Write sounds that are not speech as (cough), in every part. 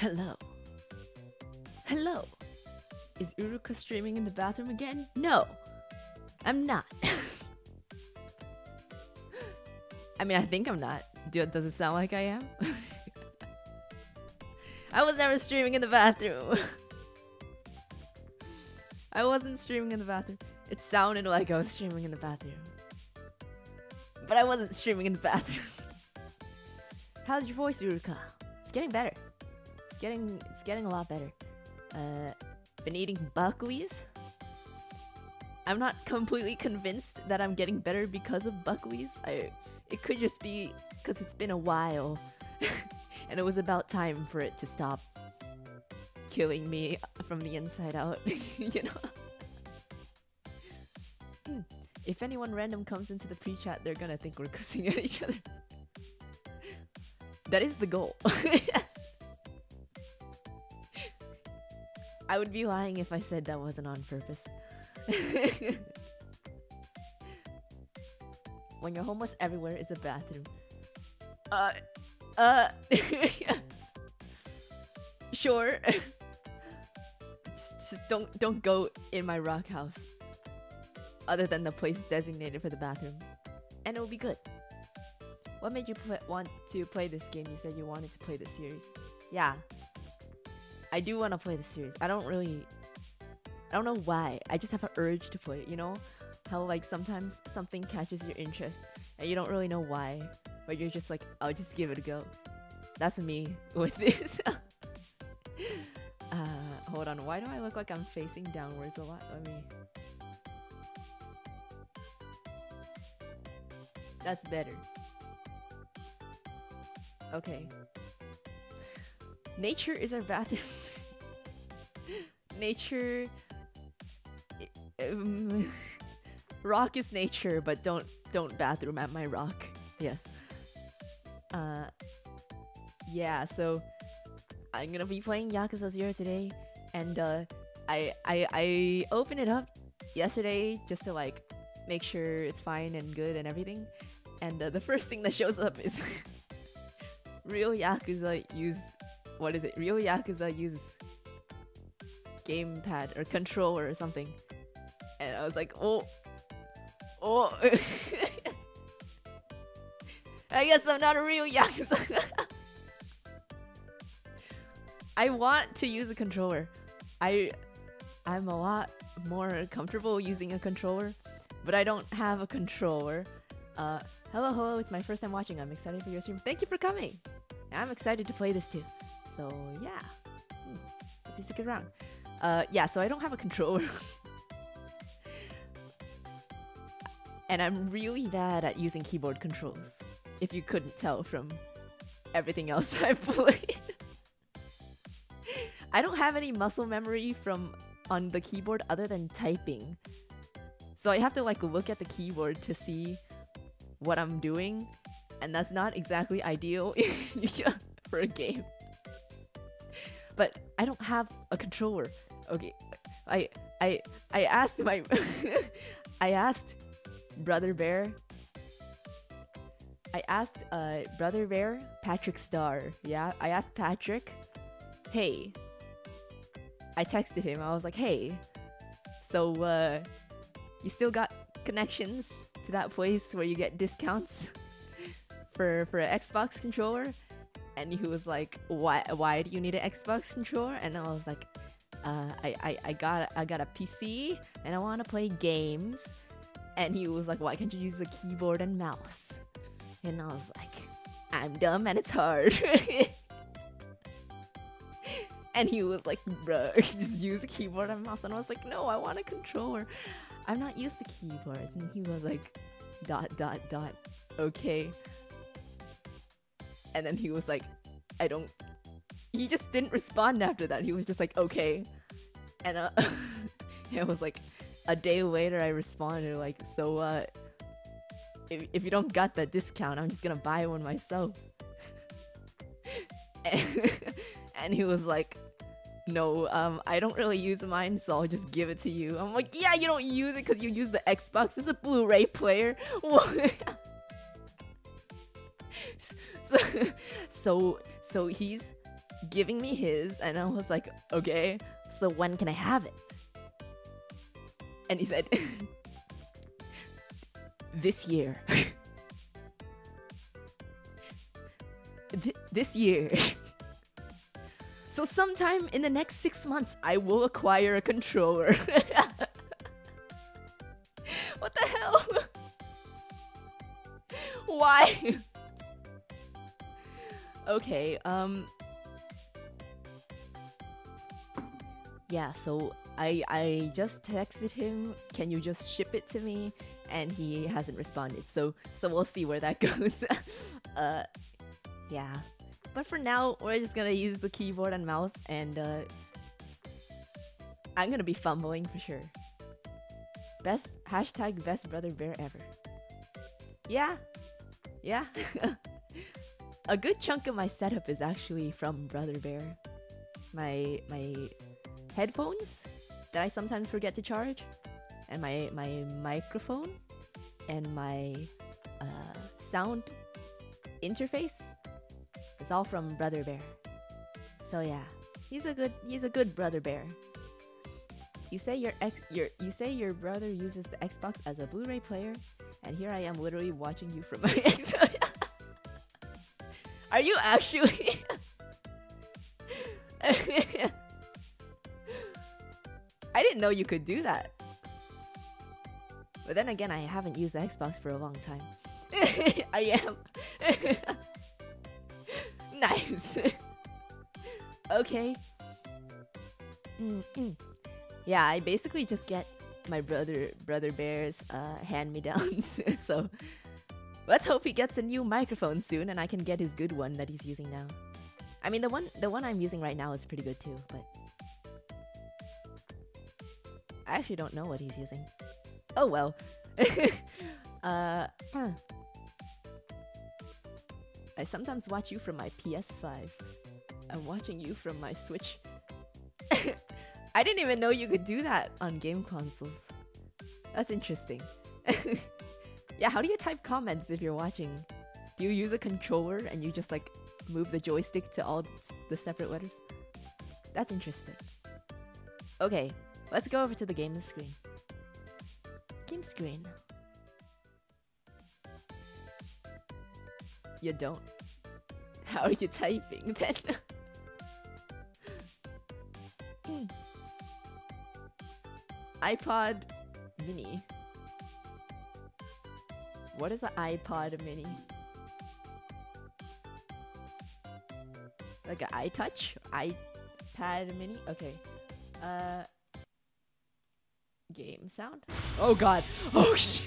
Hello. Hello. Is Uruka streaming in the bathroom again? No. I'm not. (laughs) I mean, I think I'm not. Do, does it sound like I am? (laughs) I was never streaming in the bathroom. (laughs) I wasn't streaming in the bathroom. It sounded like I was streaming in the bathroom. But I wasn't streaming in the bathroom. How's your voice, Uruka? It's getting better. Getting it's getting a lot better. Uh been eating buckwheats. I'm not (laughs) completely convinced that I'm getting better because of buckwheats. I it could just be because it's been a while. (laughs) and it was about time for it to stop killing me from the inside out, (laughs) you know? Hmm. if anyone random comes into the pre-chat, they're gonna think we're cussing at each other. that is the goal. I would be lying if I said that wasn't on purpose. (laughs) when you're homeless, everywhere is a bathroom. Uh, uh, (laughs) sure. just, just don't don't go in my rock house. Other than the place designated for the bathroom, and it will be good. What made you want to play this game? You said you wanted to play this series. Yeah, I do want to play the series. I don't really, I don't know why. I just have an urge to play it. You know, how like sometimes something catches your interest and you don't really know why but you're just like, I'll just give it a go. That's me (laughs) with this. (laughs) uh, hold on, why do I look like I'm facing downwards a lot? Let me... That's better. Okay. Nature is our bathroom. (laughs) nature... Um, (laughs) rock is nature, but don't don't bathroom at my rock. Yes. Uh, yeah, so I'm gonna be playing Yakuza Zero today, and uh, I I I opened it up yesterday just to like make sure it's fine and good and everything, and uh, the (laughs) first thing that shows up is (laughs) real Yakuza use what is it? Real Yakuza use gamepad or controller or something, and I was like, oh, oh. (laughs) I guess I'm not a real Yakuza. (laughs) I want to use a controller. I I'm a lot more comfortable using a controller, but I don't have a controller. Uh, hello, hello, it's my first time watching. I'm excited for your stream. Thank you for coming. I'm excited to play this too. So yeah, hmm. hope you stick around. Uh, yeah, so I don't have a controller. and I'm really bad at using keyboard controls if you couldn't tell from everything else (laughs) I've played. I don't have any muscle memory from on the keyboard other than typing. So I have to like look at the keyboard to see what I'm doing, and that's not exactly ideal (laughs) for a game. But I don't have a controller. Okay, I I I asked my (laughs) I asked Brother Bear I asked uh, Brother Bear, Patrick Star. Yeah, I asked Patrick, hey. I texted him. I was like, hey, so uh, you still got connections to that place where you get discounts (laughs) for for an Xbox controller? And he was like, why why do you need an Xbox controller? And I was like, uh, I, I I got I got a PC and I want to play games. And he was like, why can't you use a keyboard and mouse? And I was like, I'm dumb and it's hard. (laughs) and he was like, bro, (laughs) just use a keyboard and mouse. And I was like, no, I want a controller. I'm not used to keyboard. And he was like, dot, dot, dot, okay. And then he was like, I don't. He just didn't respond after that. He was just like, okay. And uh, (laughs) it was like a day later, I responded, like, so, uh, if, if you don't got that discount, I'm just gonna buy one myself. (laughs) and, he was like, no, um, I don't really use mine, so I'll just give it to you. I'm like, yeah, you don't use it because you use the Xbox. It's a Blu-ray player. so, (laughs) so, so he's giving me his, and I was like, okay, so when can I have it? And he said, (laughs) this year. (laughs) Th- this year. (laughs) so sometime in the next six months, I will acquire a controller. what the hell? Why? okay, um Yeah, so I I just texted him, "Can you just ship it to me?" and he hasn't responded. So so we'll see where that (laughs) goes. uh yeah. But for now, we're just gonna use the keyboard and mouse, and uh, I'm gonna be fumbling for sure. Best hashtag best brother bear ever. Yeah, yeah. (laughs) A good chunk of my setup is actually from Brother Bear. My my headphones that I sometimes forget to charge, and my my microphone, and my uh, sound interface it's all from Brother Bear. So yeah, he's a good he's a good Brother Bear. You say your ex your you say your brother uses the Xbox as a Blu-ray player, and here I am literally watching you from my (laughs) Xbox. Are you actually? (laughs) I didn't know you could do that. But then again, I haven't used the Xbox for a long time. (laughs) I am. (laughs) nice. (laughs) okay. Mm -mm. Yeah, I basically just get my brother brother bear's uh, hand me downs. so let's hope he gets a new microphone soon, and I can get his good one that he's using now. I mean, the one the one I'm using right now is pretty good too, but I actually don't know what he's using. Oh well. (laughs) uh, huh. I sometimes watch you from my PS5. I'm watching you from my Switch. (laughs) I didn't even know you could do that on game consoles. That's interesting. (laughs) yeah, how do you type comments if you're watching? Do you use a controller and you just like move the joystick to all the separate letters? That's interesting. Okay, let's go over to the game screen. Game screen. You don't. How are you typing then? (laughs) Hmm. iPod mini. What is an iPod mini? Like an iTouch? iPad mini? Okay. Uh game sound? Oh god. Oh sh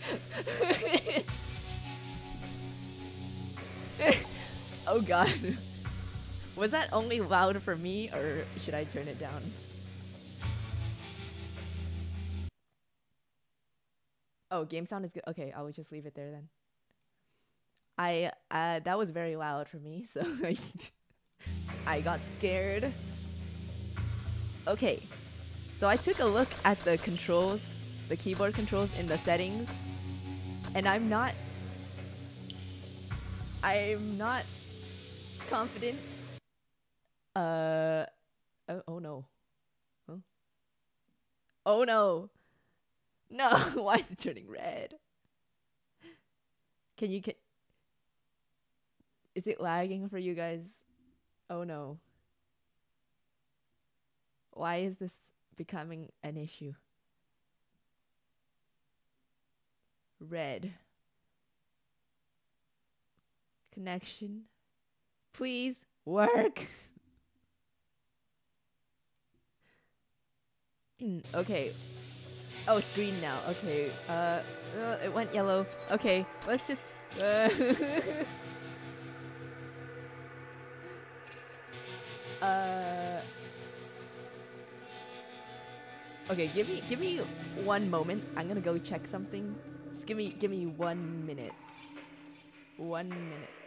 (laughs) oh god. Was that only loud for me or should I turn it down? Oh, game sound is good. Okay, I will just leave it there then. I uh that was very loud for me, (laughs) so I got scared. Okay. So I took a look at the controls, the keyboard controls in the settings and I'm not I'm not confident. Uh oh, oh no. Huh? Oh no. No, (laughs) why is it turning red? Can you can Is it lagging for you guys? Oh no. Why is this becoming an issue? Red. Connection. Please work. okay. Oh, it's green now. Okay. Uh, uh, it went yellow. Okay, let's just. Uh, (laughs) uh. Okay, give me give me one moment. I'm gonna go check something. Just give me give me one minute. One minute.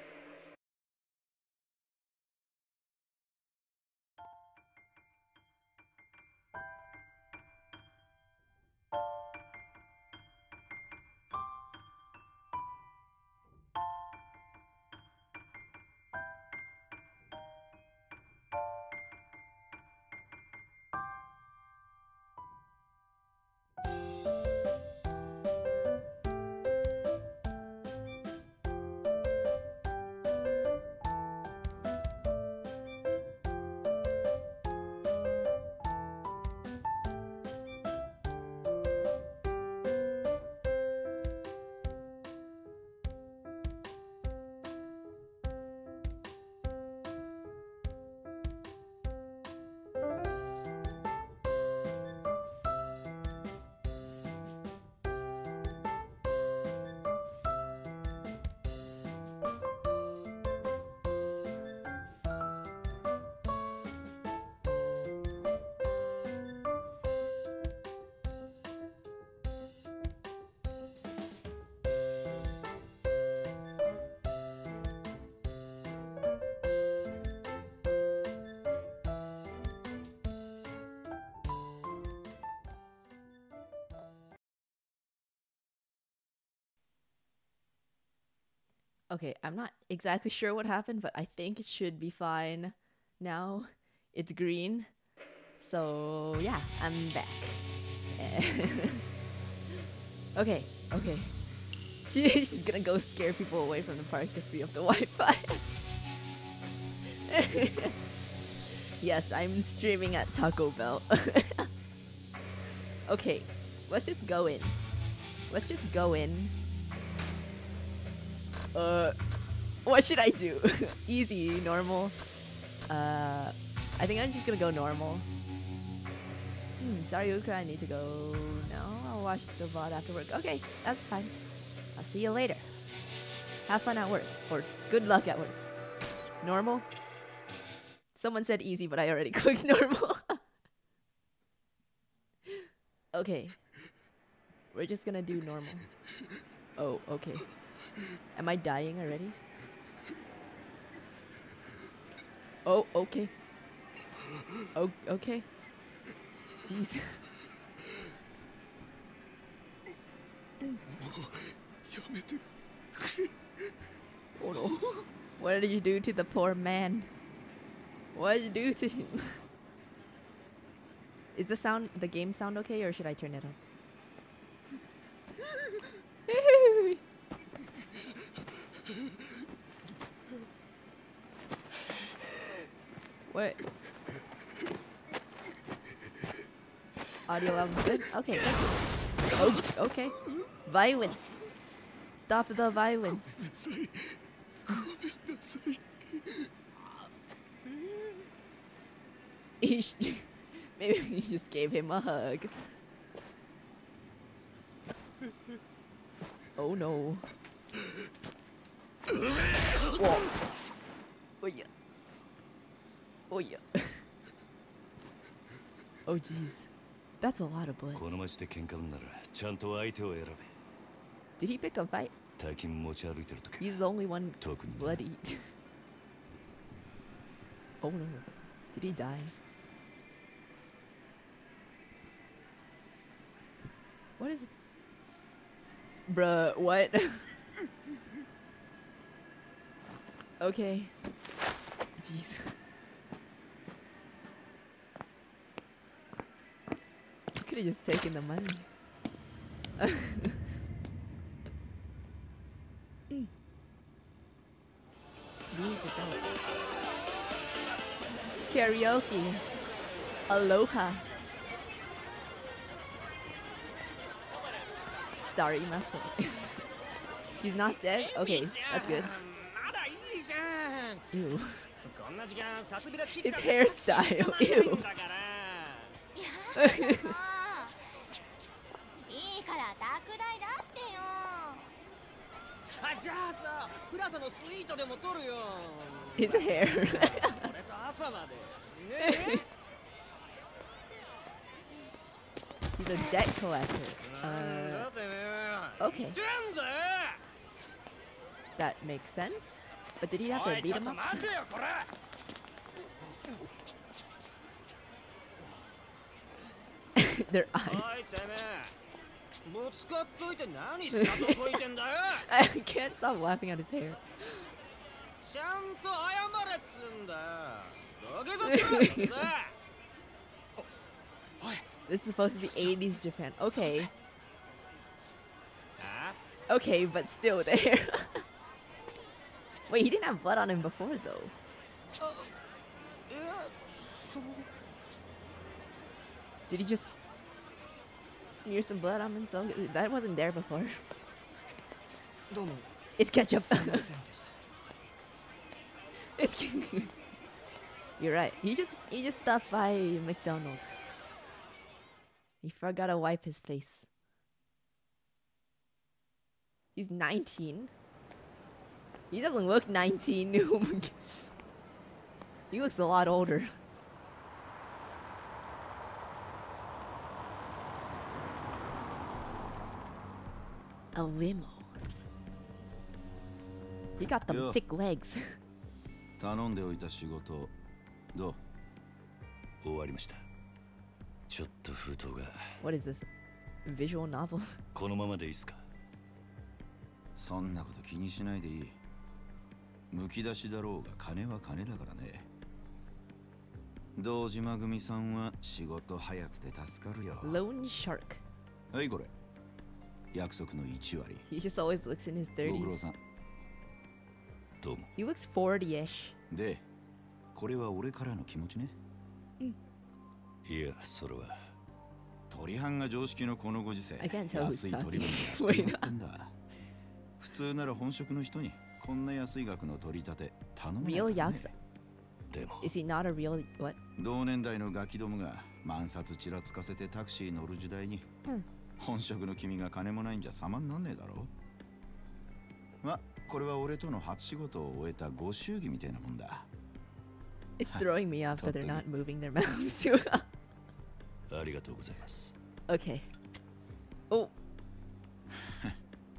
Okay, I'm not exactly (laughs) sure what happened, but I think it should be fine now. It's green. So, yeah, I'm back. (laughs) okay, okay. She, (laughs) she's gonna go scare people away from the park to free up the Wi-Fi. yes, I'm streaming at Taco Bell. okay, let's just go in. Let's just go in. Uh, what should I do? (laughs) Easy, normal. Uh, I think I'm just gonna go normal. Hmm, sorry, Uruka, I need to go now. I'll watch the VOD after work. Okay, that's fine. I'll see you later. Have fun at work, or good luck at work. Normal? Someone said easy, but I already (laughs) clicked normal. (laughs) okay. We're just gonna do normal. Oh, okay. Am I dying already? Oh, okay. Oh, okay. Jeez. Oh no. What did you do to the poor man? What did you do to him? Is the sound, the game sound okay, or should I turn it up? (laughs) what? Audio level good? Okay. Oh, okay. Violence. Stop the violence. (laughs) Maybe he just gave him a hug. Oh no. Whoa. Oh yeah. (laughs) oh jeez. That's a lot of blood. この町で喧嘩にならちゃんと相手を選 Did he pick a fight? べ大金持ち歩いてる時 He's the only one 特にな bloody. (laughs) oh no. Did he die? What is it? Bruh, what? (laughs) okay. Jeez. could have just taken the money. (laughs) Karaoke. Aloha. Sorry, master. (laughs) He's not dead? Okay, that's good. Ew. His hairstyle. Ew. (laughs) だからいいから宅代出してよあじゃあさプラザのスイートでも取るよ His hair. (laughs) 俺と朝までね He's a debt collector. えなんだ Uh, てめえ okay, てん(laughs) だよ that makes sense. But did he have お to いち beat ょっ him と up? 待てよこれ (laughs) Their お eyes. (laughs) I can't stop laughing at his hair. (laughs) (laughs) this is supposed to be 80s Japan. Okay. Okay, but still the hair. Wait, he didn't have blood on him before though. Uh, uh, Did he just near some blood ramen so good. That wasn't there before. it's ketchup. (laughs) it's (laughs) You're right. He just he just stopped by McDonald's. He forgot to wipe his face. He's 19. He doesn't look 19. (laughs) he looks a lot older. A limo. You got them yeah. thick legs. 頼んでおいた仕事どう終わりましたちょっと封筒が What is this? Visual novel? このままでいいですかそんなこと気にしないでいいむき出しだろうが金は金だからね堂島組さんは仕事早くて助かるよ Loan Shark はいこれ約束の1割。He just always looks in his ご苦労 30s. さん。どうも。He looks 40-ish. でこれは俺からの気持ちね。いやそれは。鳥藩が常識のこのご時世安い取り分んだ。普通なら本職の人にこんな安い額の取り立て頼めない Real から、ね。Yakuza.、でも。Is he not a real what? 同年代のガキどもが万札ちらつかせてタクシー乗る時代に、うん本職の君が金もないんじゃ様になんねえだろまこれは俺との初仕事を終えたご祝儀みたいなもんだ It's throwing me off that they're not moving their mouths. (laughs) ありがとうございます okay. Oh.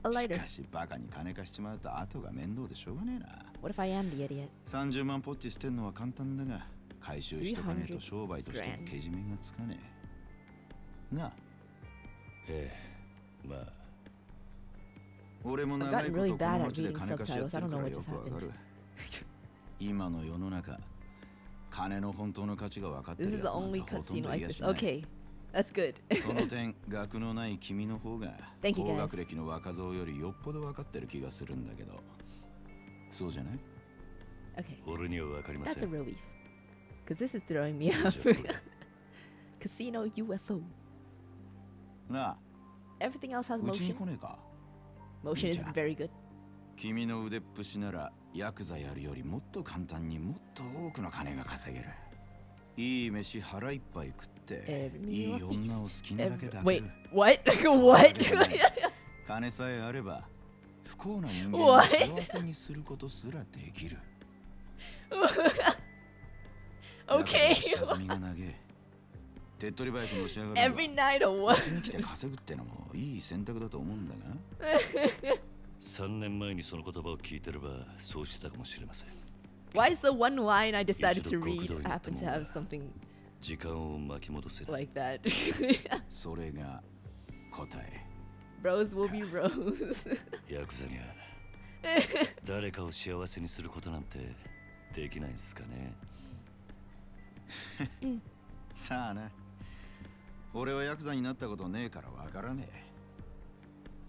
A し.かしバカに金貸しちまうと後が面倒でしょうがねえな What if I am the idiot? 30万ポッチ捨てんのは簡単だが回収しとかねえと商売としてのけじめがつかねえなあええまあ俺も I've 長い gotten こ really とこ bad の at 街で reading 金貸しやって subtitles. I る don't か know ら what よ just くわか happened. る今の世の中金の本当の価値が分かって This る is や the つなんて only ほとん cutscene ど like いや this. しない Okay. That's good. その点学のない君の方が Thank you, 高 guys. 学歴の若造よりよっぽど分かってる気がするんだけどそうじゃない Okay. 俺には分かりませ That's a ん relief. Because this is throwing me そう off. じゃこれ Casino UFO. なあ Everything else has うちに motion. 来ねえか？Motion is very good. 君の腕っぷしならヤクザやるよりもっと簡単にもっと多くの金が稼げるいい飯腹いっぱい食って、いい女を好.きなだけけ Wait, る what? (laughs) what? (laughs) 金さえあれば不幸な人間を What? 幸せにすることすらできる (laughs) okay. ヤクザは下積みが長え手っ取り早くのし上がる Every night or こ what? に来て稼ぐってのもいい選択だと思うんだが (laughs) 3年前にその言葉を聞いてればそうしてたかもしれません Why is the one line I decided to read happen to have something 時間を巻き戻せる like that? (laughs) それが答え Bros will be bros. (laughs) ヤクザには誰かを幸せにすることなんてできないんすかねさあな俺はヤクザになったことねえからわからね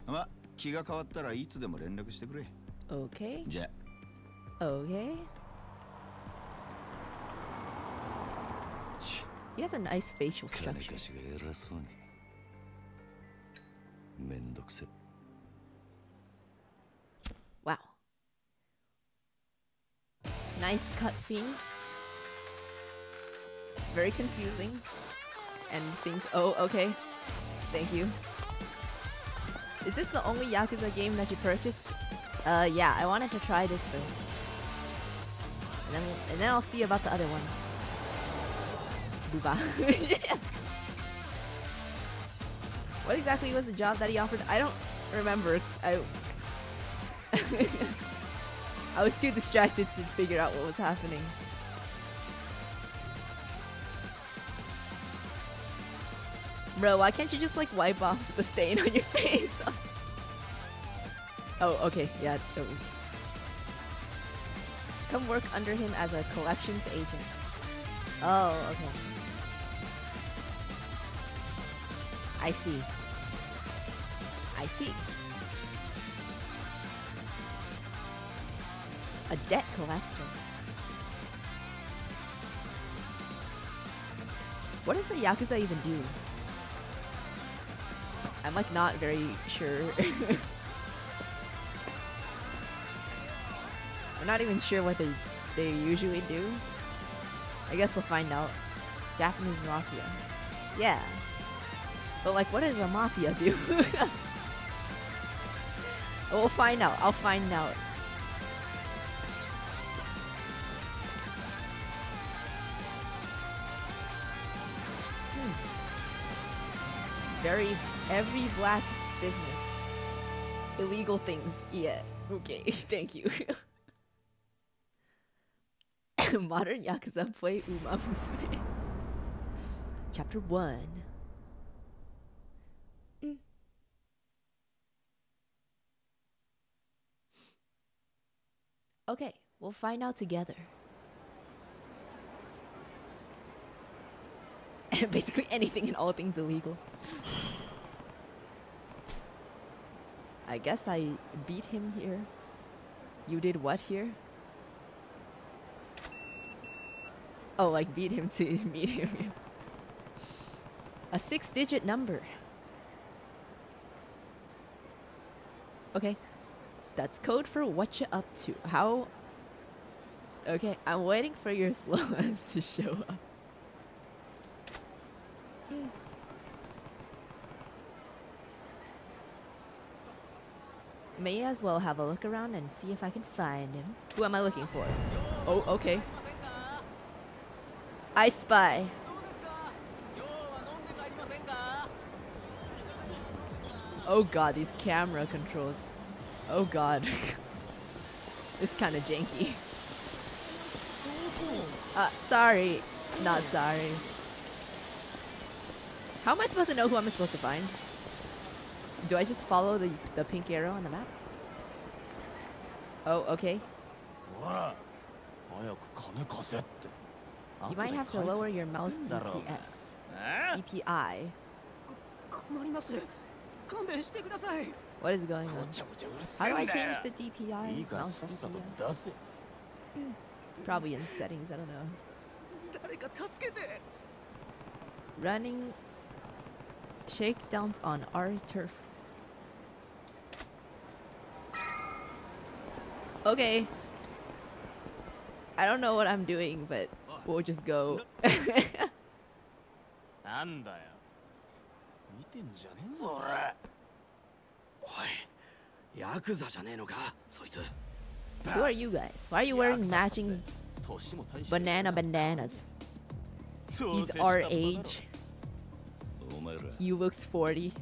えま気が変わったらいつでも連絡してくれ okay. じゃ Okay. ち He has a nice facial 金 structure. 貸しが偉そうにめんどくせ Wow. Nice cutscene. Very confusing. And things. Oh, okay. Thank you. Is this the only Yakuza game that you purchased? Uh, yeah. I wanted to try this first, and then and then I'll see about the other ones. Booba. (laughs) what exactly was the job that he offered? I don't remember. I (laughs) I was too distracted to figure out what was happening. Bro, why can't you just like wipe off the stain on your (laughs) face? oh, okay, yeah. oh. Come work under him as a collections agent. Oh, okay. I see. I see. A debt collector. What does the Yakuza even do? I'm like not very sure. (laughs) I'm not even sure what they they usually do. I guess we'll find out. Japanese mafia. Yeah. But like what does a mafia do? (laughs) we'll find out. I'll find out. Very every black business illegal things yeah okay (laughs) thank you (laughs) modern yakuza play uma musume chapter 1 Mm. okay We'll find out together. (laughs) Basically anything and all things illegal. I guess I beat him here. You did what here? Oh, like beat him to (laughs) meet him. A six digit number. Okay. That's code for what you up to. How Okay, I'm waiting for your (laughs) slow to show up. May as well have a look around and see if I can find him. Who am I looking for? Oh, okay. I spy. Oh god, these camera controls. Oh god. (laughs) it's kind of janky. Uh, sorry. Not sorry. How am I supposed to know who I'm supposed to find? Do I just follow the, the pink arrow on the map? Oh, okay. You might have to lower your mouse DPS. DPI. What is going on? How do I change the DPI? DPI? Hmm. Probably in settings, I don't know. Running shakedowns on our turf. Okay. I don't know what I'm doing, but we'll just go. (laughs) Who are you guys? Why are you wearing matching (laughs) banana bandanas? He's our age. He looks 40.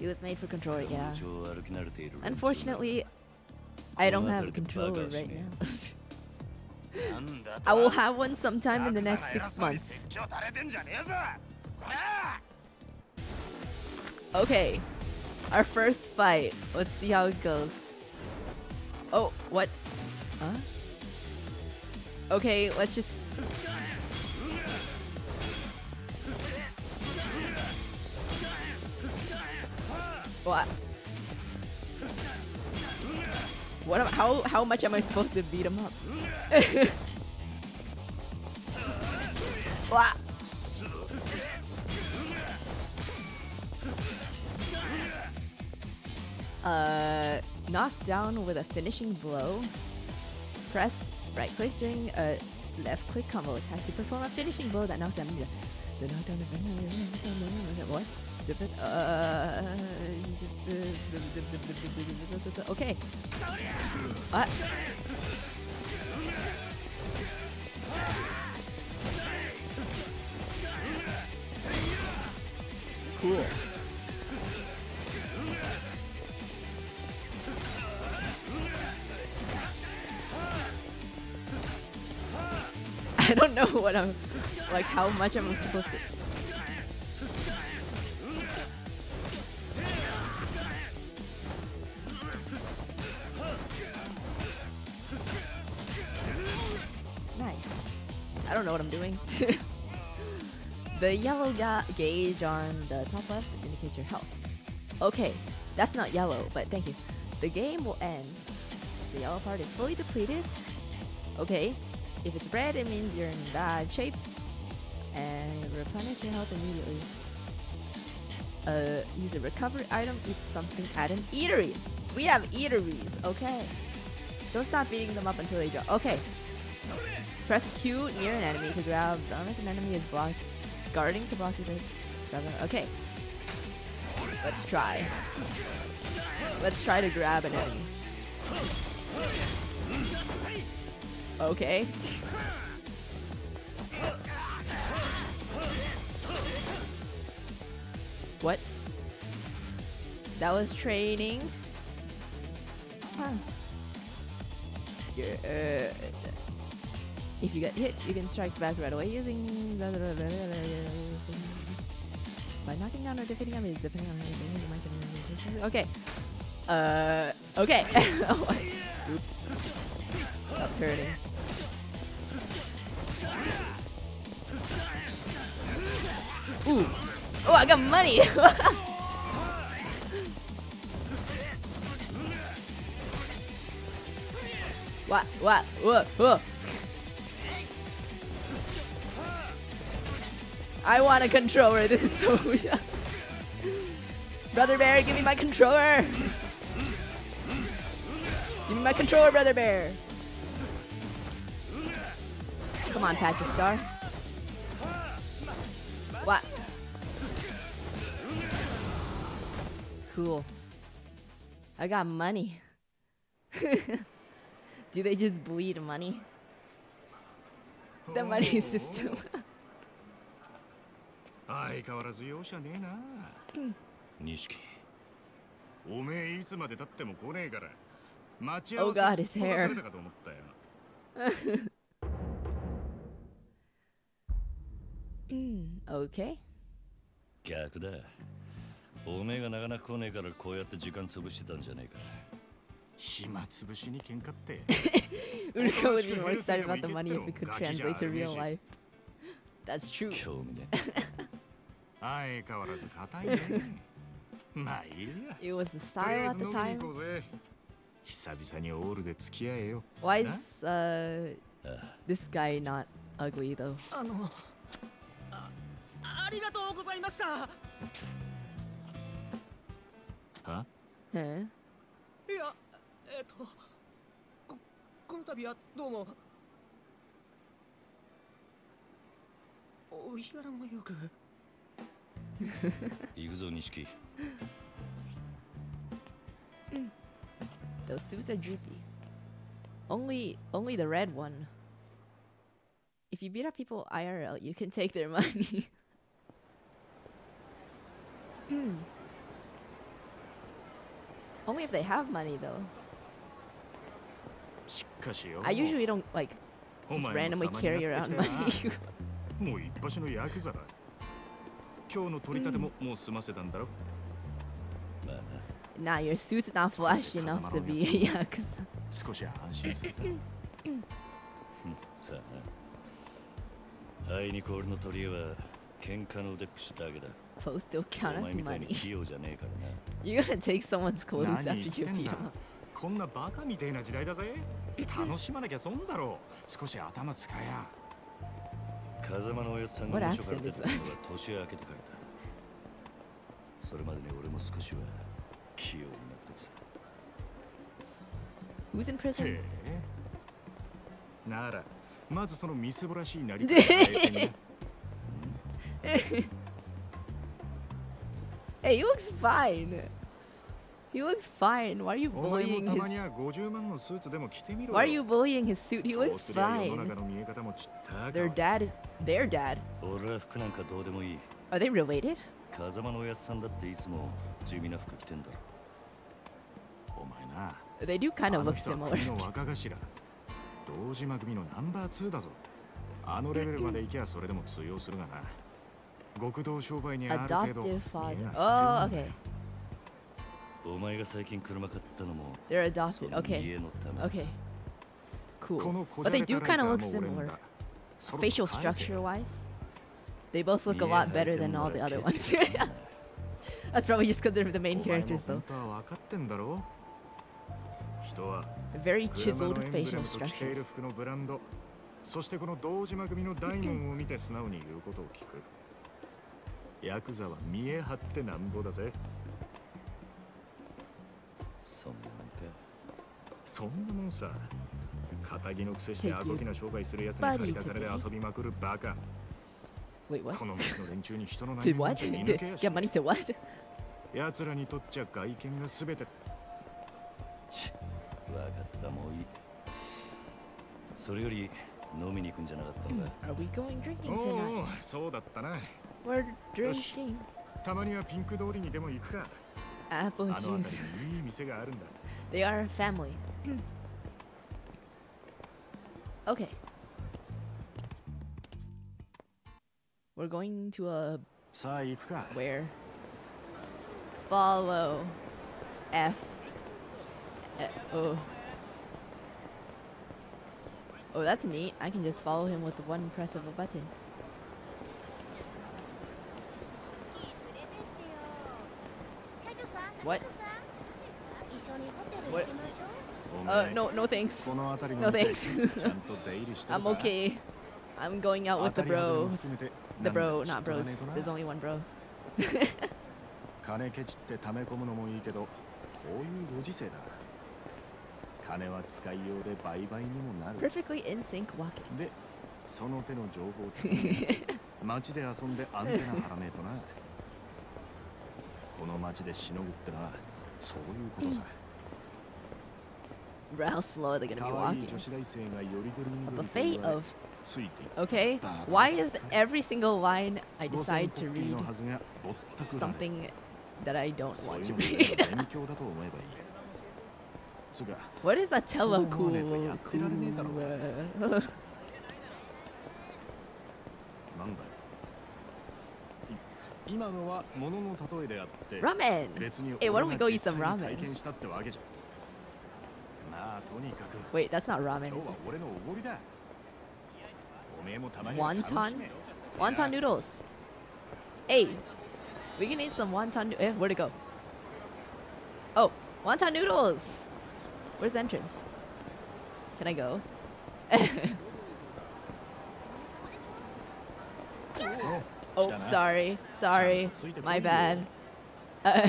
it was made for control, yeah. (coughs) Unfortunately, I don't have a controller right (coughs) now. I will have one sometime in the next six months. Okay, our first fight. Let's see how it goes. Oh, what? Huh? Okay, let's just. What? What? Am, how how much am I supposed to beat him up? (laughs) what? Uh, knock down with a finishing blow. Press right click during a left click combo attack to perform a finishing blow that knocks down the. knockdown of- What? Uh, okay. What? Cool. I (laughs) don't know what I'm like how much I'm supposed to Nice. I don't know what I'm doing. (laughs) the yellow ga- gauge on the top left indicates your health. Okay, that's not yellow, but thank you. The game will end. The yellow part is fully depleted. Okay, if it's red, it means you're in bad shape. And replenish your health immediately. Uh, use a recovery item, eat something at an eatery. We have eateries, okay. Don't stop beating them up until they drop. Okay. Press Q near an enemy to grab them if an enemy is blocked. Guarding to block you. Okay. Let's try. Let's try to grab an enemy. Okay. What? That was training. Huh. Yeah, uh, if you get hit, you can strike back right away using. by knocking down or defeating enemies, depending on how you might Okay. Uh, okay. Oops. Stop turning. Ooh. Oh, I got money. (laughs) what? What? What? What? I want a controller. (laughs) This is so weird. Brother Bear, give me my controller. (laughs) Give me my controller, Brother Bear. Come on, Patrick Star. What? Cool. I got money. (laughs) Do they just bleed money? The money system. (laughs) 相変わらず容赦ねえな錦おめえいつまでたっても来ねえから(clears throat) 待ち Oh 合わせ God, す his っぽかさ hair. れたかと思ったよ (laughs) うんオッケー逆だおめえがなかなか来ねえからこうやって時間潰してたんじゃねえか暇つぶしに喧嘩って Uruka would be more excited about the money if it could translate to real life. That's true. (laughs) It was the style at the time. 久々にオールで付き合えよ Why is、uh, this guy not ugly though? りがとうございましたは Huh? いやえっとここの度はどうもお日柄もよく行くぞ錦 Those suits are droopy. Only only the red one. If you beat up people IRL, you can take their money. Hmm. Only if they have money though. I usually don't like お just randomly carry around money. もう一発のヤクザだ今日の取り立てももう済ませたんだろ、nah, your suit's not flashy enough to be a yakuza. 少し安心するうんさあなあいにく俺の取り柄は喧嘩の腕っぷしだ。けだ Post still お count 前 as みたいに money. 器用じゃねえからな。You're gonna take someone's clothes 何 after 言 you ってん beat だ。them up. こんなバカみたいな時代だぜ。楽しまなきゃ損だろ。う少し頭使えや。風間のおやつさんが面白から accent 出 is たのは年明けてからだそれまでに俺も少しは器用になってくさ。Who's in prison? ならまずそのみすぼらしいなり (laughs) (laughs) Hey, he looks fine. He looks fine. Why are you お前も bullying たまに his? は50万のスーツでも着てみろ Why are you bullying his suit? He そう looks すりゃ世の fine. 中の見え方もちったか Their dad is their dad. 俺は服なんかどうでもいい Are they related? 風間のおやつさんだっていつも地味な服着てんだろお前な They do kind あ of の look 人は similar. 国の若頭堂島組のナンバー2だぞあのレベルまで行きゃそれでも通用するがな Adoptive father. Oh, okay. お前が最近車買ったのも They're adopted. Okay. Okay. Cool. But they do kind of look similar. Facial structure wise. They both look a lot better than all the other ones. That's probably just because they're the main characters though. Very chiseled facial structures. そしてこの堂島組の大門を見て素直に言うことを聞く。ヤクザは見え張ってなんぼだぜ。そんなもんか。そんなもんさ。仇のくせして you コギな商売するやつに借りた金で遊びまくるバカ。Wait, what? この町の連中に人の何も?見抜けやし to what? 奴らにとっちゃ外見が全て。ちわかったもういい。それより飲みに行くんじゃなかったのか Are we going drinking おお tonight? そうだったな We're Yoshi. drinking たまにはピンク通りにでも行くか apple あの辺 juice. りにいい店があるんだ (laughs) They are a family. okay. We're going to a さあ行くか Where? Follow. F. Eh, oh. Oh, that's neat. I can just follow him with one press of a button. What? What? Uh, no, no thanks. No thanks. I'm okay. I'm going out with the bro. The bro, not bros. There's only one bro. 金ケチって溜め込むのもいいけど、こういうご時世だ。金は使いようで売買にもなる。Perfectly in sync walking. で、その手の情報をつけ街で遊んでアンテナ張らねえとな。この街でしのぐってのはそういうことさ Bro, how slow are they gonna 可 be 愛い walking? 女子大生がよりどり A みどりと buffet 言われ of ついていく okay. Why is every single line I 午前 decide ポ to ッキー read のはずがぼったくられ something that I don't そう want いう to のって (laughs) read? 勉強だと思えばいいつうか what is a そう思わねえとやってられねえだろ telecool? なんだよ (laughs) (laughs) Ramen! Hey, why don't we go eat some ramen? Wait, that's not ramen. Wonton? Wonton noodles. Hey, we can eat some wonton. Eh, where'd it go? Oh, wonton noodles. Where's the entrance? Can I go? (laughs) Oh, sorry, sorry, my bad. Uh,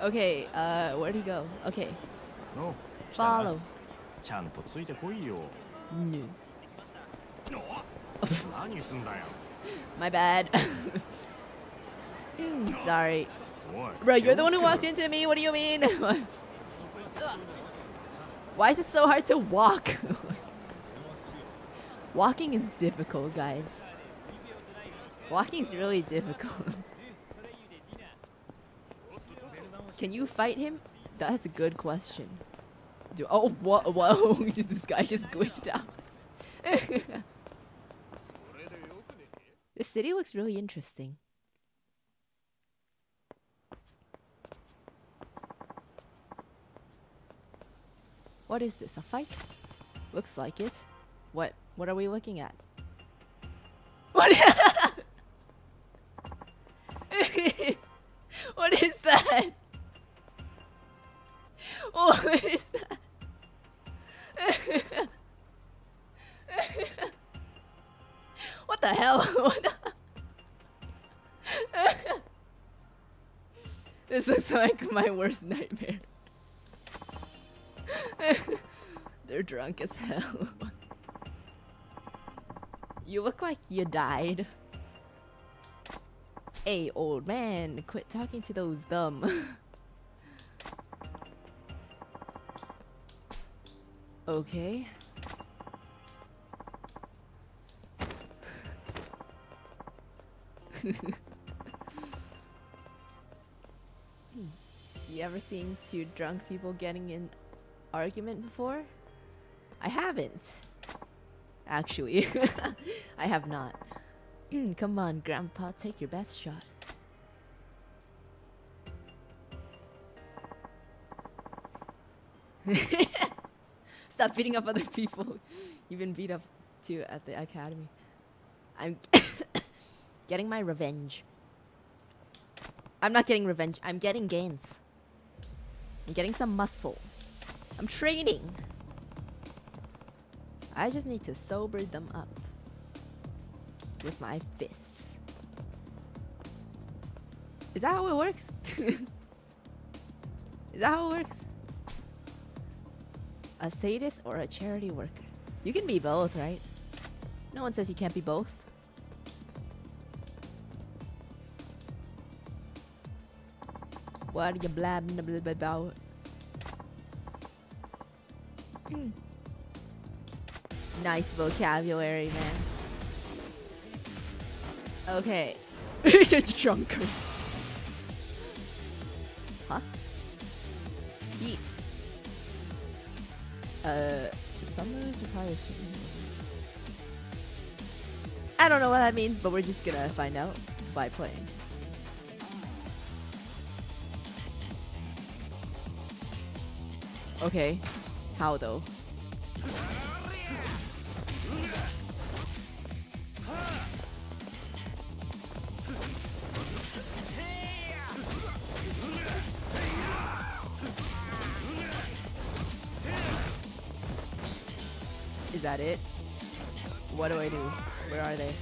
(laughs) okay, uh, where'd he go? Okay. Oh, Follow. (laughs) My bad. (laughs) sorry. Bro, you're the one who walked into me. What do you mean? Why is it so hard to walk? Walking is difficult, guys. Walking is really difficult. (laughs) Can you fight him? That's a good question. Do oh whoa whoa! (laughs) this guy just glitched out. (laughs) the city looks really interesting. What is this? A fight? Looks like it. What? What are we looking at? What? (laughs) what is that? What is that? what the hell? This looks like my worst nightmare. They're drunk as hell. You look like you died. Hey, old man, quit talking to those dumb. (laughs) okay. (laughs) You ever seen two drunk people getting in argument before? I haven't. Actually, (laughs) I have not. Mm, come on, Grandpa, take your best shot. (laughs) Stop beating up other people. (laughs) You've been beat up too at the academy. I'm (coughs) getting my revenge. I'm not getting revenge. I'm getting gains. I'm getting some muscle. I'm training. I just need to sober them up with my fists. Is that how it works? (laughs) Is that how it works? A sadist or a charity worker? You can be both, right? No one says you can't be both. What are you blabbing about? Hmm. Nice vocabulary, man. Okay. Drunkard. Huh? Heat. Uh, summers require a certain. I don't know what that means, but we're just gonna find out by playing. Okay, how though? Do Where are they?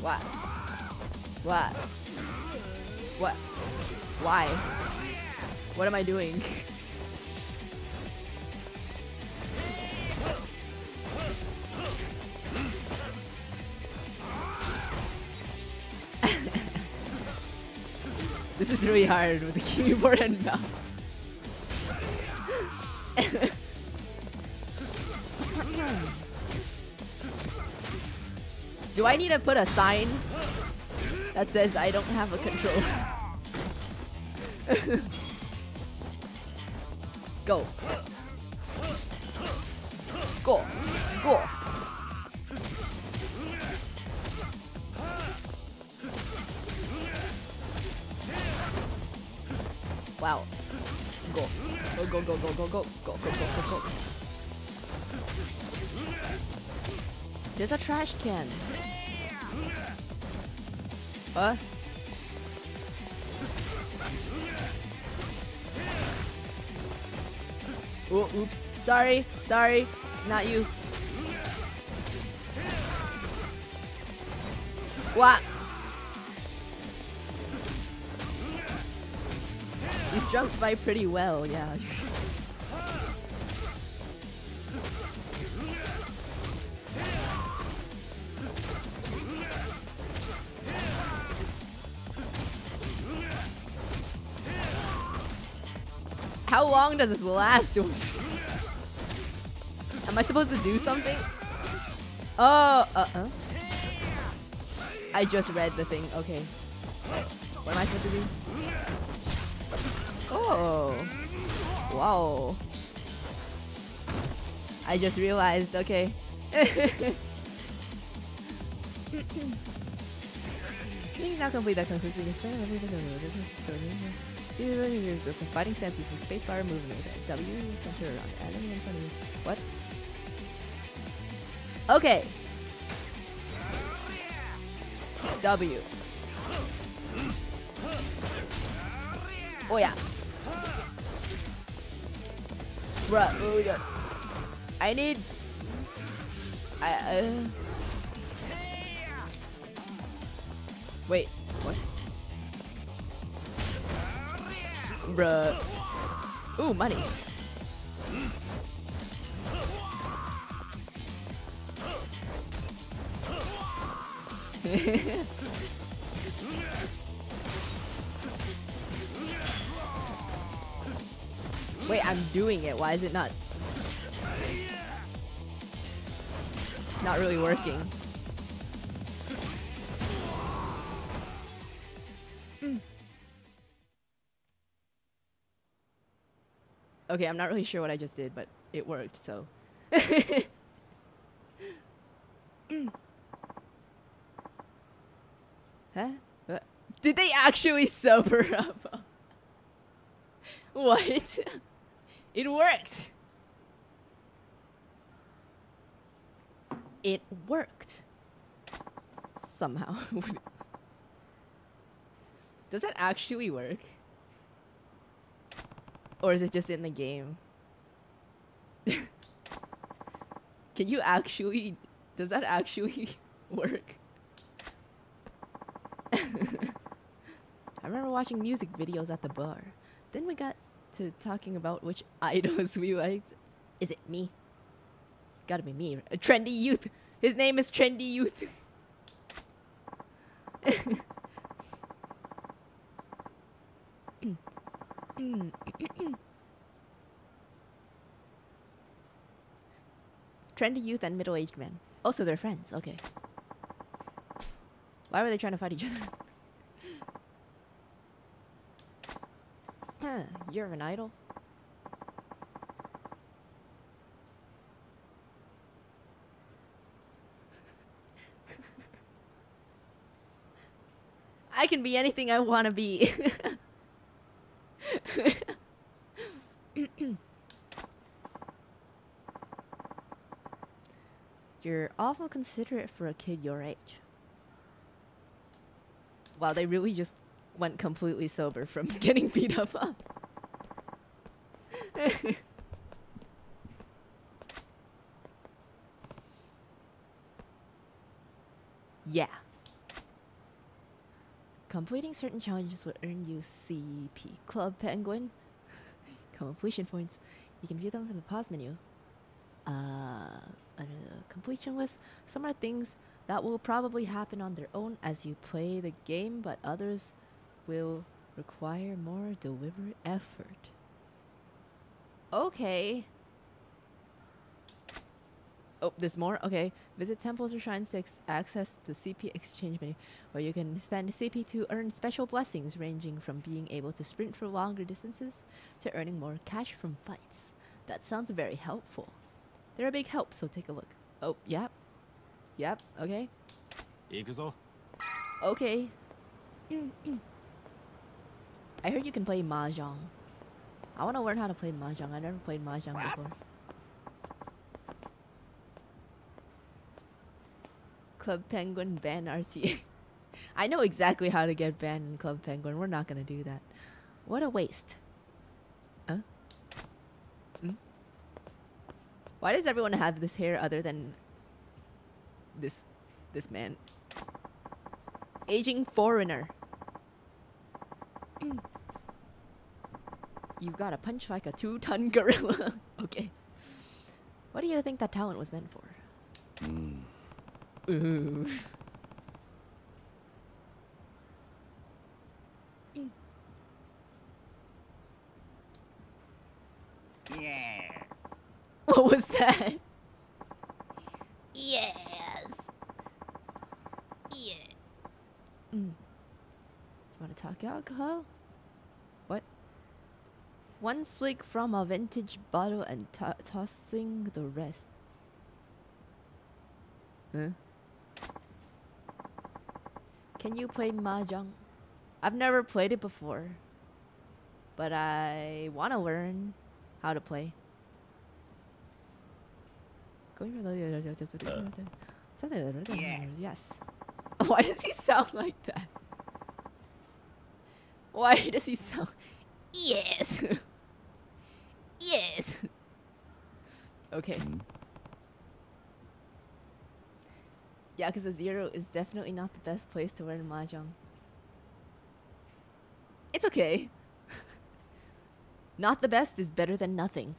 What? What? What? Why? What am I doing? (laughs) this is really hard with the keyboard and mouse. Do I need to put a sign that says I don't have a controller? (laughs) Go. Go. Trash can. What? Oh, oops. Sorry, sorry. Not you. What? These drunks fight pretty well, yeah. (laughs) How long does this last? Am I supposed to do something? Oh, uh-uh. I just read the thing. Okay. What am I supposed to do? Oh. Wow. I just realized, okay. (laughs) Please now complete that conclusion. The fighting stance using spacebar movement. W center around enemy in front. What? Okay. W. Oh yeah. Bruh, oh yeah. I need. I. Uh... Wait, Bruh. Ooh, money. (laughs) Wait, I'm doing it. Why is it not? Not really working. Okay, I'm not really sure what I just did, but it worked, so. (laughs) Huh? What? Did they actually (laughs) sober up? what? (laughs) it worked. It worked. Somehow. Does that actually work? Or is it just in the game? (laughs) Can you actually... Does that actually (laughs) work? (laughs) I remember watching music videos at the bar. Then we got to talking about which idols we liked. Is it me? Gotta be me. A trendy youth. His name is Trendy Youth. (coughs) Trendy youth and middle-aged men. Also, they're friends. Okay. Why were they trying to fight each other? (laughs) Huh, You're an idol. (laughs) I can be anything I want to be. (laughs) You're awful considerate for a kid your age. Wow, they really just went completely sober from (laughs) getting beat up. (laughs) Yeah. Completing certain challenges will earn you CP Club Penguin (laughs) completion points. You can view them from the pause menu. Uh, completion list, some are things that will probably happen on their own as you play the game, but others will require more deliberate effort. Okay. Oh, there's more? Okay. Visit temples or shrines to access the CP exchange menu, where you can spend CP to earn special blessings ranging from being able to sprint for longer distances to earning more cash from fights. That sounds very helpful. They're a big help, so take a look. Oh, yep. Yep, okay. Okay. I heard you can play Mahjong. I want to learn how to play Mahjong. I never played Mahjong before. Club Penguin ban RC. (laughs) I know exactly how to get banned in Club Penguin. We're not going to do that. What a waste. Why does everyone have this hair other than this this man? Aging foreigner. (clears throat) You've got to punch like a two ton gorilla. (laughs) okay. What do you think that talent was meant for? Hmm. うん。Ooh. Yes. What was that? Yes. Yeah. Mm. You want to alcohol? What? One swig from a vintage bottle and to- tossing the rest. Huh? Can you play mahjong? I've never played it before, but I want to learn how to play. Going for the. Yes. Yes. (laughs) Why does he sound like that? Why (laughs) does he sound? Yes. (laughs) yes. Okay. Hmm. Yeah, because a zero is definitely not the best place to learn mahjong. It's okay. (laughs) not the best is better than nothing.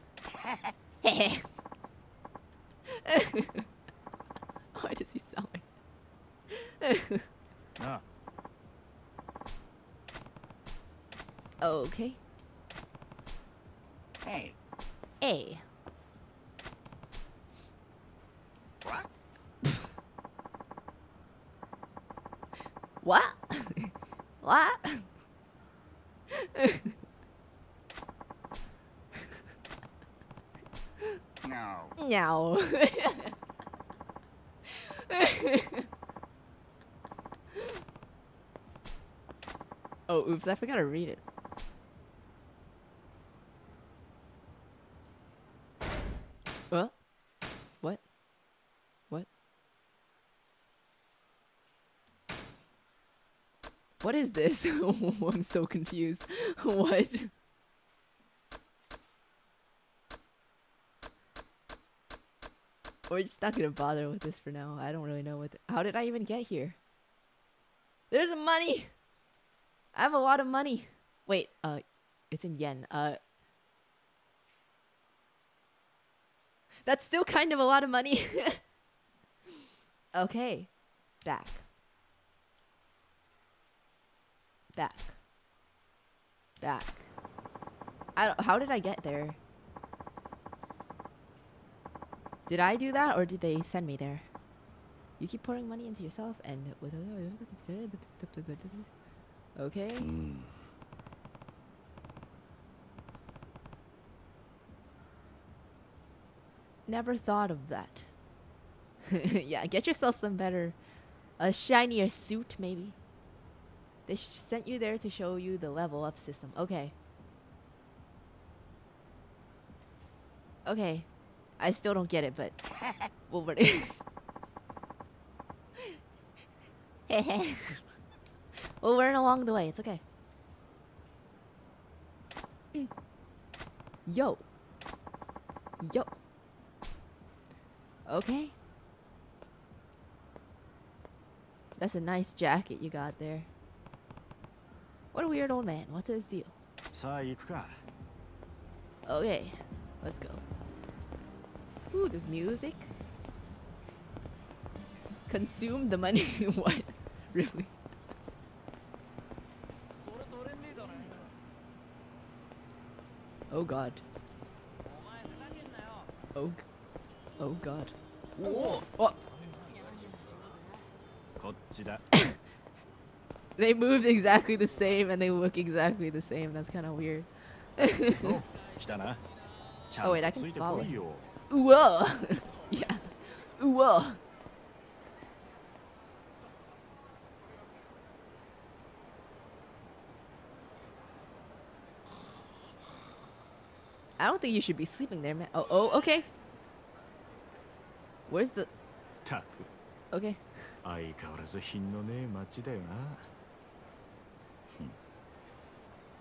Why does he sound like? な okay. Hey. A. What? What? what? No. No. (laughs) oh, oops, I forgot to read it. What? What? What? What is this? (laughs) I'm so confused. (laughs) what? We're just not gonna bother with this for now. I don't really know what. how did I even get here? There's money. I have a lot of money. Wait, uh, it's in yen. Uh, that's still kind of a lot of money. (laughs) okay, back, back, back. I don't, how did I get there? Did I do that or did they send me there? You keep pouring money into yourself and Okay. うん。Never thought of that. (laughs) yeah, get yourself some better a shinier suit maybe. They sh- sent you there to show you the level up system. Okay. Okay. I still don't get it, but (laughs) we'll learn it. (laughs) we'll learn along the way. It's okay. Mm. Yo. Yo. Okay. That's a nice jacket you got there. What a weird old man. What's his deal? Okay, let's go. Ooh, there's music. Consume the money. (laughs) what? really? Oh god. Oh. Oh god. Whoa. Oh. (coughs) What? (laughs) こっちだ They moved exactly the same and they look exactly the same. That's kind of weird. (laughs) お来たなちゃ Oh, ん wait, I と can ついて follow こいよ Whoa. (laughs) yeah. Whoa. I don't think you should be sleeping there, man. Oh, oh, okay. Where's the? たく Okay. 相変わらず品のねえ街だよな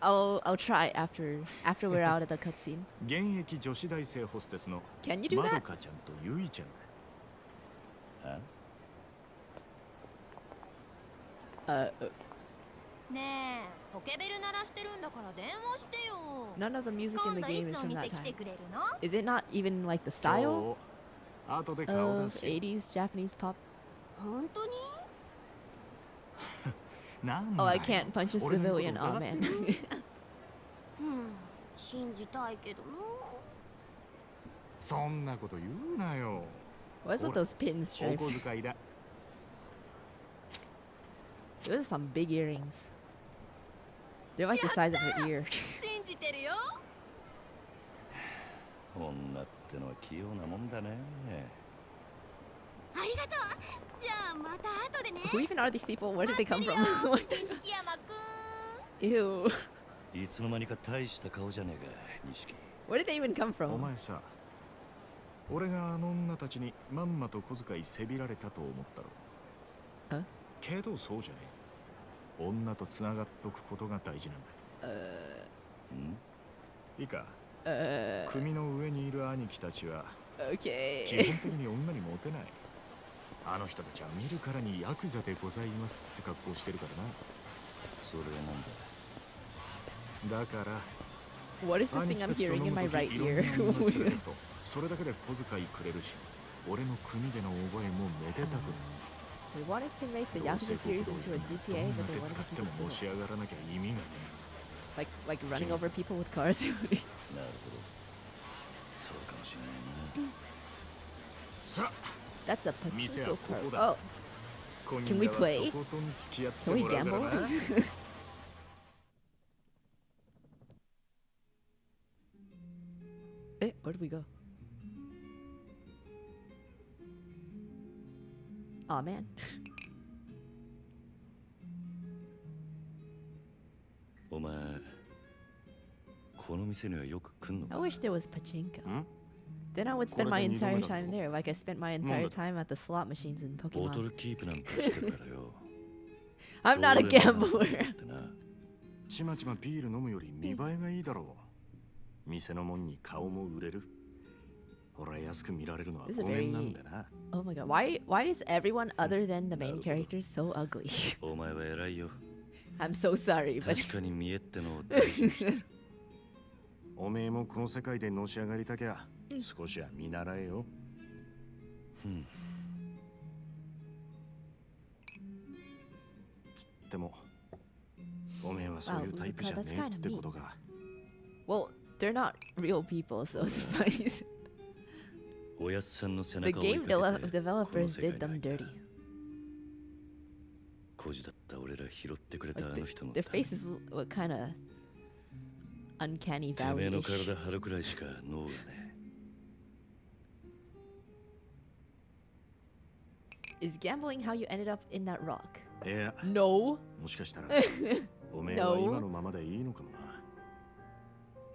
I'll I'll try after after we're out of the cutscene. (laughs) う現役女子大生ホステスの Can you do まど that? かちゃんとゆいちゃんだあ Uh, uh, ねえポケベル鳴らしてるんだから電話してよ none of the music in 今 the 度 game い is つお from 店 that 来て time. くれるの Is it not even like the style そう後で顔出 of すよ 80s Japanese pop? 本当になんだ Oh, よ I can't punch a 俺のこと civilian. Oh 疑って man. る(laughs) うん信じたいけどなそんなこと言うなよ What's with Ora. those お pinstripes? 小遣いだ Those are some big earrings. They're like the size of her ear. (laughs) 信じてるよ女ってのは器用なもんだね (sighs) Who even are these people? Where did they come from? (laughs) What Ew. いつの間にか大した顔じゃねえか錦 Where did they even come お from? 前さ俺があの女たちにまんまと小遣いせびられたと思ったろ。えけどそうじゃねえ。女とつながっとくことが大事なんだ。Uh, ん？いいか？Uh, 組の上にいる兄貴たちは (laughs) 基 okay. 本的に女にモテないあの人たちは見るからにヤクザでございますって格好してるからそれはなんだなだから What is this 兄 thing 貴 I'm たちと hearing 飲 in む my 時 right ear? それだけで小遣いくれるし俺の組での覚えもめでたくなる They wanted to make the どうせ Yakuza 国 series 道 into a GTA, but な they 手 wanted 使 to って keep も it simple. 上がらなきゃ意味がね Like like running over people with cars. なるほどそうかもしんないなさあ That's a pachinko card. Oh. Can we play? Can we gamble? (laughs) eh, where do we go? Aw, oh, man. (laughs) I wish there was pachinko. Hmm? Then I would spend my これで二度目 entire だ time ぞ。 there, like I spent my なん entire だ time at the slot machines in ボト Pokemon. ルキープなんかしてるからよ I'm (laughs) not a 常連だな gambler. ってなちまちまビール飲むより見栄えがいいだろう店のもんに顔も売れる俺は安く見られるのは This is ごめんなん very- だな Oh my god, why why is everyone other than the main characters so ugly? (laughs) お前は偉いよ I'm so sorry, but 確かに見えってのを大事にしてるおめえもこの世界でのし上がりたきゃ (laughs) 少しは見習えよってもおめえはそういうタイプじゃねえってことか Well, they're not real people, so it's fine. おやっさんの背 the 中を追い game かけてこの developers did に them dirty. 孤児だった俺ら拾ってくれたあの the- 人の their faces look kind of uncanny てめえ.の体張るくらいしか脳がね Is gambling how you ended up in that rock? いや No. (laughs) もしかしたらおめえは No 今のままでいいのかもな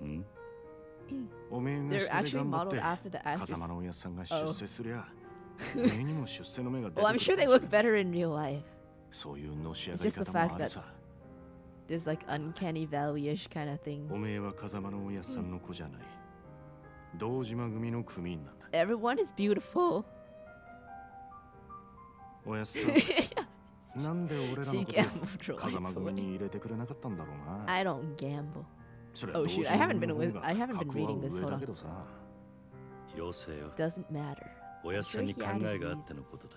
うん(clears throat) おめえが They're 下で actually 頑張っ modeled て after the 風 actors. 間のおやっさんが出世すりゃ(laughs) おめえにも出世の目が出て Well, く I'm る sure they かもし look れん better in real life. そういうのし上 It's がり just the 方 fact もある that さ there's like uncanny valley-ish kind of thing. おめえは風間のおやっさんの子じゃない堂島組の組員なんだ Everyone is beautiful. おやすさん。なんで俺らのこと風間君に入れてくれなかったんだろうな。(laughs) I don't gamble. Oh shoot! I haven't been with I haven't been reading this. Hold on. Doesn't matter. おやすさんに考えがあってのことだ。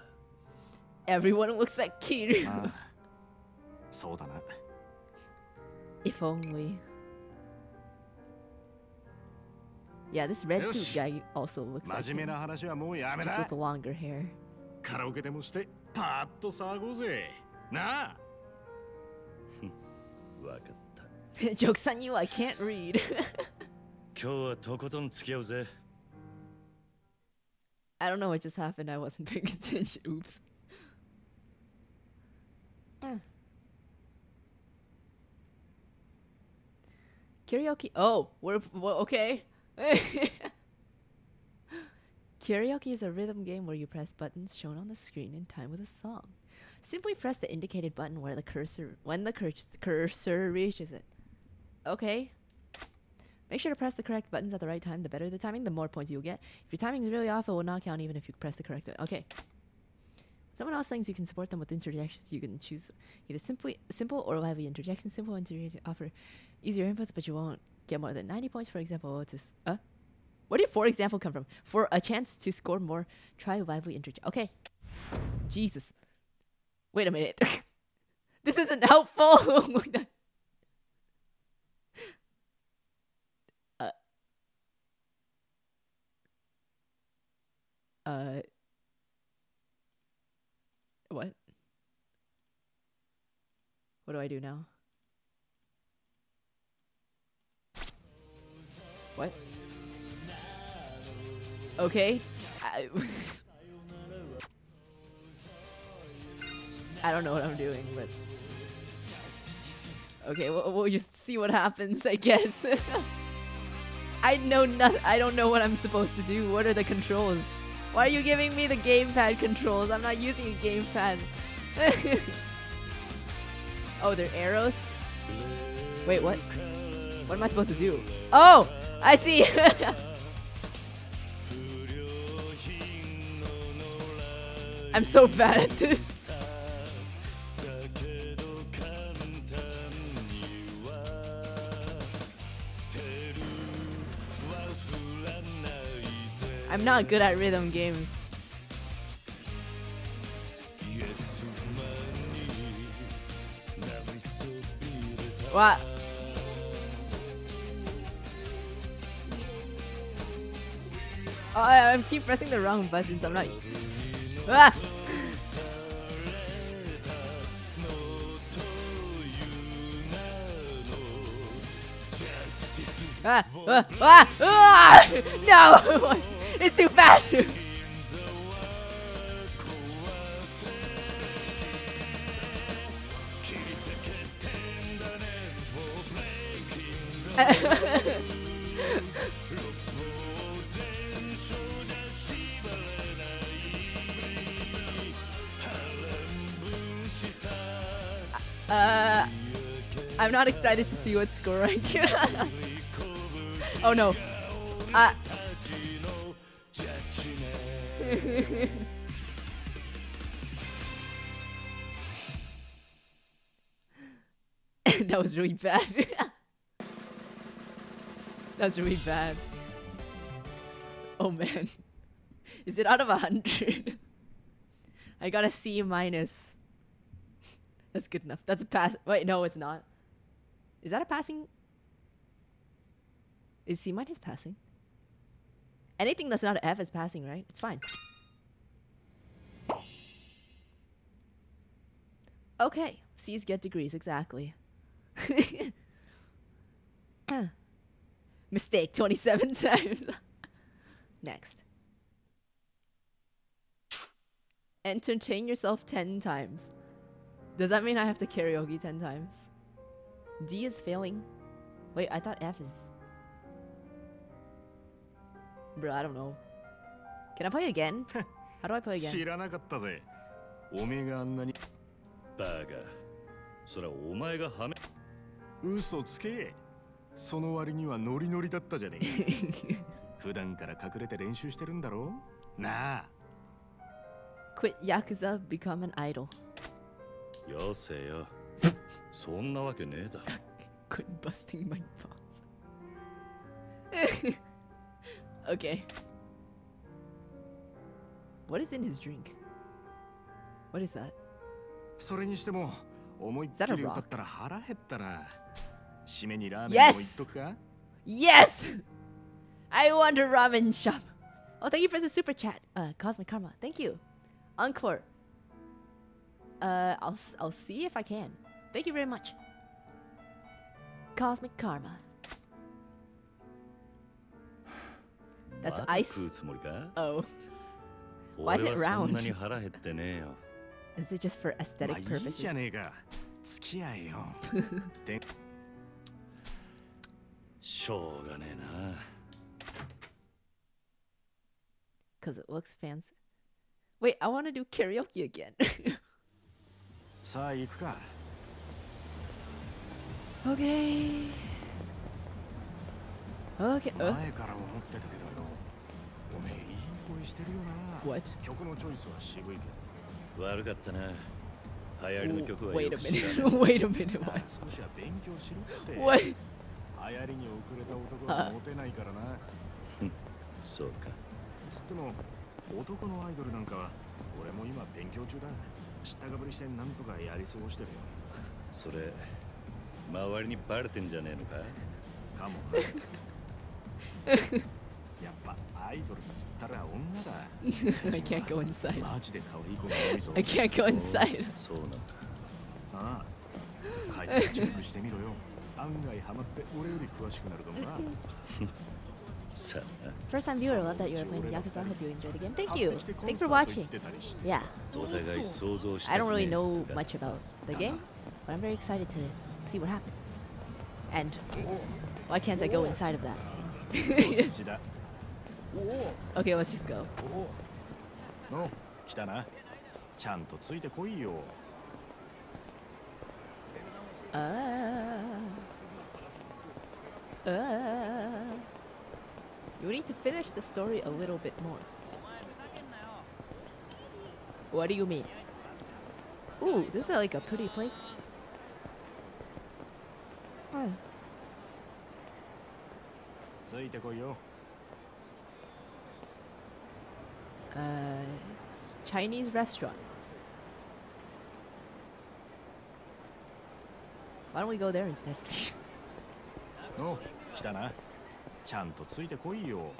Everyone looks like Kiryu (laughs) そうだな。If only. Yeah, this red suit guy also looks like him. Just with the longer hair. カラオケでもしてパーッと騒ごうぜなあわかった (laughs) Joke's on you, I can't read. (laughs) 今日はとことん付き合うぜ I don't know what just happened. I wasn't paying attention. Oops. Eh. Karaoke. Oh, we're, we okay. (laughs) Karaoke is a rhythm game where you press buttons shown on the screen in time with a song. Simply press the indicated button where the cursor when the cur- cursor reaches it. Okay. Make sure to press the correct buttons at the right time. The better the timing, the more points you'll get. If your timing is really off, it will not count even if you press the correct button. Okay. Someone else thinks you can support them with interjections. You can choose either simply simple or lively interjections. Simple interjections offer easier inputs, but you won't get more than 90 points. For example, to uh, where did for example come from? For a chance to score more, try lively interjection. Okay. Jesus. Wait a minute. (laughs) this isn't helpful. (laughs) uh. Uh. What? What do I do now? What? Okay. I, I don't know what I'm doing, but okay, we'll, we'll just see what happens, I guess. (laughs) I know nothing. I don't know what I'm supposed to do. What are the controls? Why are you giving me the gamepad controls? I'm not using a gamepad. (laughs) oh, they're arrows? Wait, what? What am I supposed to do? Oh, I see. (laughs) I'm so bad at this. I'm not good at rhythm games. What? Oh, I, I keep pressing the wrong buttons. I'm not. Ah! Ah, ah, ah, ah! No! It's too fast! Not excited to see what score I get. (laughs) oh no. Uh, (laughs) that was really bad. (laughs) that was really bad. Oh man. Is it out of a hundred? I got a C minus. That's good enough. That's a pass. Wait, no, it's not. Is that a passing? Is C minus passing? Anything that's not an F is passing, right? It's fine. Okay, C's get degrees, exactly. (laughs) Mistake 27 (laughs) times. Next. Entertain yourself 10 times. Does that mean I have to karaoke 10 times? D is failing. Wait, I thought F is. Bro, I don't know. Can I play again? How do I play again? 知らなかったぜおめえがあんなにバカそりゃお前がはめ嘘つけその割にはノリノリだったじゃねえか普段から隠れて練習してるんだろなあ Quit Yakuza, become an idol. よせよそんなわけねえだろ Quit busting my balls. okay. (laughs) What is in his drink? What is that? それにしても思いっ Is that き a り rock? 歌ったら腹減ったな締めにラー Yes! メンもいっとくか Yes! I want a ramen shop. Oh, thank you for the super chat, uh, Cosmic Karma. Thank you. Encore. Uh, I'll s- I'll see if I can. Thank you very much. Cosmic Karma. (sighs) That's まだ ice. 食(laughs) うつもりか Oh, Why is 俺 it はそ round? んな(laughs) に腹減ってねえよ is it just for まあ aesthetic いい purposes? じゃねえか付き合えよでしょうがねえな Because (laughs) it looks fancy. Wait, I want to do karaoke again. さあ行くか Okay. Okay. 前 Uh, から思ってたけどよおめえいい声してるよな what? 曲のチョイスは渋いけ悪かったな流行りの曲は Wait よ a く知ら minute. ない (laughs) Wait a minute. ど What? 少しは勉強しろって What? 流行りに遅れた男はモテないからなそうかつっても男のアイドルなんかは俺も今勉強中だ知ったかぶりしてなんとかやり過ごしてるよそれ周りにバレてんじゃねえのかかもなやっぱアイドルっつったら女だ I can't go inside. マジで可愛い子が多いぞ I can't go inside. そうなんだああ帰ってチェックしてみろよ案外ハマって俺より詳しくなるかもなさあな First time viewer, love that you are playing Yakuza. Hope you enjoy the game. Thank 勝 you. Thanks サ for watching. Yeah, お互い想像した I く don't ね really え know 姿 much about the game, but I'm very excited to see what happens. And why can't I go inside of that? ど(laughs) っちだ okay, let's just go. お来たなちゃんとついてこいよ Uh, uh, you need to finish the story a little bit more. What do you mean? Ooh, this is like a pretty place. Huh. ついてこいよ Uh, Chinese restaurant. Why don't we go there instead? (laughs) お来たなちゃんとついてこいよ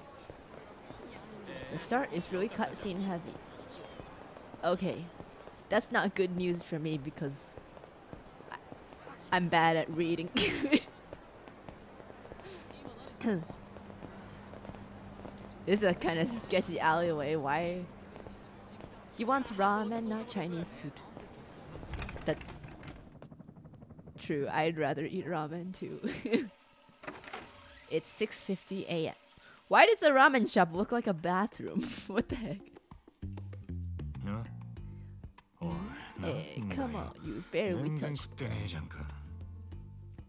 the start is really cutscene heavy. Okay, that's not good news for me because I, I'm bad at reading. (laughs) this is a kind of sketchy alleyway. Why? He wants ramen, not Chinese food. That's true. I'd rather eat ramen too. (laughs) it's 6.50 a.m. Why does the ramen shop look like a bathroom? (laughs) what the heck? Hey, come on, you barely touched.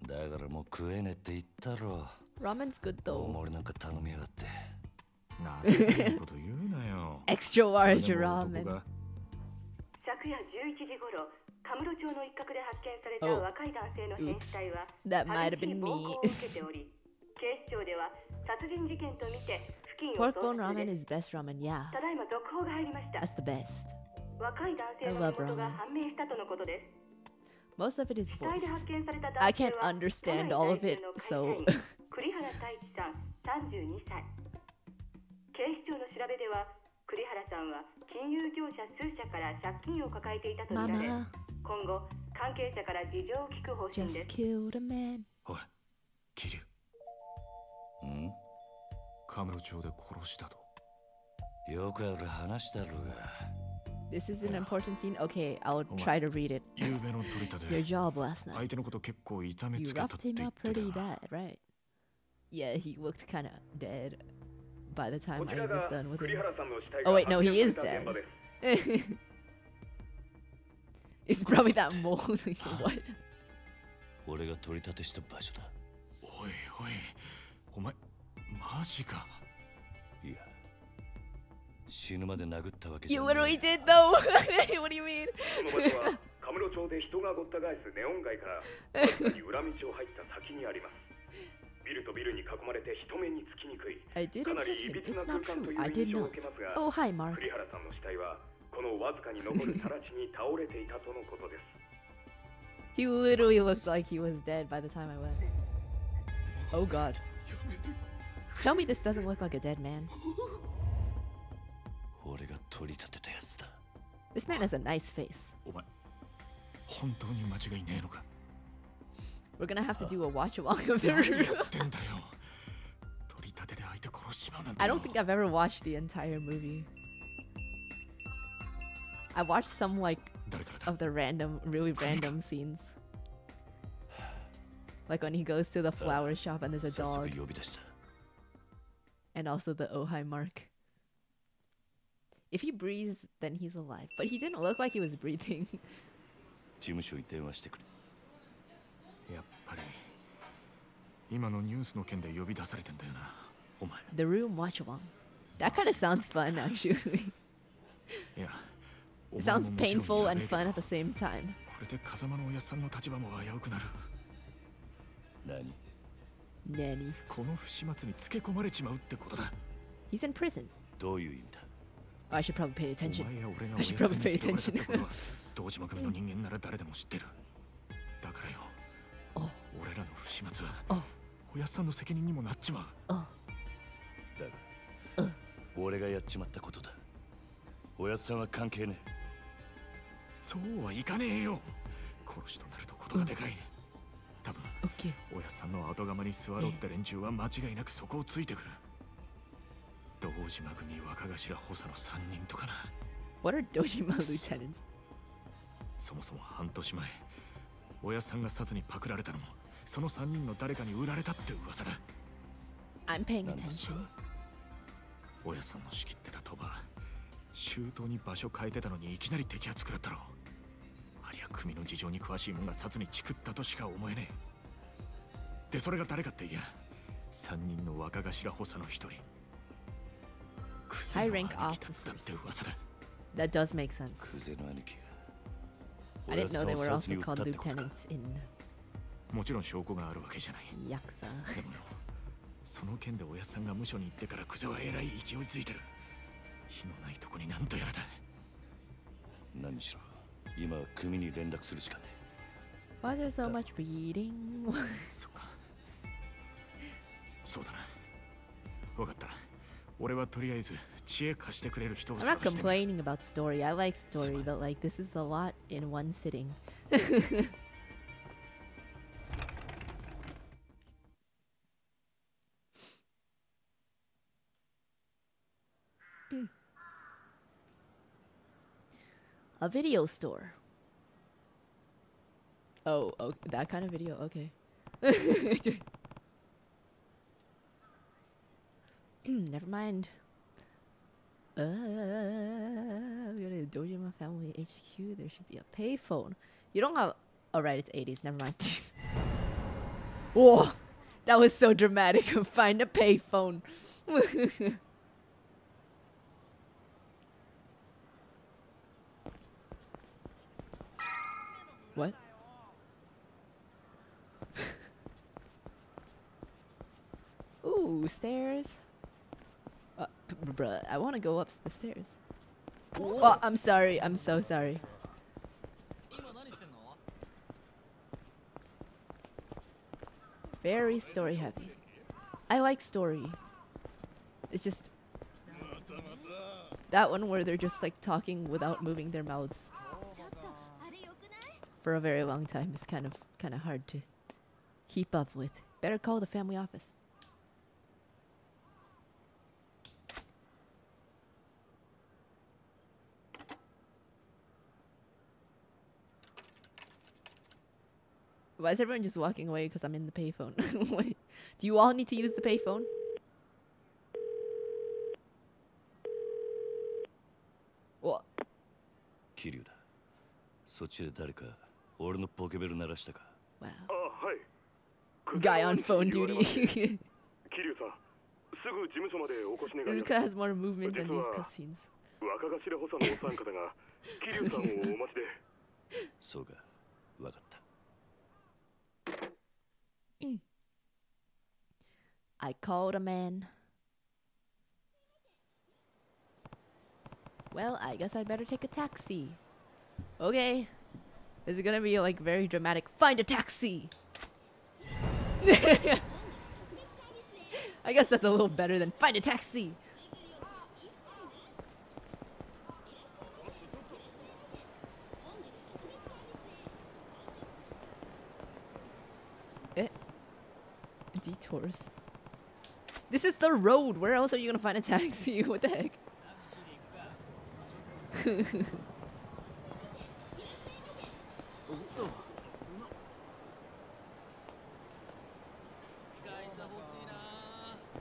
だからもう食えねえって言ったろ Ramen's good 大 though. 盛りなんか頼みやがってないこと言うなよ昨夜11時頃カムロ町の一角で発見された Oh. 若い男性の変死体は That might have 激しい been 暴 me. 行を受けており警視庁では殺人事件とみて付近を Pork 捜 bone 索 ramen で is best ramen, yeah. ただいま続報が入りました That's the best. 若い男性 I の love 身元が ramen. 判明したとのことです Most of it is voiced. で発見された I can't は understand 都 all 内 of 在 it, so 栗原太一さん32歳。警視庁の調べでは栗原さんは金融業者数社から借金を抱えていたとみられ Mama. 今後関係者から事情を聞く方針で just す killed a man. おい桐生。ん？カムロ町で殺したと。よくある話だろうが This is an important scene. Okay, I'll Oh my- try to read it. 夕べの取り立 Your て job last night. 相手のこと結構痛め You つけたって roughed him 言っ up てた pretty よ bad, right? Yeah, he looked kind of dead by the time I was done with him. さんの死体 Oh wait, no, he is dead. (laughs) it's probably that mold. (laughs) what? 俺が取り立てした場所だおいおいお前マジかいや 死ぬまで殴ったわけじ You ゃねえ literally did though. (laughs) what do you mean? その場所はカムロ町で人がごった返すネオン街からわずかに裏道を入った先にありますビルとビルに囲まれて人目につきにくい I didn't かなり kiss い him. びつ It's な not 空間と true. いう I 印 did 象を not. 受けますが Oh, hi, Mark. 栗(laughs) 原さんの死体はこのわずかに残る更地に倒れていたとのことです He literally looked like he was dead by the time I went. Oh god. (laughs) Tell me this doesn't look like a dead man. This man has a nice face. We're gonna have to do a watch along of the room. I don't think I've ever watched the entire movie. I watched some like of the random, really random scenes. Like when he goes to the flower shop and there's a dog. And also the Ohai mark. If he breathes, then he's alive. But he didn't look like he was breathing. (laughs) 事務所に電話してくれやっぱり今のニュースの件で呼び出されてんだよなお前 the room watch along. That kind of sounds fun, actually. (laughs) いや it sounds お前ももちろん painful や and べえけど fun at the same time. これで風間のおやっさんの立場も危うくなる何 Nanny. この不始末につけ込まれちまうってことだ He's in prison. どういう意味だ I should probably pay お attention. I should probably に pay attention. は堂島組の人間なら誰でも知ってるだからよ Oh. 俺らの不始末は Oh. おやっさんの責任にもなっちまう Oh. だが俺がやっちまったことだおやっさんは関係ねえそうはいかねえよ殺しとなるとことがでかい多分.おやっさんの後釜に座ろうって連中は間違いなくそこをついてくる堂島組若頭補佐の3人とかな。What are Dojima lieutenants? そもそも半年前おやっさんが札にパクられたのもその3人の誰かに売られたって噂だ。I'm paying attention. は。おやっさんの仕切ってた鳥羽周到に場所変えてたのにいきなり摘発食らったろ。ありゃ組の事情に詳しいもんが札にチクったとしか思えねえ。でそれが誰かっていや3人の若頭補佐の一人 High の rank 兄貴だったって噂だ That does make sense. I didn't know they お were also called lieutenants in もちろん証拠があるわけじゃない Yakuza. でもよその件でおやっさんが無所に行ってからクゼはえらい勢いついてる火のないとこになんとやらだ何しろ今は組に連絡するしかね Why is there so much reading? そっかそうだなわかった I'm not complaining about story. I like story, but like this is a lot in one sitting. (laughs) a video store. Oh, oh, that kind of video. Okay. (laughs) Never mind. Uh, we go to Dojima Family HQ. There should be a payphone. You don't have. Oh, right, it's 80s. Never mind. Whoa! (laughs) That was so dramatic. (laughs) Find a payphone. (laughs) what? Ooh, stairs. Bruh, I want to go up the stairs. Oh, I'm sorry. I'm so sorry. Very story heavy. I like story. It's just... That one where they're just like talking without moving their mouths. For a very long time is kind of kind of hard to keep up with. Better call the family office. Why is everyone just walking away because I'm in the payphone? (laughs) What- Do you all need to use the payphone? What? 桐生だそっちで誰か俺のポケベル鳴らしたか Wow. あはい Guy on phone 言われ duty. まして桐生さんすぐ事務所までお越し願います Ruka (laughs) has more movement than these 実は cutscenes. 若頭補佐のお三方が桐生さんをお待ちでそうかわかった (laughs) I called a man. Well, I guess I'd better take a taxi. Okay. This is gonna be like very dramatic. Find a taxi! (laughs) I guess that's a little better than find a taxi! Detours. This is the road. Where else are you gonna find a taxi? (laughs) What the heck? (laughs)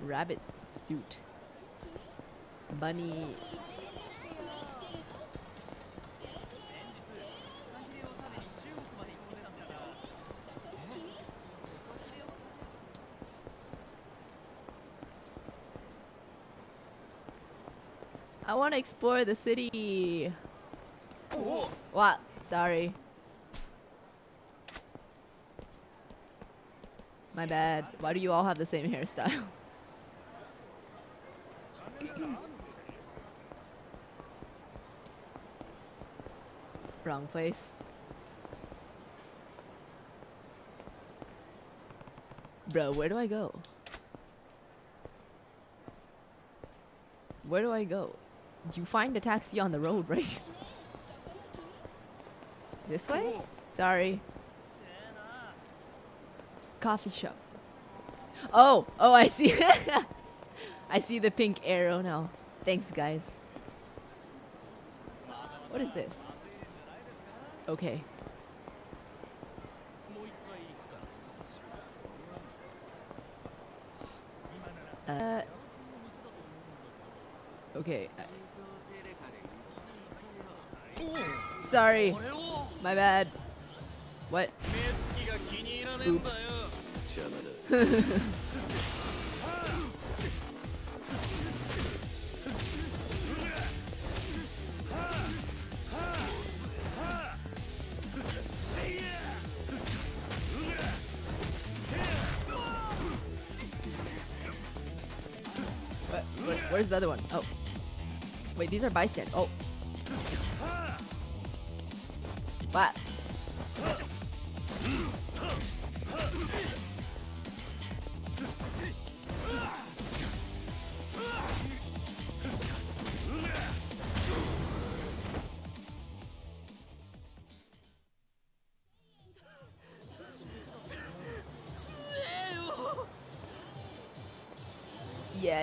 Rabbit suit. Bunny. Want to explore the city. What? Sorry. My bad. Why do you all have the same hairstyle? (laughs) Wrong place. Bro, where do I go? Where do I go? You find a taxi on the road, (laughs) right? this way? Sorry. Coffee shop. Oh, oh, I see. (laughs) I see the pink arrow now. Thanks, guys. What is this? Okay. Uh. Okay. I- Sorry. My bad. What? Where's the other one? Oh. Wait, these are bystanders. Oh.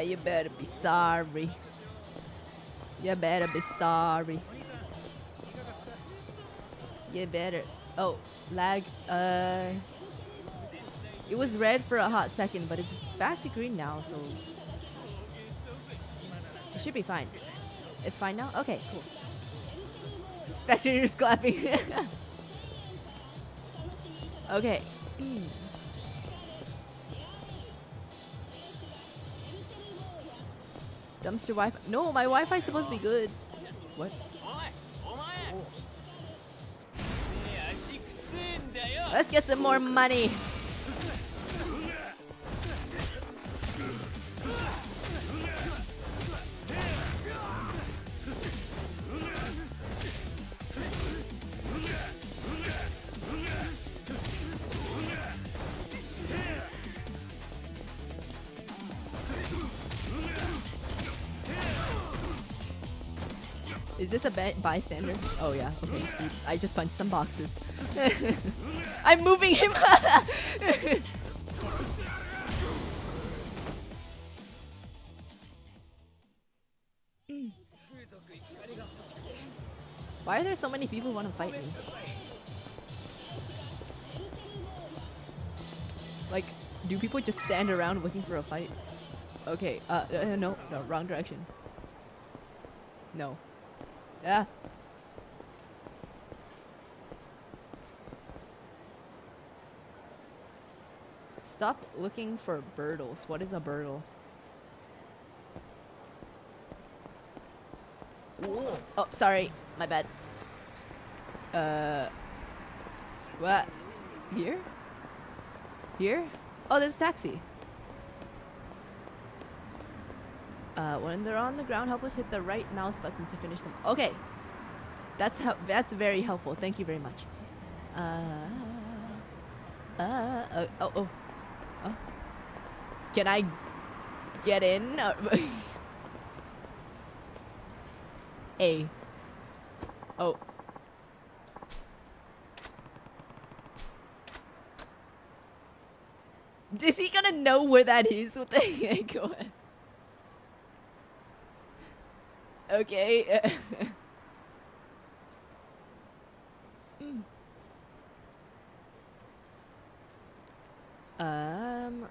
You better be sorry. You better be sorry. You better. Oh, lag. Uh. It was red for a hot second, but it's back to green now, so. It should be fine. It's fine now? Okay, cool. Spectators (laughs) clapping. (laughs) okay. Dumpster Wi-Fi. No, my Wi-Fi supposed to be good. What? Let's get some more money. Is a bystander? Oh yeah. Okay. Oops. I just punched some boxes. (laughs) I'm moving him. (laughs) Why are there so many people who want to fight me? Like, do people just stand around looking for a fight? Okay, uh, uh no, no, wrong direction. No. Yeah. Stop looking for birdles. What is a birdle? Oh, sorry. My bad. Uh. What? Here? Here? Oh, there's a taxi. Uh, when they're on the ground, help us hit the right mouse button to finish them. Okay. That's. That's very helpful. Thank you very much. Uh. Uh. uh oh. Oh. Oh. Can I get in? (laughs) A. Oh. Is he gonna know where that is? What the (laughs) heck? Go ahead. Okay. (laughs) Um.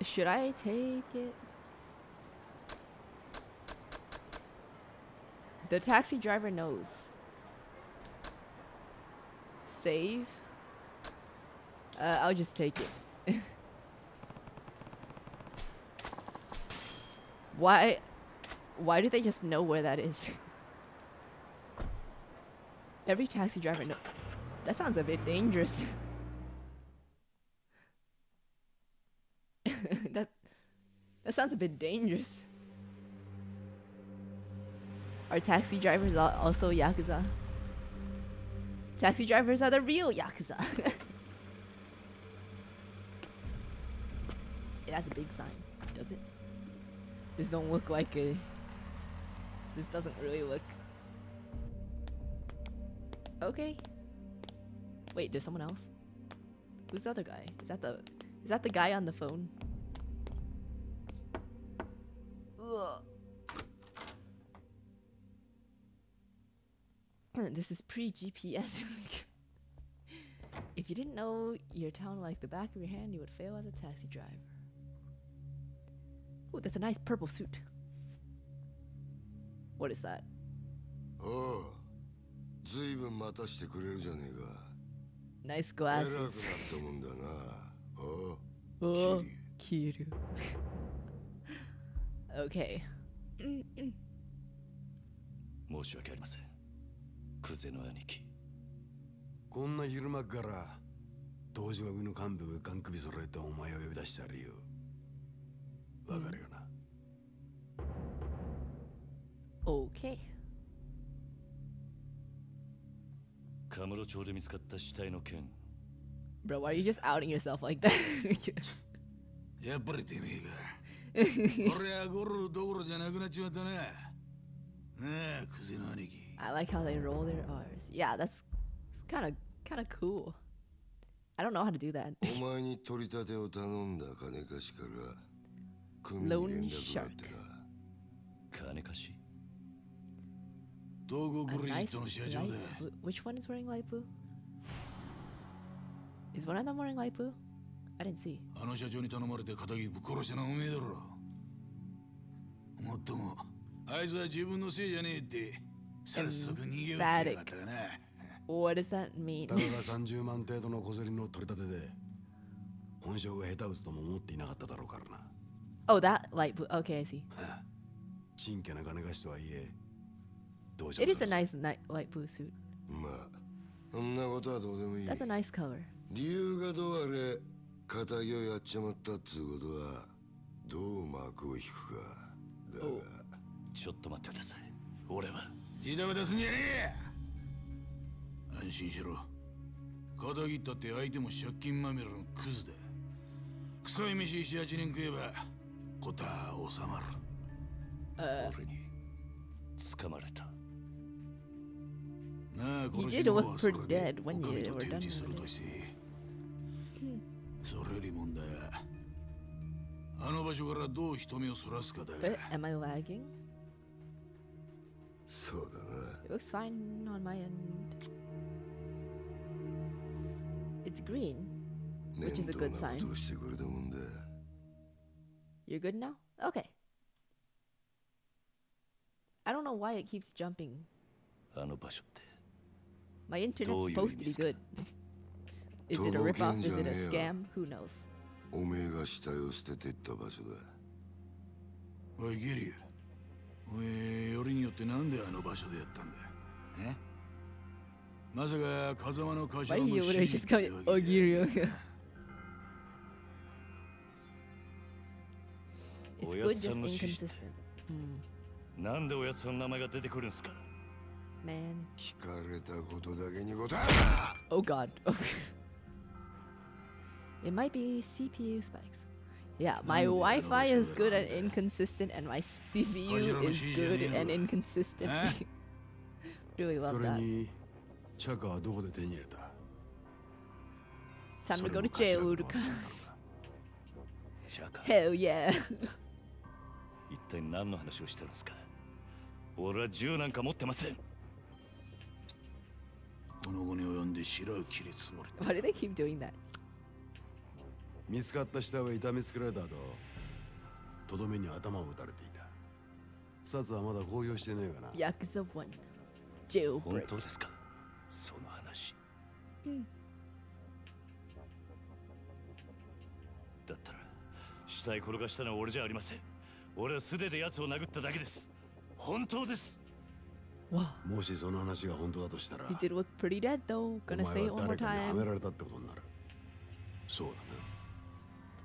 Should I take it? The taxi driver knows. Save. Uh, I'll just take it. (laughs) why? Why do they just know where that is? (laughs) Every taxi driver know. That sounds a bit dangerous. (laughs) that that sounds a bit dangerous. Are taxi drivers al- also yakuza? Taxi drivers are the real yakuza. (laughs) it has a big sign, does it? This don't look like a. This doesn't really look. Okay. Wait, there's someone else. Who's the other guy? Is that the? Is that the guy on the phone? (clears throat) This is pre GPS. (laughs) if you didn't know your town like the back of your hand, you would fail as a taxi driver. Ooh, that's a nice purple suit. What is that? おうずいぶん待たしてくれるじゃねえか。Nice 偉くなっ glasses. たもんだな。おう Oh, (laughs) Kiryu. okay. 申し訳ありません。クゼの兄貴。こんな昼間っから東島組の幹部がガン首揃えてお前を呼び出した理由。わかるよな？Okay. カムロ町で見つかった死体の件 Bro, why are you just outing yourself like that? (laughs) (laughs) やっぱりてめえか俺はゴルどころじゃなくなっちまったななあクゼの兄貴 I like how they roll their R's. Yeah, that's kind of kind of cool. I don't know how to do that. (laughs) お前に取り立てを頼んだ金貸しから組に Lone 連絡があってな金貸し東郷 A クレジッ nice トの社長 light だ blue- Which one is wearing light blue? Is one of them wearing light blue? I didn't see. あの社長に頼まれて仇ぶっ殺したのはおめえだろもっともあいつは自分のせいじゃねえって早速逃げようってやがったがな What does that mean? たかが30万程度の小競りの取り立てで本性が下手打つとも思っていなかっただろうからな Oh, that light blue. Okay, I see. ちんけな金貸しとはいえ どうし It is a nice night light blue suit. まあそんなことはどうでもいい。That's a nice color. 理由がどうあれ仇をやっちまったっつうことはどう幕を引くか。だが。ちょっと待ってください。俺は。ジタバタすんじゃねえ。安心しろ。仇ったって相手も借金まみれのクズだ。臭い飯78年食えばことは収まる。Uh, 俺に掴まれた なあ He 殺し did の look はそれ pretty で dead お when かみ you と were 手 done 打ちす with ると it. してそれより問題はあの場所からどう人目をそらすかだ But am I lagging? そうだな It looks fine on my end. It's green. 面 Which is a 倒 good な sign. ことをしてくれたもんだ You're good now? Okay. I don't know why it keeps jumping. あの場所って My internet's supposed to good. Is it a robot? おめえが死体を捨ててった場所だ。おいゲリ。ーおめえよりによってなんであの場所でやったんだ？え？まさか風間の会社の死にってわけだよ (laughs) おやすさんの死にって。なんでおやすさんの名前が出てくるんですか、man. 聞かれたことだけに答え Oh god. (laughs) it might be CPU spikes. Yeah, my Nande Wi Fi ano is ba good siya and nande? inconsistent, and my CPU Kajiro no is shiya good ne and no. inconsistent. (laughs) Eh? really そ love れ that. にチャカはどこで手に入れた Time to それ go も to 頭 jail, の Uruka. 悪さなのか (laughs) じゃあか Hell yeah. 一体何の話をしてるんですか俺は銃なんか持ってません この後に及んで白を切りつもり Why do they keep doing that? 見つかった死体は痛めつけられた後とどめに頭を撃たれていた殺はまだ公表してねえがな Yakuza 1. 本 Jailbreak. 当ですか？その話うんだったら死体転がしたのは俺じゃありません俺は素手で奴を殴っただけです本当です.もしその話が本当だとしたら He did look pretty dead though. お Gonna 前 say it は one more 誰かにはめ time. られたってことになるそうだ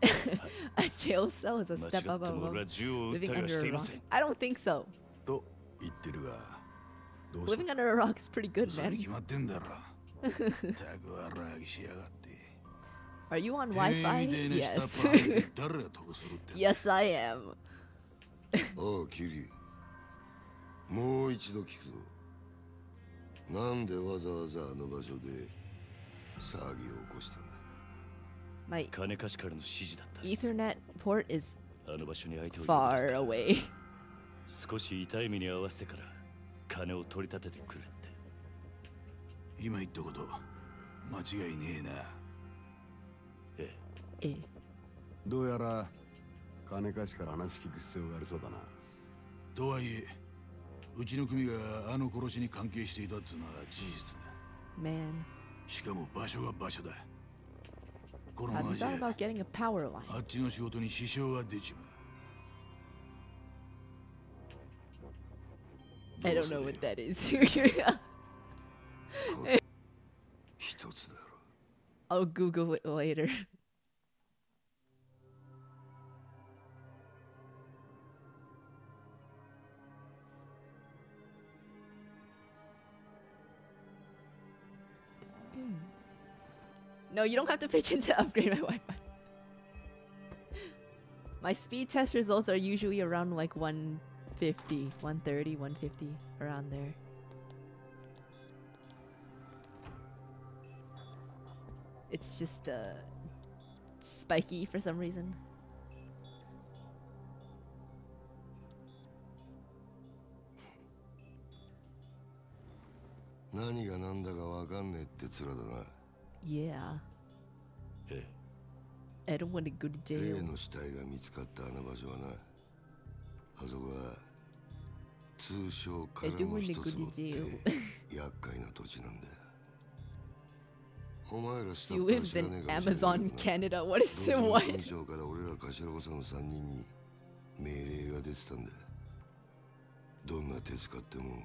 (laughs) A jail cell is a 間違 step って up も俺 above は銃を撃っ living たりはし under て a いま rock. せん I don't think so. なと言ってるがどうし Living ます under a rock is pretty good, 嘘に man. 決まってんだろた(laughs) く悪あぎしやがって Are you on て Wi めえみ Fi? たいな Yes. 下(laughs) っ端で誰が得するってんだ yes, I am. ああキリ もう一度聞くぞ。なんでわざわざあの場所で騒ぎを起こしたんだ？My 金貸しからの指示だったんです。Ethernet port is あの場所に相手を呼ぶんですか far ら away. 少し痛い目に合わせてから金を取り立ててくれって。今言ったこと間違いねえな。え。ええ。どうやら金貸しから話聞く必要がありそうだな。とはいえうちの組があの殺しに関係していたっつうのは事実だ。しかも場所が場所だ。このままあっちの仕事に支障が出ちまう。I don't (laughs) (laughs) No, you don't have to pitch (laughs) in to upgrade my Wi-Fi. My speed test results are usually around like 150, 130, 150, around there. It's just uh spiky for some reason. (laughs) 何が何だかわかんねえ Yeah. え I don't want to go to 例 jail. の死体が見つかったあの場所はなあそこは通称空 I don't の一つ to って jail. (laughs) 厄介な土地なんだよお前ら下 She っ端 lives 知らねえかもしれないけどな. What is 同 it? 時に What? 組長から俺ら頭補佐の3人に命令が出てたんだどんな手使っても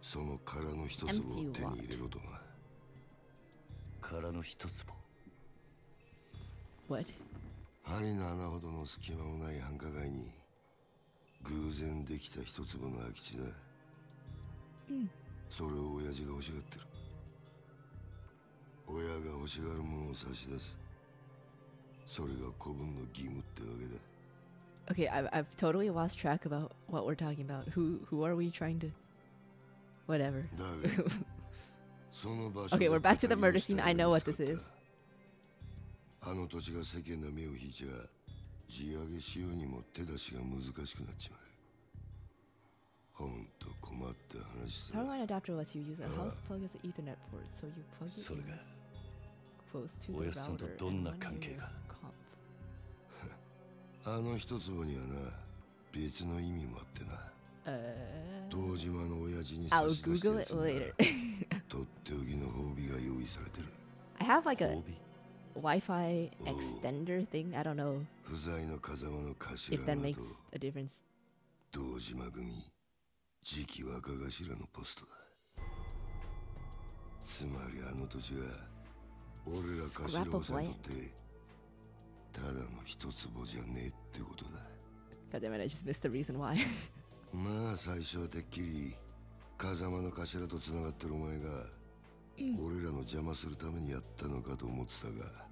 その殻の一粒を手に入れろとな殻の一坪 What? 針の穴ほどの隙間もない繁華街に偶然できた一粒の空き地だそれを親父が欲しがってる親が欲しがるものを差し出すそれが子分の義務ってわけだ Okay, I've I've totally lost track about what we're talking about. Who who are we trying to? Whatever. だがその場所 Okay, で we're back to the 語り murder をした scene. I ら know 見 what つか this っ is. たあの土地が世間の目を引いちゃ地上げしようにも手出しが難しくなっちまうほんと困った話さ Power line adapter lets you use a house plug as an Ethernet port, so you plug it それ in が close to お the やっさんと router どん and な run 関係 your が comp. あの一坪にはな別の意味もあってな Uh, 堂島の親父に差 I'll し出した Google や it つにな later. とっ I have like a 褒美 Wi-Fi extender thing. I don't know 不在の風間の if 頭 that の makes 後 a difference. 堂島組次期若頭のポストだつまりあの土地は俺ら Scrap 頭 of さんに land. とってただの一坪じゃねえってことだ God damn it! I just missed the reason why. (laughs) まあ最初はてっきり風間の頭と繋がってるお前が 俺(clears throat) らの邪魔するためにやったのかと思ってたが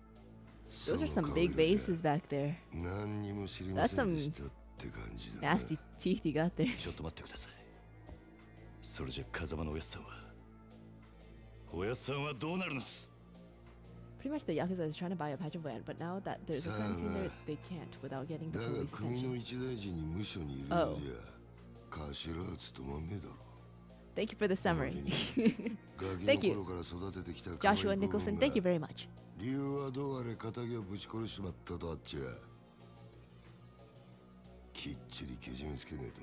Those are some big bases back there. 何にも知りま That's せん some でしたって感じだな nasty teeth you got there. ちょっと待ってくださいそれじゃ風間のおやっさんはおやっさんはどうなるんです Pretty much the Yakuza is trying to buy a patch of land, but now that there's a crime scene there, they can't without getting the だが police 組の attention. 一大臣に無所にいる Oh. Thank you for the summary. (laughs) Thank の you. Joshua 子 Nicholson, が thank you very much. 理由はどうあれ仇をぶち殺しちまったとあっちゃきっちりけじめつけねえと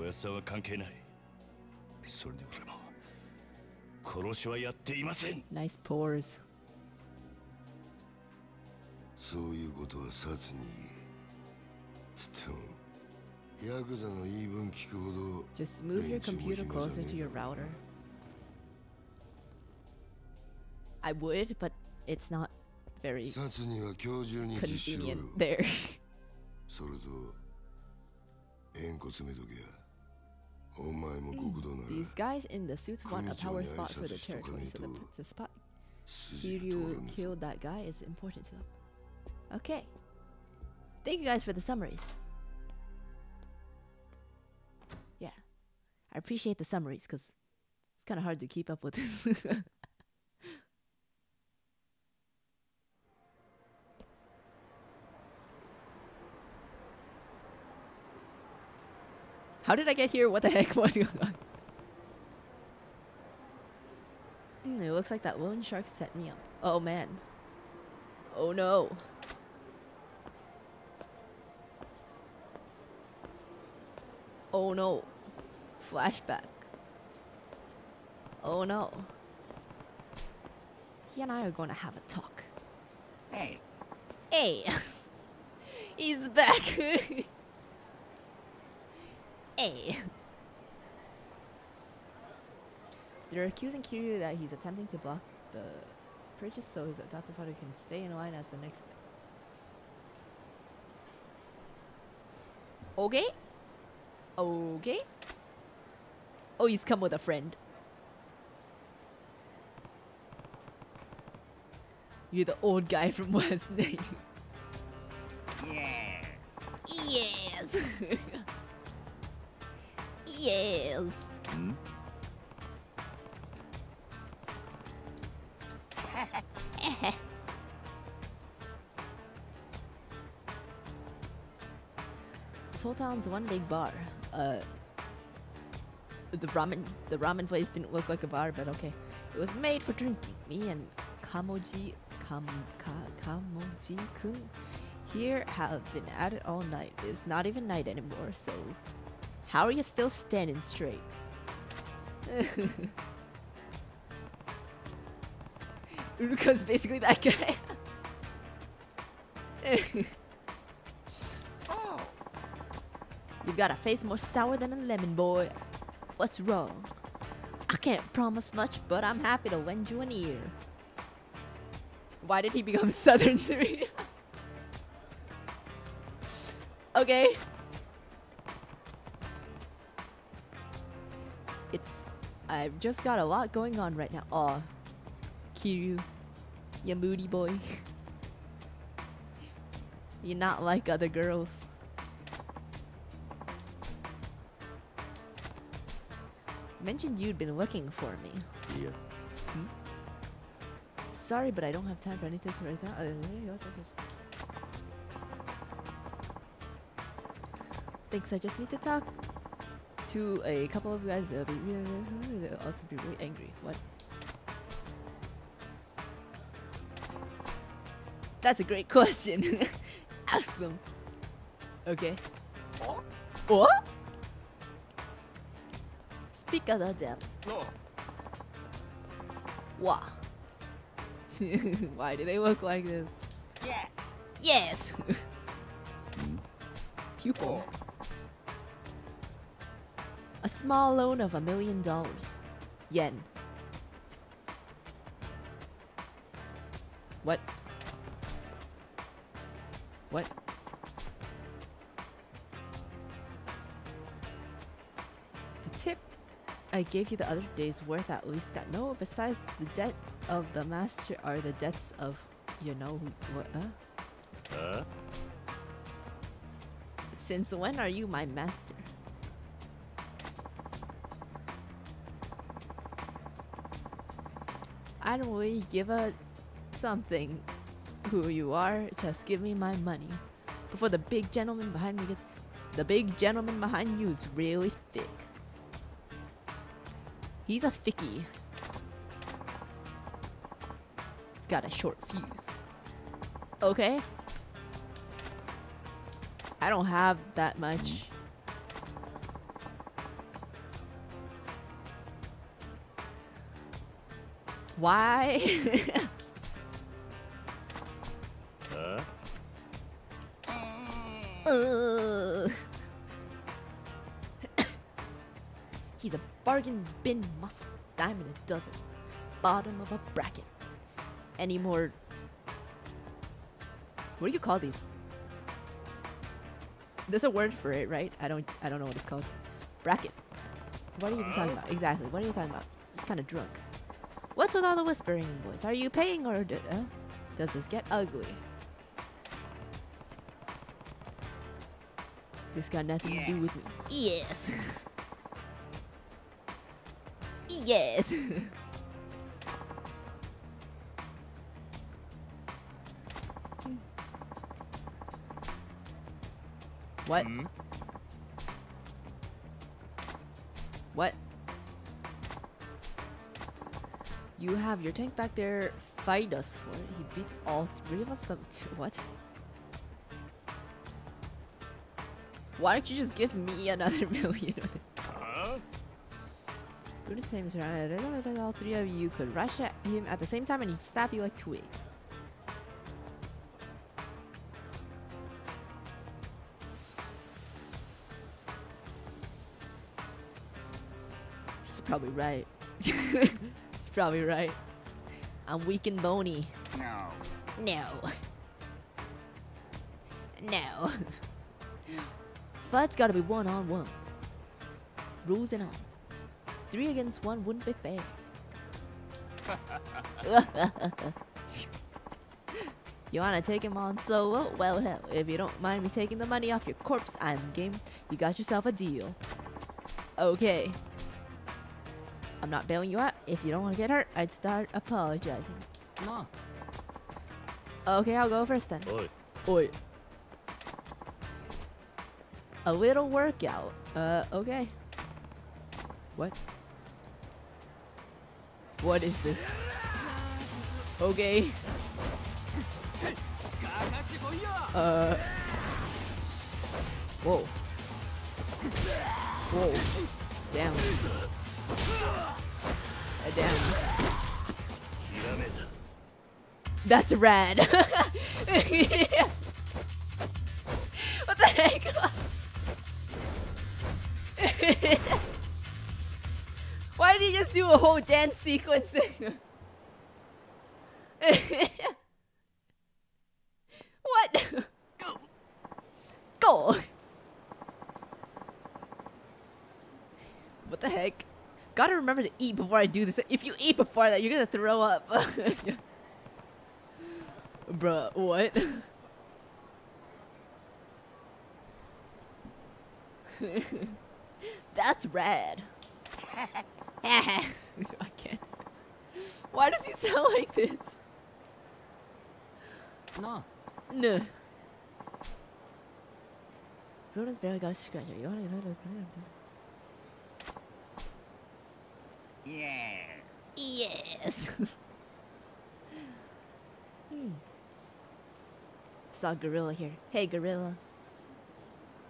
なおやっさんは関係ないそれで俺も殺しはやっていません Nice pores. そういうことは殺につっても Just move your 連中も computer 暇じゃ closer ね to え your だろう router. な I would, but it's not very 殺には今日中に実施しろよ convenient there. (laughs) それと円骨めとけやお前も極道なら These guys in the suits want a power Kumitsune spot for the aisatsu territory, so the, shitokanai the spot 筋が通ら Kiryu ねえぞ killed that guy is important to them. Okay. Thank you guys for the summaries. I appreciate the summaries because it's kind of hard to keep up with this. (laughs) How did I get here? What the heck? What's going on? Hmm, it looks like that loan shark set me up. Oh man. Oh no. Oh no. Flashback. Oh no. He and I are going to have a talk. Hey, Hey. (laughs) He's back. (laughs) hey. They're accusing Kiryu that he's attempting to block the purchase so his adopted father can stay in line as the next. Okay? Okay? Oh, he's come with a friend. You're the old guy from West Snake. yes. Yes. yes. (laughs) Sultan's one big bar. Uh, the ramen, the ramen place didn't look like a bar, but okay. It was made for drinking. Me and Kamoji, Kam, Ka, Kamoji Kun here have been at it all night. It's not even night anymore, so how are you still standing straight? (laughs) Uruka's basically that guy. (laughs) Oh, You've got a face more sour than a lemon, boy. What's wrong? I can't promise much, but I'm happy to lend you an ear. Why did he become (laughs) southern to me? (laughs) okay. It's. I've just got a lot going on right now. Aw. Kiryu. You moody boy. (laughs) You're not like other girls. Mentioned you'd been looking for me. Yeah. Sorry, but I don't have time for anything right now. Uh, Thanks, I just need to talk to a couple of guys. Uh, be really, also be really angry. What? That's a great (laughs) question. Ask them. Okay. What? Speak of the devil. Wah. (laughs) Why do they look like this? Yes. Yes. (laughs) Pupil. A small loan of a million dollars. Yen. What? What? I gave you the other day's worth at least that. No, besides the debts of the master are the debts of you know what uh? Huh? Since when are you my master? I don't really give a something who you are. Just give me my money. Before the big gentleman behind me gets. The big gentleman behind you is really thick. He's a thickie. He's got a short fuse. Okay. I don't have that much. Why? (laughs) bargain bin muscle, diamond a dozen, bottom of a bracket. Any more? What do you call these? There's a word for it, right? I don't. I don't know what it's called. Bracket. What are you even talking about? Exactly. What are you talking about? You're kind of drunk. What's with all the whispering, boys? Are you paying or do, uh, does this get ugly? This got nothing to do with me. Yes. (laughs) yes. (laughs) what? Hmm? What? You have your tank back there. Fight us for it. He beats all three of us. What? Why don't you just give me another (laughs) million? Do the same as around. All three of you could rush at him at the same time and he'd stab you like twigs. She's probably right. (laughs) She's probably right. I'm weak and bony. No. No. No. Fight's gotta be one on one. Rules and all. Three against one wouldn't be fair. (laughs) you wanna take him on solo? Well, hell, if you don't mind me taking the money off your corpse, I'm game. You got yourself a deal. Okay. I'm not bailing you out. If you don't want to get hurt, I'd start apologizing. No. Okay, I'll go first then. Oi. Oi. A little workout. Uh, okay. What? What is this? Okay. Uh. Whoa. Whoa. Damn. Uh, damn. That's rad. (laughs) what the heck? (laughs) do a whole dance sequence thing. (laughs) what? Go. Go. What the heck? Gotta remember to eat before I do this. If you eat before that, you're gonna throw up. (laughs) Bruh, what? (laughs) That's rad. (laughs) I can't. Why does he sound like this? No. No. Bruno's barely got a scratch. You wanna know Yes. Yes. (laughs) hmm. Saw Gorilla here. Hey, Gorilla.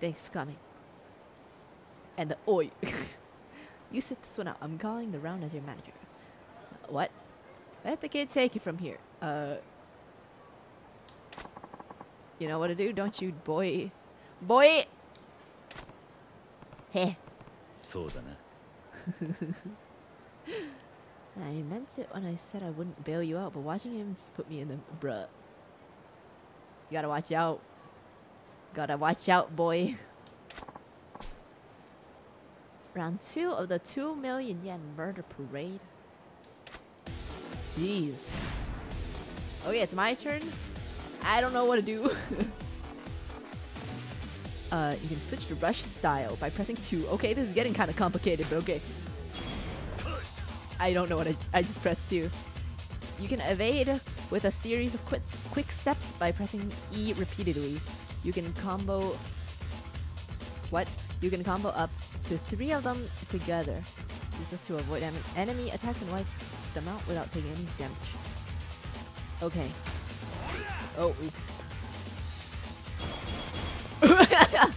Thanks for coming. And the oi. (laughs) You sit this one out. I'm calling the round as your manager. What? Let the kid take it from here. Uh. You know what to do, don't you, boy? Boy! Heh. So eh? (laughs) I meant it when I said I wouldn't bail you out, but watching him just put me in the bruh. You gotta watch out. Gotta watch out, boy. (laughs) Round two of the 2 million yen murder parade. Jeez. Okay, it's my turn. I don't know what to do. (laughs) uh, you can switch to rush style by pressing 2. Okay, this is getting kind of complicated, but okay. I don't know what I, I just pressed 2. You can evade with a series of quick, quick steps by pressing E repeatedly. You can combo... What? You can combo up to three of them together. This to avoid em enemy attacks and wipe them out without taking any damage. Okay. Oh, oops. (laughs)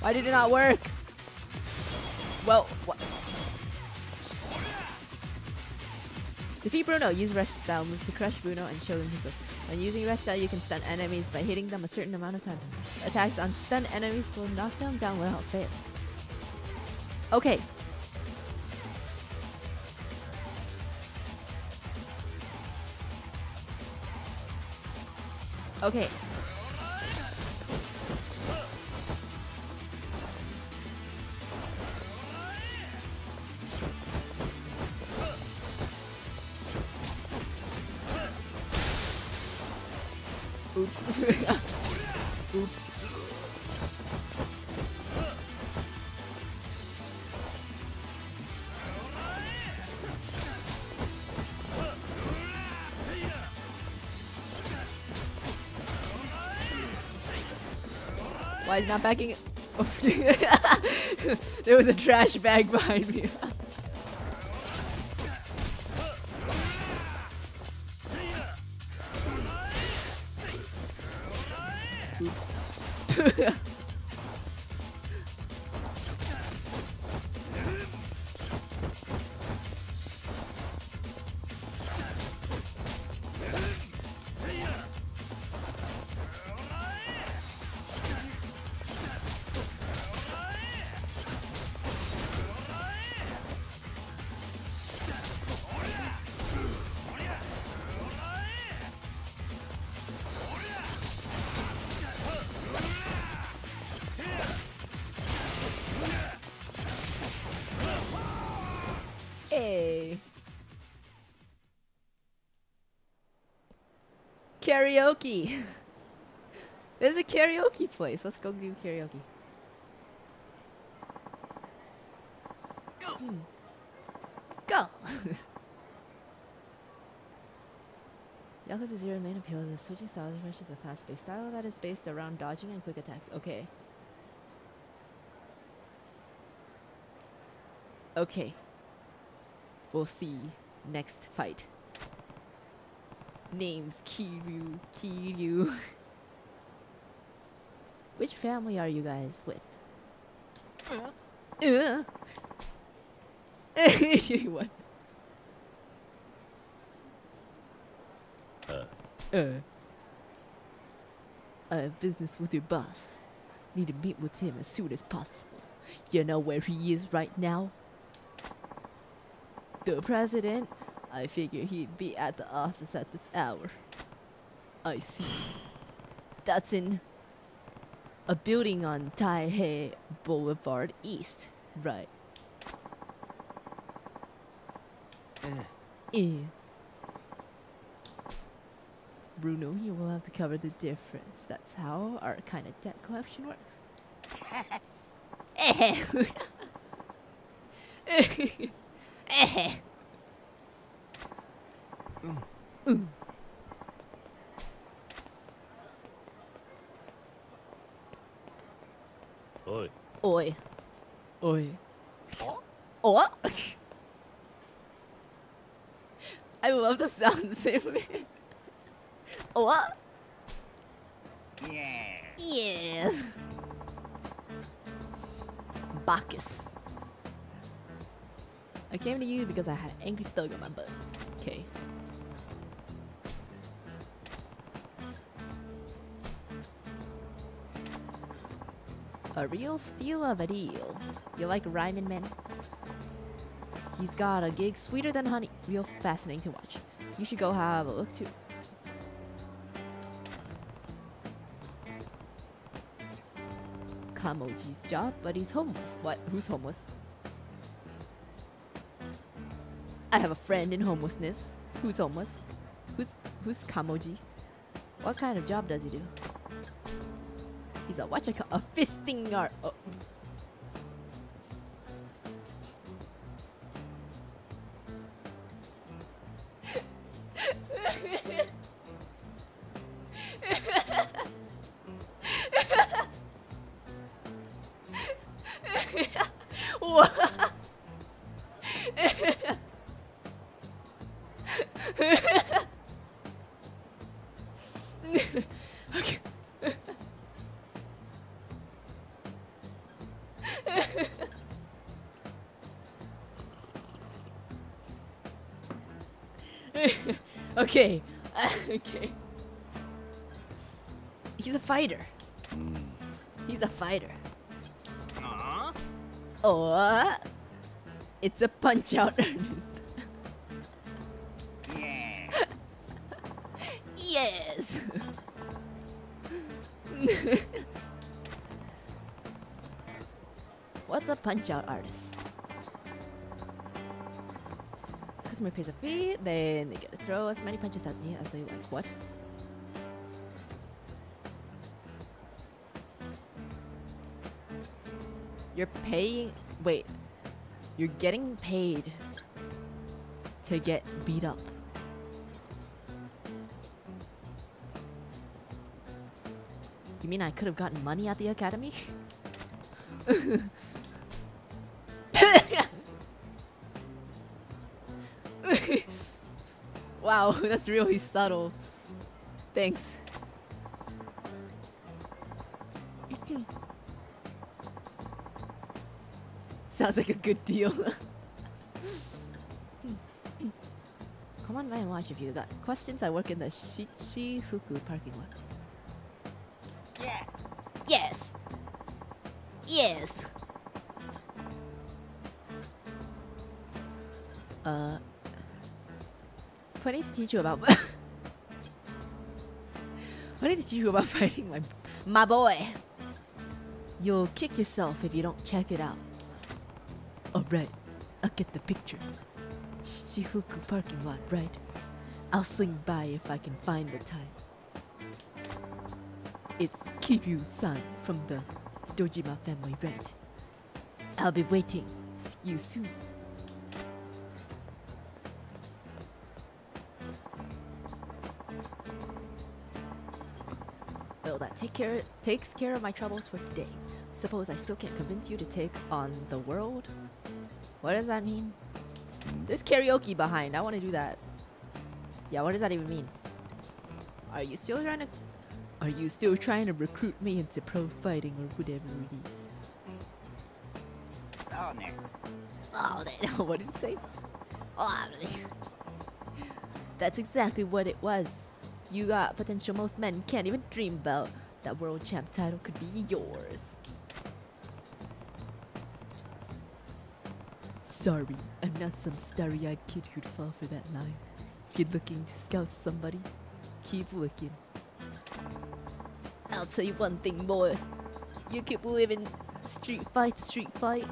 Why did it not work? Well, what? Bruno. Use Rush Style moves to crush Bruno and show him his When using Rush Style, you can stun enemies by hitting them a certain amount of times. Attacks on stun enemies will knock them down without fail. Okay. Okay. Why is not backing (laughs) there was a trash bag behind me. (laughs) Karaoke. (laughs) There's a karaoke place. Let's go do karaoke. Go. Hmm. Go. (laughs) Yakuza Zero main appeal is switching styles versus a fast-paced style that is based around dodging and quick attacks. Okay. Okay. We'll see next fight. Names Kiryu, Kiryu. (laughs) Which family are you guys with? Uh. (laughs) what? Uh. Uh. I have business with your boss. Need to meet with him as soon as possible. You know where he is right now? The president? I figure he'd be at the office at this hour. I see. That's in a building on Taihei Boulevard East, right? Eh. Bruno, you will have to cover the difference. That's how our kind of debt collection works. (laughs) Eh. (laughs) Mm. おい Oi. Oi. Oh? I love the sound same Oh? Yeah. Yeah. Bacchus. I came to you because I had an angry thug on my butt. Okay. A real steal of a deal. You like rhyming, Man? He's got a gig sweeter than honey. Real fascinating to watch. You should go have a look too. Kamoji's job, but he's homeless. What? Who's homeless? I have a friend in homelessness. Who's homeless? Who's who's Kamoji? What kind of job does he do? He's a what you call a fisting art. Oh. Uh, okay. (laughs) okay. He's a fighter. Hmm. He's a fighter. Aw. Or it's a punch out Ernest. (laughs) yes. (laughs) What's a punch out artist? Customer pays a fee, then they get to throw as many punches at me as they like. What? You're paying. Wait. You're getting paid to get beat up. You mean I could have gotten money at the academy? (laughs) (laughs) wow, (laughs) that's really subtle. Thanks. (clears throat) Sounds like a good deal. (laughs) Come on by and watch if you got questions. I work in the Shichifuku parking lot. Yes. Yes. Yes. Uh. I need to teach you about. I need to teach you about fighting my my boy. You'll kick yourself if you don't check it out. Alright, I'll get the picture. Shichifuku parking lot, right? I'll swing by if I can find the time. It's Kiryu-san from the Dojima family, right? I'll be waiting. See you soon. Care takes care of my troubles for today. Suppose I still can't convince you to take on the world? What does that mean? There's karaoke behind. I want to do that. Yeah, what does that even mean? Are you still trying to Are you still trying to recruit me into pro fighting or whatever it is? Oh, no. Oh, (laughs) what did you say? Oh, that's exactly what it was. You got potential most men can't even dream about. That world champ title could be yours. Sorry, I'm not some starry-eyed kid who'd fall for that line. If you're looking to scout somebody, keep looking. I'll tell you one thing, more. You keep living street fight to street fight,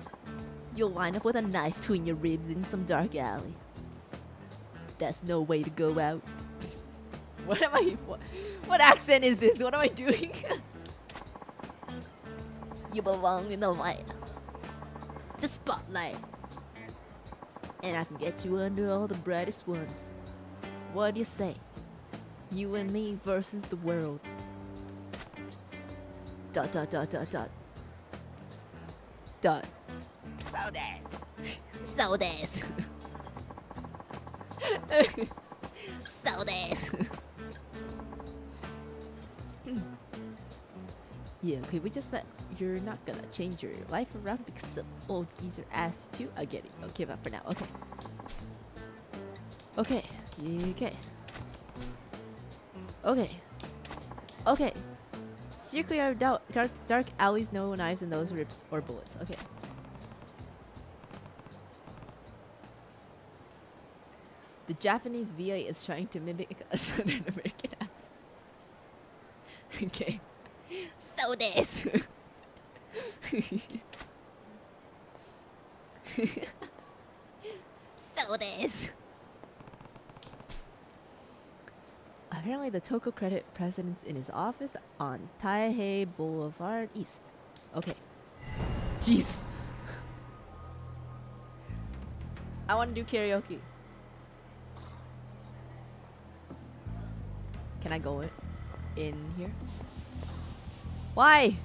you'll wind up with a knife between your ribs in some dark alley. That's no way to go out. What am I? What, what accent is this? What am I doing? (laughs) you belong in the light, the spotlight, and I can get you under all the brightest ones. What do you say? You and me versus the world. Dot dot dot dot dot. Dot. So des. (laughs) so des. (laughs) so des. Yeah, okay, we just met. You're not gonna change your life around because of old geezer ass too. I get it. Okay, but for now, okay. Okay. Okay. Okay. Okay. Secretly, dark, dark, dark alleys, no knives, and those rips or bullets. Okay. The Japanese VA is trying to mimic (laughs) a Southern American accent. (laughs) okay. So this. so this. Apparently, the Toko Credit president's in his office on Taihei Boulevard East. Okay. Jeez. I want to do karaoke. Can I go in here? Why?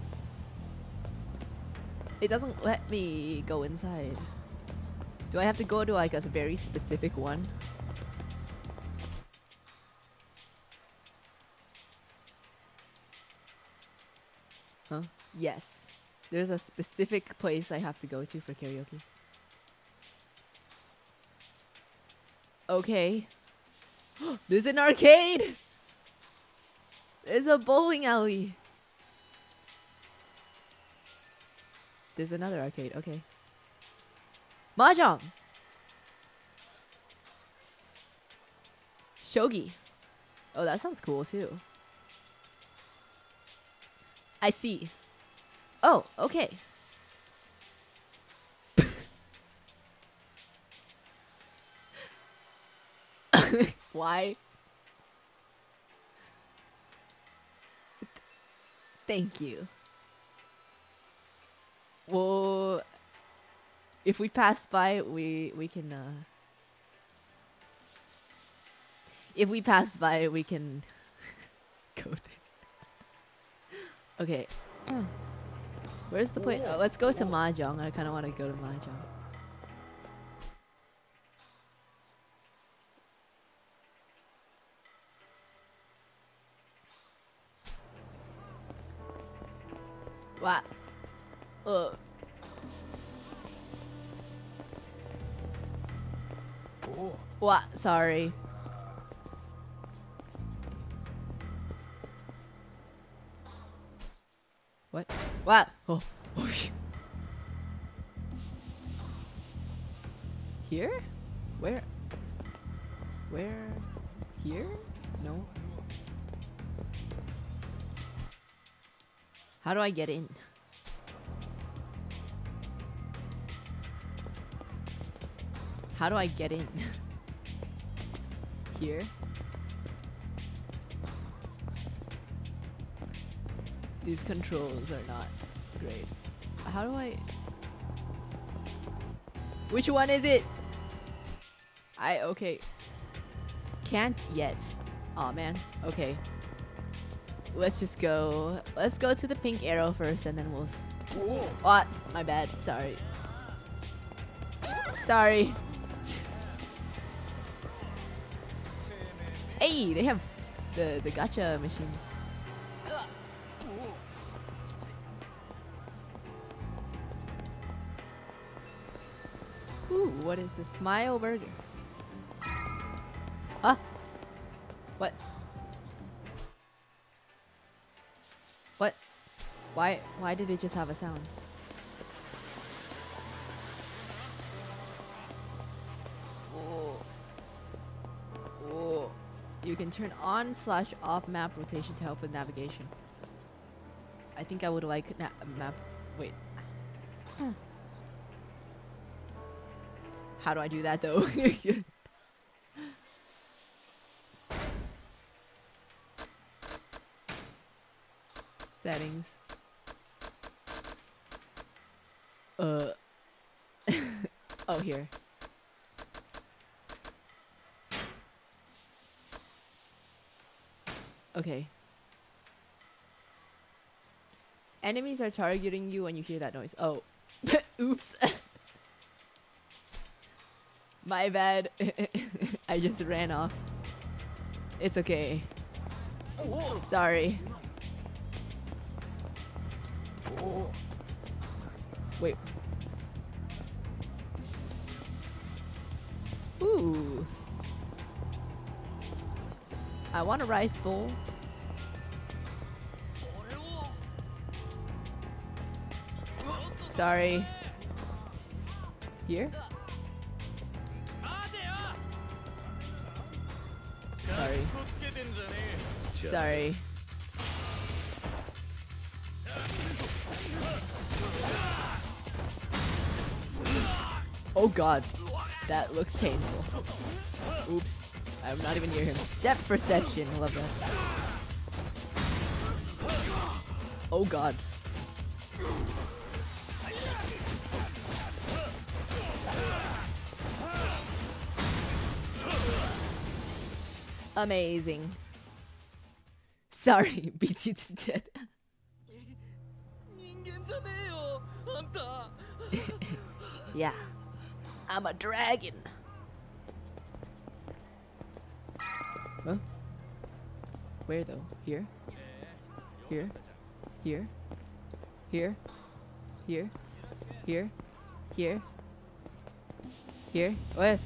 It doesn't let me go inside. Do I have to go to like a very specific one? Huh? Yes. There's a specific place I have to go to for karaoke. Okay. (gasps) There's an arcade! There's a bowling alley. There's another arcade. Okay. Mahjong. Shogi. Oh, that sounds cool too. I see. Oh, okay. (coughs) Why? Thank you. Well, if we pass by, we we can. Uh, if we pass by, we can (laughs) go there. Okay. Where's the place? Oh, let's go to Mahjong. I kind of want to go to Mahjong. What? What? Sorry. What? What? Oh. oh (laughs) Here? Where? Where? Here? No. How do I get in? How do I get in? (laughs) Here? These controls are not great. How do I... Which one is it? I... Okay. Can't yet. oh, man. Okay. Let's just go... Let's go to the pink arrow first and then we'll... What? My bad. Sorry. Sorry. Hey, they have the, the gacha machines. Ooh, what is this? Smile Burger. Huh? What? What? Why why did it just have a sound? turn on slash off map rotation to help with navigation. I think I would like na map. Wait. How do I do that though? (laughs) Settings. Okay. Enemies are targeting you when you hear that noise. Oh. (laughs) Oops. (laughs) My bad. (laughs) I just ran off. It's okay. Sorry. Wait. Ooh. I want a rice bowl. Sorry. Here? Sorry. Sorry. Oh god. That looks painful. Oops. I'm not even near him. Depth perception. I love that. Oh god. Amazing. Sorry, (laughs) to death. (laughs) yeah. I'm a dragon. Huh? Where though? Here? Here? Here? Here? Here? Here? Here? Here? What?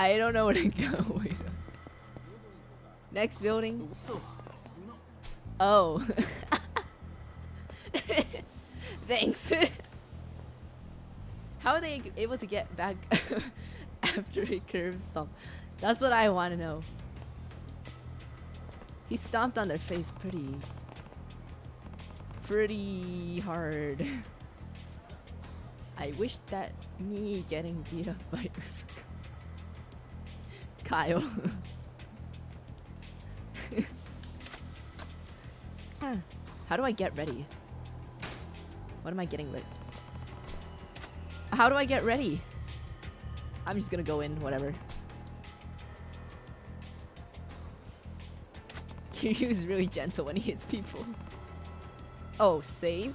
I don't know where to go. (laughs) Next building. Oh. (laughs) Thanks. (laughs) How are they able to get back after he curb stomp? That's what I want to know. He stomped on their face pretty, pretty hard. I wish that me getting beat up by Kyle. How do I get ready? What am I getting ready? How do I get ready? I'm just gonna go in, whatever. (laughs) Kiryu's really gentle when he hits people. Oh, save?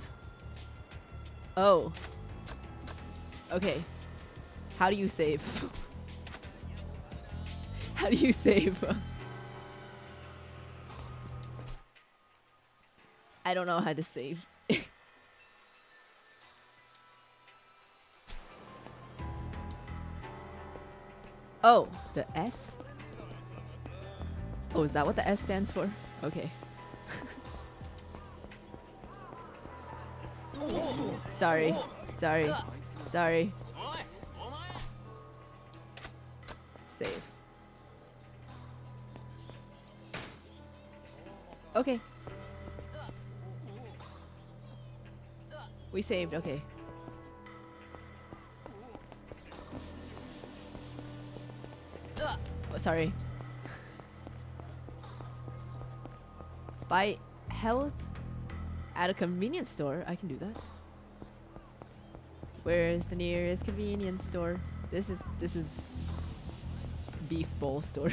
Oh. Okay. How do you save? (laughs) How do you save? I don't know how to save. (laughs) oh, the S? Oh, is that what the S stands for? Okay. (laughs) Sorry. Sorry. Sorry. Okay. We saved, okay. Oh, sorry. (laughs) Buy health at a convenience store. I can do that. Where is the nearest convenience store? This is this is beef bowl store.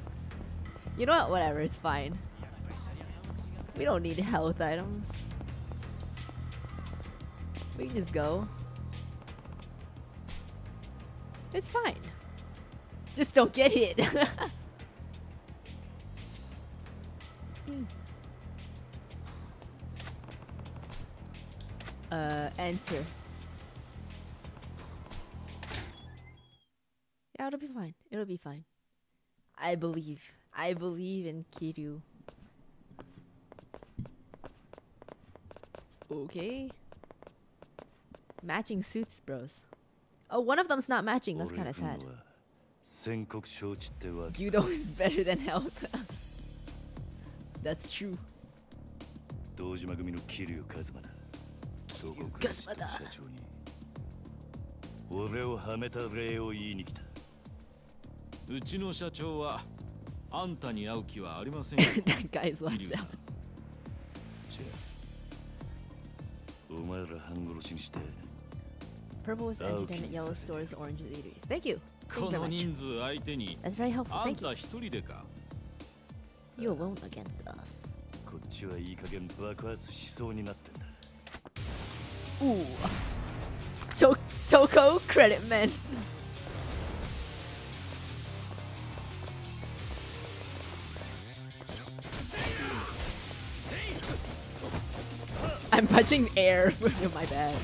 (laughs) you know what? Whatever, it's fine. We don't need health items. We can just go. It's fine. Just don't get hit. (laughs) uh, enter. Yeah, it'll be fine. It'll be fine. I believe. I believe in Kiryu. Okay. Matching suits, bros. Oh, one of them's not matching. That's kind of sad. Gyudo is better than health. That's true. 堂島組の桐生一馬だどこか知った社長に俺をはめた礼を言いに来たうちの社長はあんたに会う気はありませんよ桐生さ.んじゃあ Purple with entertainment. yellow stores, orange at eateries. Thank you. Thank you very much. That's very helpful. Thank you. You alone against us. Ooh. (laughs) To Toko credit man. I'm punching air. (laughs) My bad. (laughs)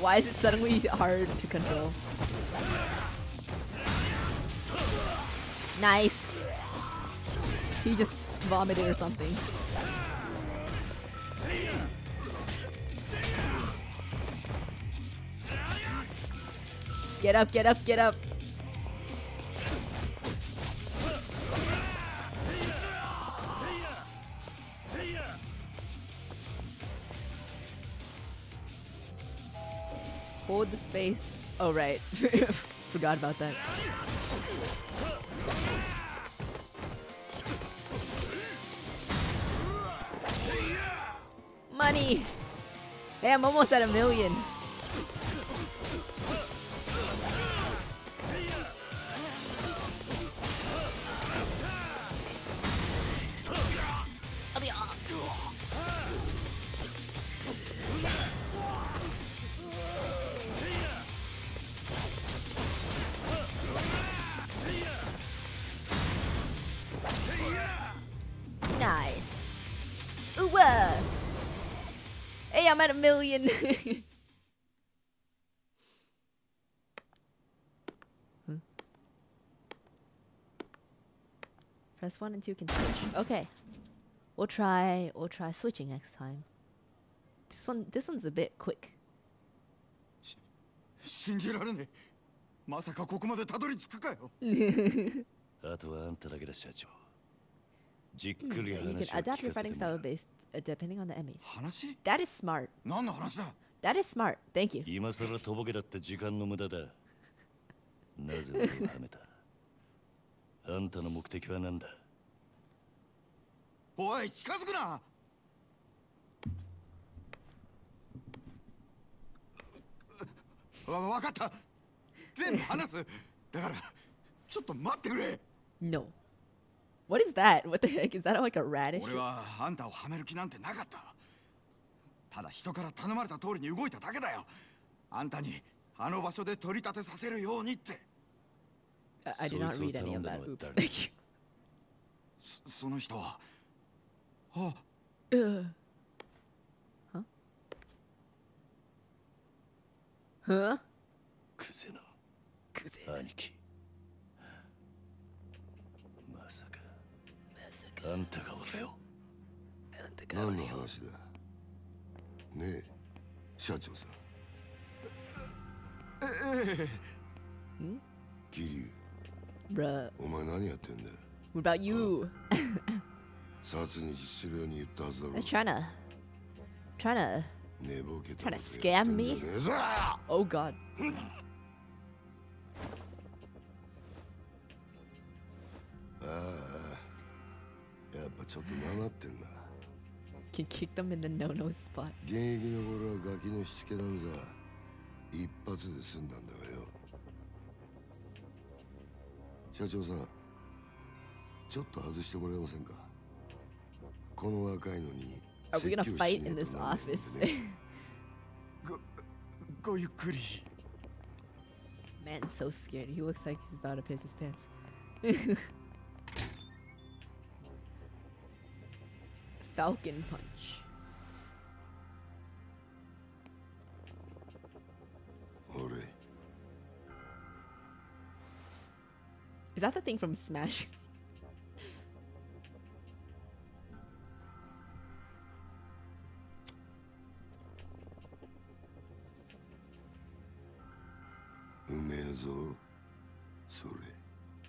Why is it suddenly hard to control? Nice. He just vomited or something. Get up, get up, get up. Space. Oh, right. (laughs) Forgot about that. Money! Hey, I'm almost at a million. at a million. Huh? (laughs) Press one and two can switch. Okay. We'll try we'll try switching next time. This one this one's a bit quick. 信じられねえまさかここまでたどり着くかよあとはあんただけだ社長じっ Hmm, くり that you 話 can を adapt 聞 (laughs) (laughs) your かせ fighting てもら style う based uh, depending on the enemies. 話 That is smart. 何の話だ That is smart. Thank you. 今さらとぼけだって時間の無駄だ (laughs) なぜ俺をはめたあんたの目的は何だ？おい近づくなわ分かった全部話すだからちょっと待ってくれ No. What is that? What the heck? Is that like a radish? 俺はあんたをはめる気なんてなかったただ人から頼まれた通りに動いただけだよあんたにあの場所で取り立てさせるようにって I, did not read any of that. Oops. Thank you. そその人はあ Ugh. Huh? Huh? クゼの兄貴あんたが俺を？何の話だ？ねえ社長さんええ桐 Bruh. 生お前何やってんだ What about you? 殺に実するように言ったはずだろ They're trying to. Trying to. scam me? Oh god. ちょっとなまってんな Can kick them in the no no spot. 現役の頃はガキのしつけなんざ一発で済んだんだがよ社長さんちょっと外してもらえませんかこの若いのに Are we gonna 説教し fight ねえ in と this なんねえ office? ん(laughs) でねごゆっくり Man's so scared. He looks like he's about to piss his pants. (laughs) Falcon Punch. Ore. Is that the thing from Smash? (laughs)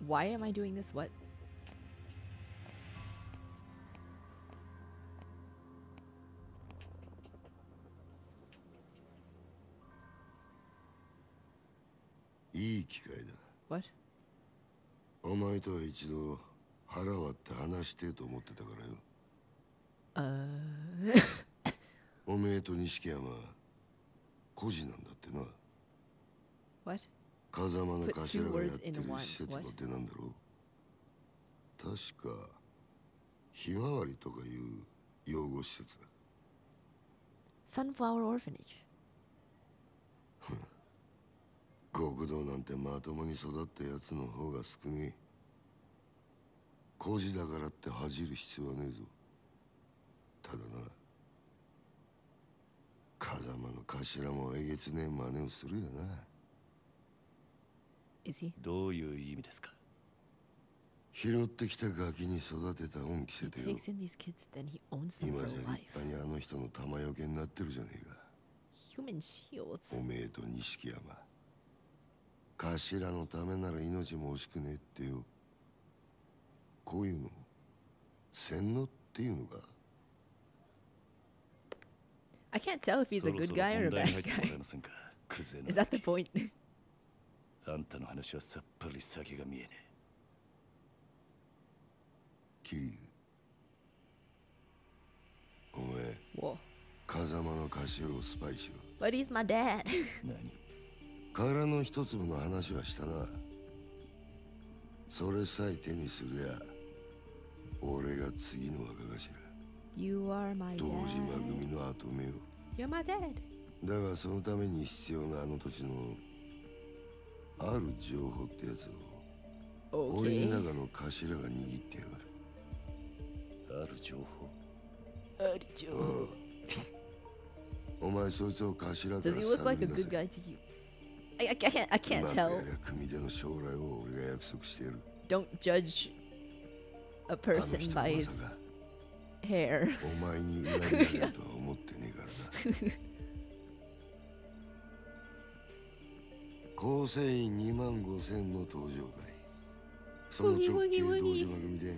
Why am I doing this? What? 前とは一度腹割って話してえと思ってたからよ Uh. (laughs) おめえと錦山孤児なんだってな what? 風間の頭がやってる.施設の?出なんだろう確かひまわりとかいう養護施設だ Sunflower Orphanage? (laughs) 極道なんてまともに育ったやつの方が少ねえ孤児だからって恥じる必要はねえぞ。ただな風間の頭もえげつねえ真似をするよな?どういう意味ですか？拾ってきたガキに育てた恩着せてよ。今じゃ立.派にあの人の玉よけになってるじゃねえか.おめえと錦山。頭のためなら命も惜しくねえってよこういうの洗脳っていうのか I can't tell if he's そ a ろ good guy or a bad guy. (laughs) Is that the point? (laughs) あんたの話はさっぱり先が見えねキリお前 Whoa. 風間の頭をスパイしろ But he's my dad. え (laughs) 何？殻の一粒の話はしたなそれさえ手にするや俺が次の若頭 you are my 堂島 dad. 組の後目を You're my dad. だがそのために必要なあの土地のある情報ってやつを俺.の中の頭が握ってやがるある情報？お前そいつを頭から Does he look like a good guy to you? I, I can't. I う can't tell. 組での将来を俺が約束してやる Don't judge a あの person 人は by ま his さか hair. (laughs) お前に裏切られるとは思ってねえから(laughs) な構成員2万5千の登場会その直系ブギブギブギ堂島組で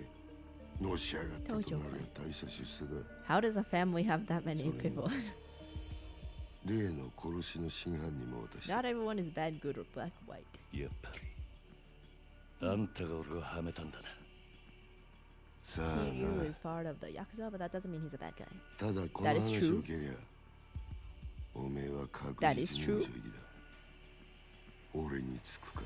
のし上がったとなるや大した出世だ How does a family have that many people? (laughs) 例の殺しの真犯人も渡した Not everyone is bad, good, or black, white. やっぱりあんたが俺をはめたんだな さあ He you な is part of the yakuza, but that doesn't mean he's a bad guy. ただこの That is 話 true. を受けりゃおめえは確 That is 実に true. 無職だ俺につくか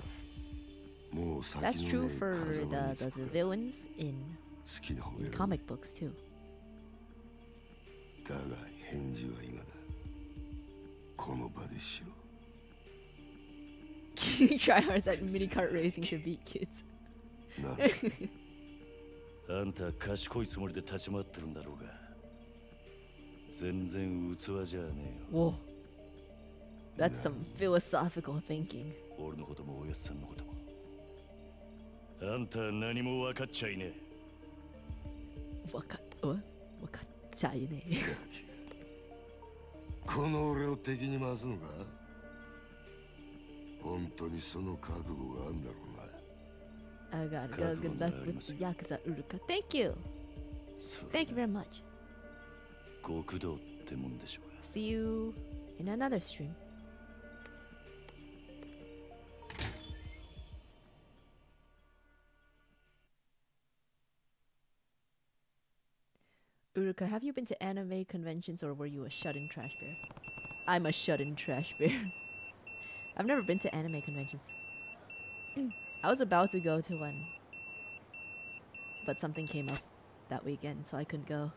もう That's 先の true ねえ for 風 the, 間に the, つく the か villains in, 好きな方 in 選ぶ comic books too. だが返事は今だこの場でしろ Try (laughs) hard at (laughs) mini kart racing to beat kids. (laughs) あんたは賢いつもりで立ち回ってるんだろうが全然器じゃねえよ Whoa. That's some philosophical thinking. 俺のこともおやっさんのこともあんたは何も分かっちゃいねえ Waka, what? Wakachayane. この俺を敵に回すのか？本当にその覚悟があんだろうな I gotta go. Good luck with the Yakuza Uruka. Thank you. Thank you very much. See you in another stream. Uruka, have you been to anime conventions or were you a shut-in trash bear? I'm a shut-in trash bear. (laughs) I've never been to anime conventions. Mm. I was about to go to one, but something came up that weekend, so I couldn't go.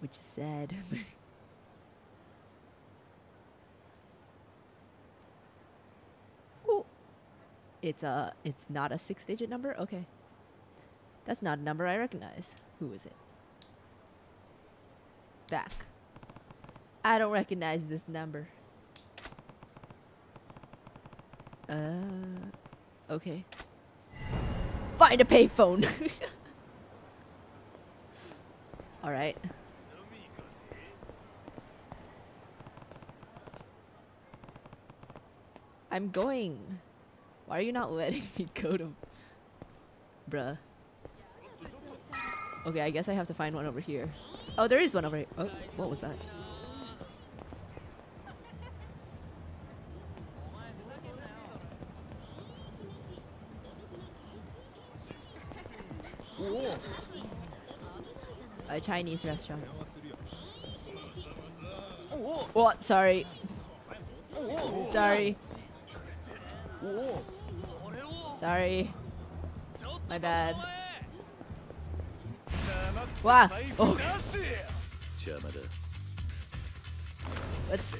Which is sad. (laughs) Ooh. It's a it's not a six digit number? Okay. That's not a number I recognize. Who is it? Back. I don't recognize this number. Uh okay. Find a payphone. (laughs) All right. I'm going. Why are you not letting me go to Bruh. Okay, I guess I have to find one over here. Oh, there is one over here. Oh, what was that? a Chinese restaurant. What? Sorry. Sorry. Sorry. My bad. Wow. Oh. Let's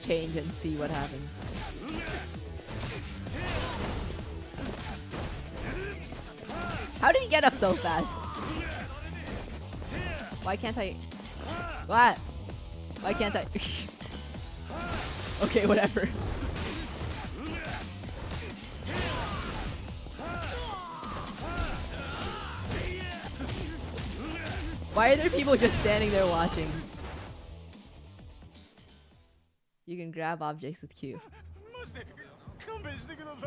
change and see what happens. How did he get up so fast? Why can't I? What? Why can't I? (laughs) okay, whatever. Why are there people just standing there watching? You can grab objects with Q.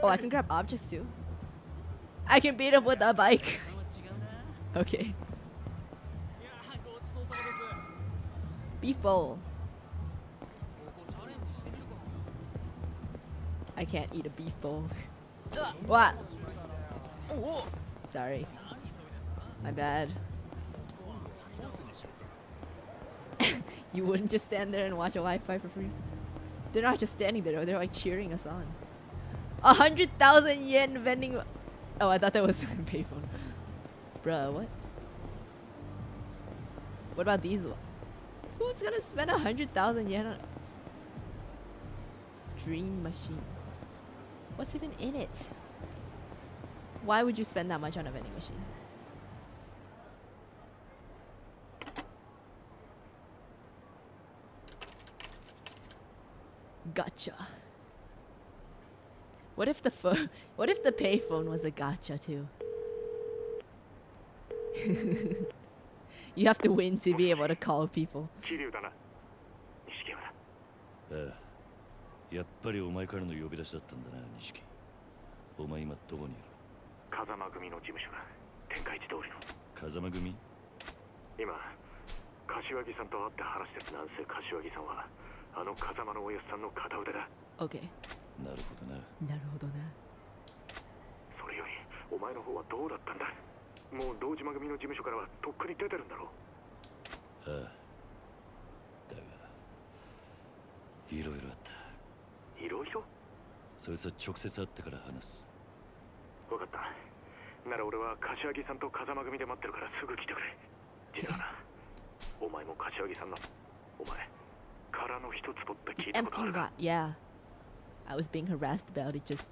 Oh, I can grab objects too. I can beat him with a bike. (laughs) okay. Beef bowl. I can't eat a beef bowl. what? Sorry. My bad. (laughs) you wouldn't just stand there and watch a Wi-Fi for free? They're not just standing there, they're like cheering us on. A hundred thousand yen vending. Oh, I thought that was a (laughs) payphone. Bruh, what? What about these? Who's gonna spend a hundred thousand yen on a Dream Machine? What's even in it? Why would you spend that much on a vending machine? Gotcha. What if the phone? What if the payphone was a gacha too? (laughs) you have to win to be able to call people. 桐生だな。錦山だああやっぱりお前からの呼び出しだったんだな錦。お前今どこにいる？風間組の事務所だ天下一通りの。風間組？今柏木さんと会って話してるなんせ柏木さんはあの風間のおやっさんの片腕だ。Okay. なるほどな。なるほどな。それよりお前の方はどうだったんだ？もう堂島組の事務所からはとっくに出てるんだろう。ああだがいろいろあった。いろいろそいつは直接会ってから話す。分かった。なら俺は柏木さんと風間組で待ってるからすぐ来てくれ。実はな。お前も柏木さんのお前殻の一つぼって聞いたことあるか. Yeah. I was being harassed about it just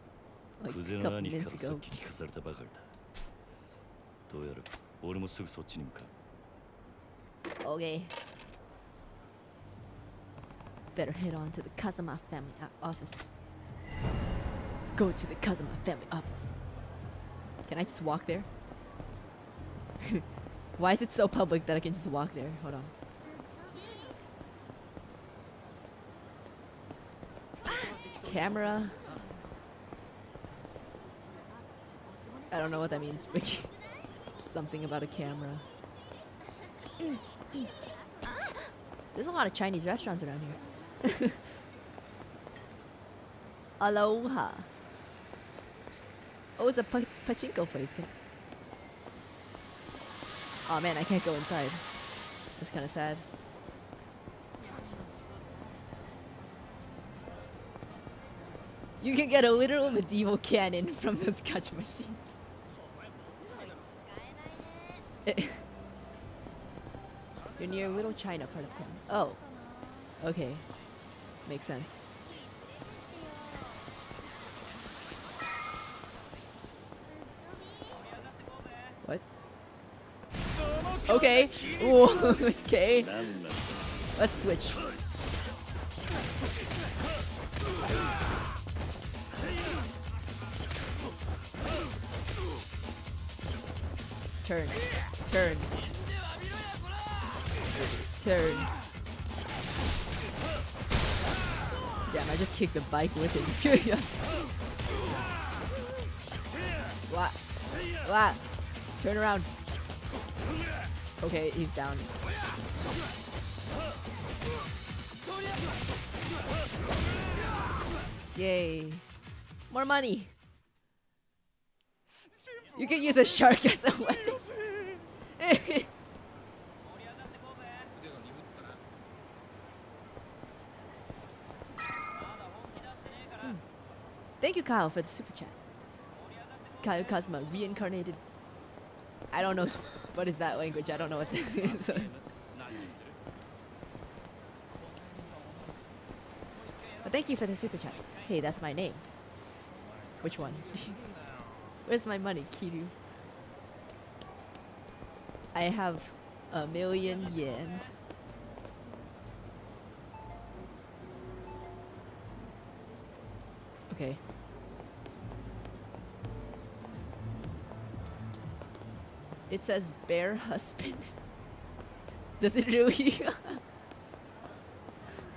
like ク a couple 兄貴か minutes らさっ ago. き聞かされたばかりだ どうやら俺もすぐそっちに向かう Okay. Better head on to the Kazama family o- office. Go to the Kazama family office. Can I just walk there? (laughs) Why is it so public that I can just walk there? Hold on. Camera. I don't know what that means. (laughs) Something about a camera. There's a lot of Chinese restaurants around here. (laughs) Aloha. Oh, it's a pa- pachinko place. Can- Oh man, I can't go inside. That's kind of sad. You can get a literal medieval cannon from those catch machines. (laughs) You're near Little China part of town. Oh. Okay. Makes sense. What? Okay. (laughs) Ooh, (laughs) okay. Let's switch. Turn. Turn. Turn. Damn, I just kicked the bike with it. (laughs) what? What? Turn around. Okay, he's down. Yay. More money. You can use a shark (laughs) as a weapon. Thank you, Kyle, for the super chat. Kyle Cosmo, reincarnated. I don't know. What is that language? I don't know what that (laughs) is. but thank you for the super chat. Hey, that's my name. Which one? (laughs) Where's my money, Kiru? I have a million yen. Okay. It says bear husband. (laughs) Does it really?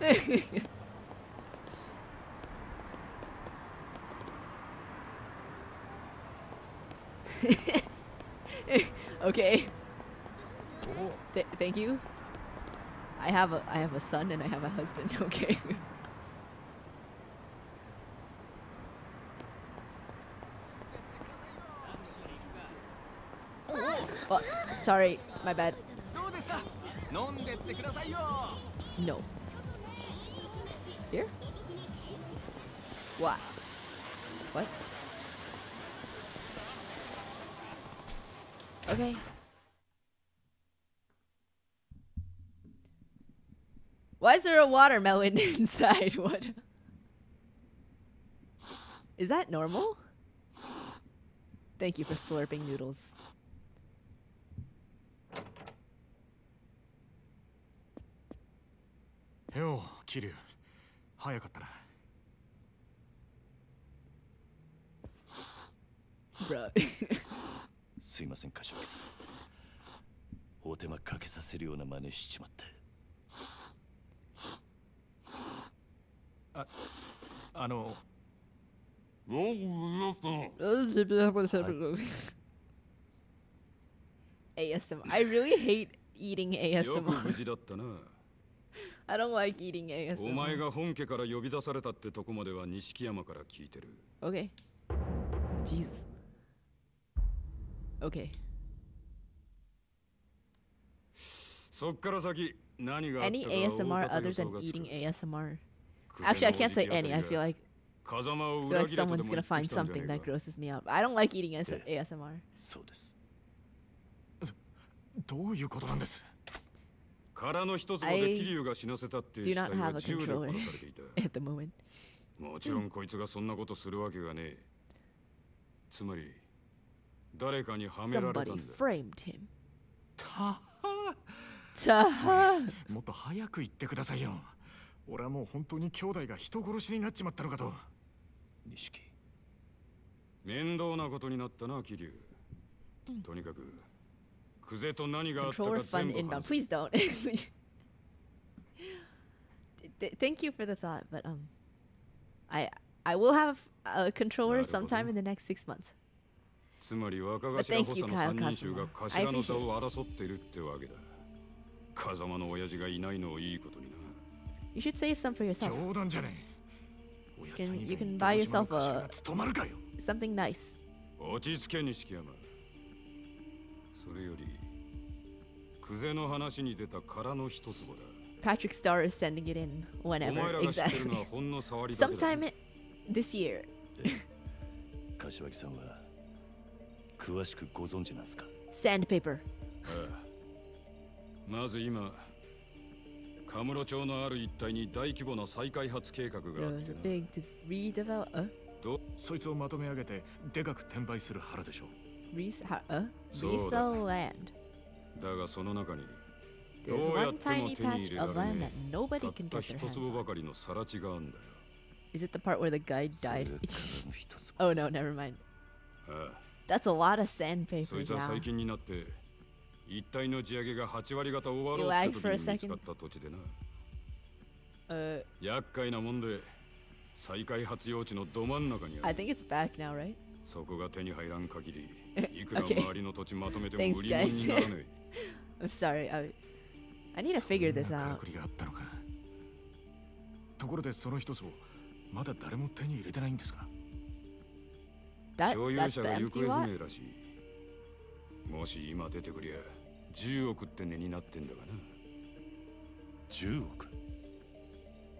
(laughs) okay. Th- thank you. I have a I have a son and I have a husband. (laughs) Okay. oh, Sorry, my bad. No. Here? What? What? Okay. Why is there a watermelon (laughs) inside? What? Is that normal? Thank you for slurping noodles. よう桐生早かったな. (laughs) すいません柏木さんお手間かけさせるような真似しちまってああの ASMR. I really hate eating よく無 ASMR. 事だったな I don't like eating お前 ASMR. が本家から呼び出されたってとこまでは錦山から聞いてる Okay. Jesus. Okay. そっから先何があった Any か ASMR 大方 other 予想 than がつく eating ASMR? クゼ Actually, I の can't say おじきあた any. り I が feel like 風間を I feel 裏 like 切れとで someone's も gonna 言って find きたんじゃ something ねえ that か grosses me out. I don't like eating S- ASMR. (laughs) そうですどういうことなんです 殻の一坪で I 桐生が死なせたっていう死体は銃で殺されていた。(laughs) at the moment. もちろんこいつがそんなことするわけがねえ。つまり誰かにはめられたんだ。Framed him. たたもっと早く言ってくださいよ。俺はもう本当に兄弟が人殺しになっちまったのかと。錦。面倒なことになったな桐生。とにかく Controller fund 全部 inbound. 話せ Please don't. (laughs) Th- thank you for the thought, but um, I I will have a controller sometime in the next six months. つまり若 But 頭 thank 補 you, 佐の Kyle 三人衆が Kazuma. 頭の座を争っているってわけだ風間の親父がいないのをいいことにな You should save some for yourself. 冗談じゃねえ You can you can buy yourself a 務まるかよ something nice. 落ち着け錦山それより クゼの話に出た殻の一坪だ Patrick Star is sending it in お前 whenever. らが知ってるのは Exactly. ほんの触りだけだ Sometime i- this year. 柏木さんは詳しくご存知なんですか Sandpaper. まず今カムロ町のある一帯に大規模な再開発計画があ There っ was て a な big de- redevelop. Uh, どそいつをまとめ上げてでかく転売する腹でしょ uh, that- resell land. だがその中に There's どうや one っても tiny 手に入 patch れら of れ land ね that nobody た can った get their 一 hands 坪 on. ばかりの更地があんだよ Is it the part where the guy died? その一つ oh no, never mind. ああ That's a lot of そ sandpaper. いつは Yeah. 最近になって一帯の地上げが8割方終わろう You っ lag て for a 時に見つか second. った土地でな Uh, 厄介なもんで再開発用地のど真ん中にあ I る think it's back now, right? そこが手に入らん限り Eh, いくら okay. 周りの土地まとめても Thanks, 売り物にならね I'm sorry. I, I need to figure this そんなから out. くりがあったのかところでその一つをまだ誰も手に入れてないんですかえ That 所有 that's 者 the が行 empty 方 lot. 不明らしいもし今出てくりゃ 10億って値になってんだがな10億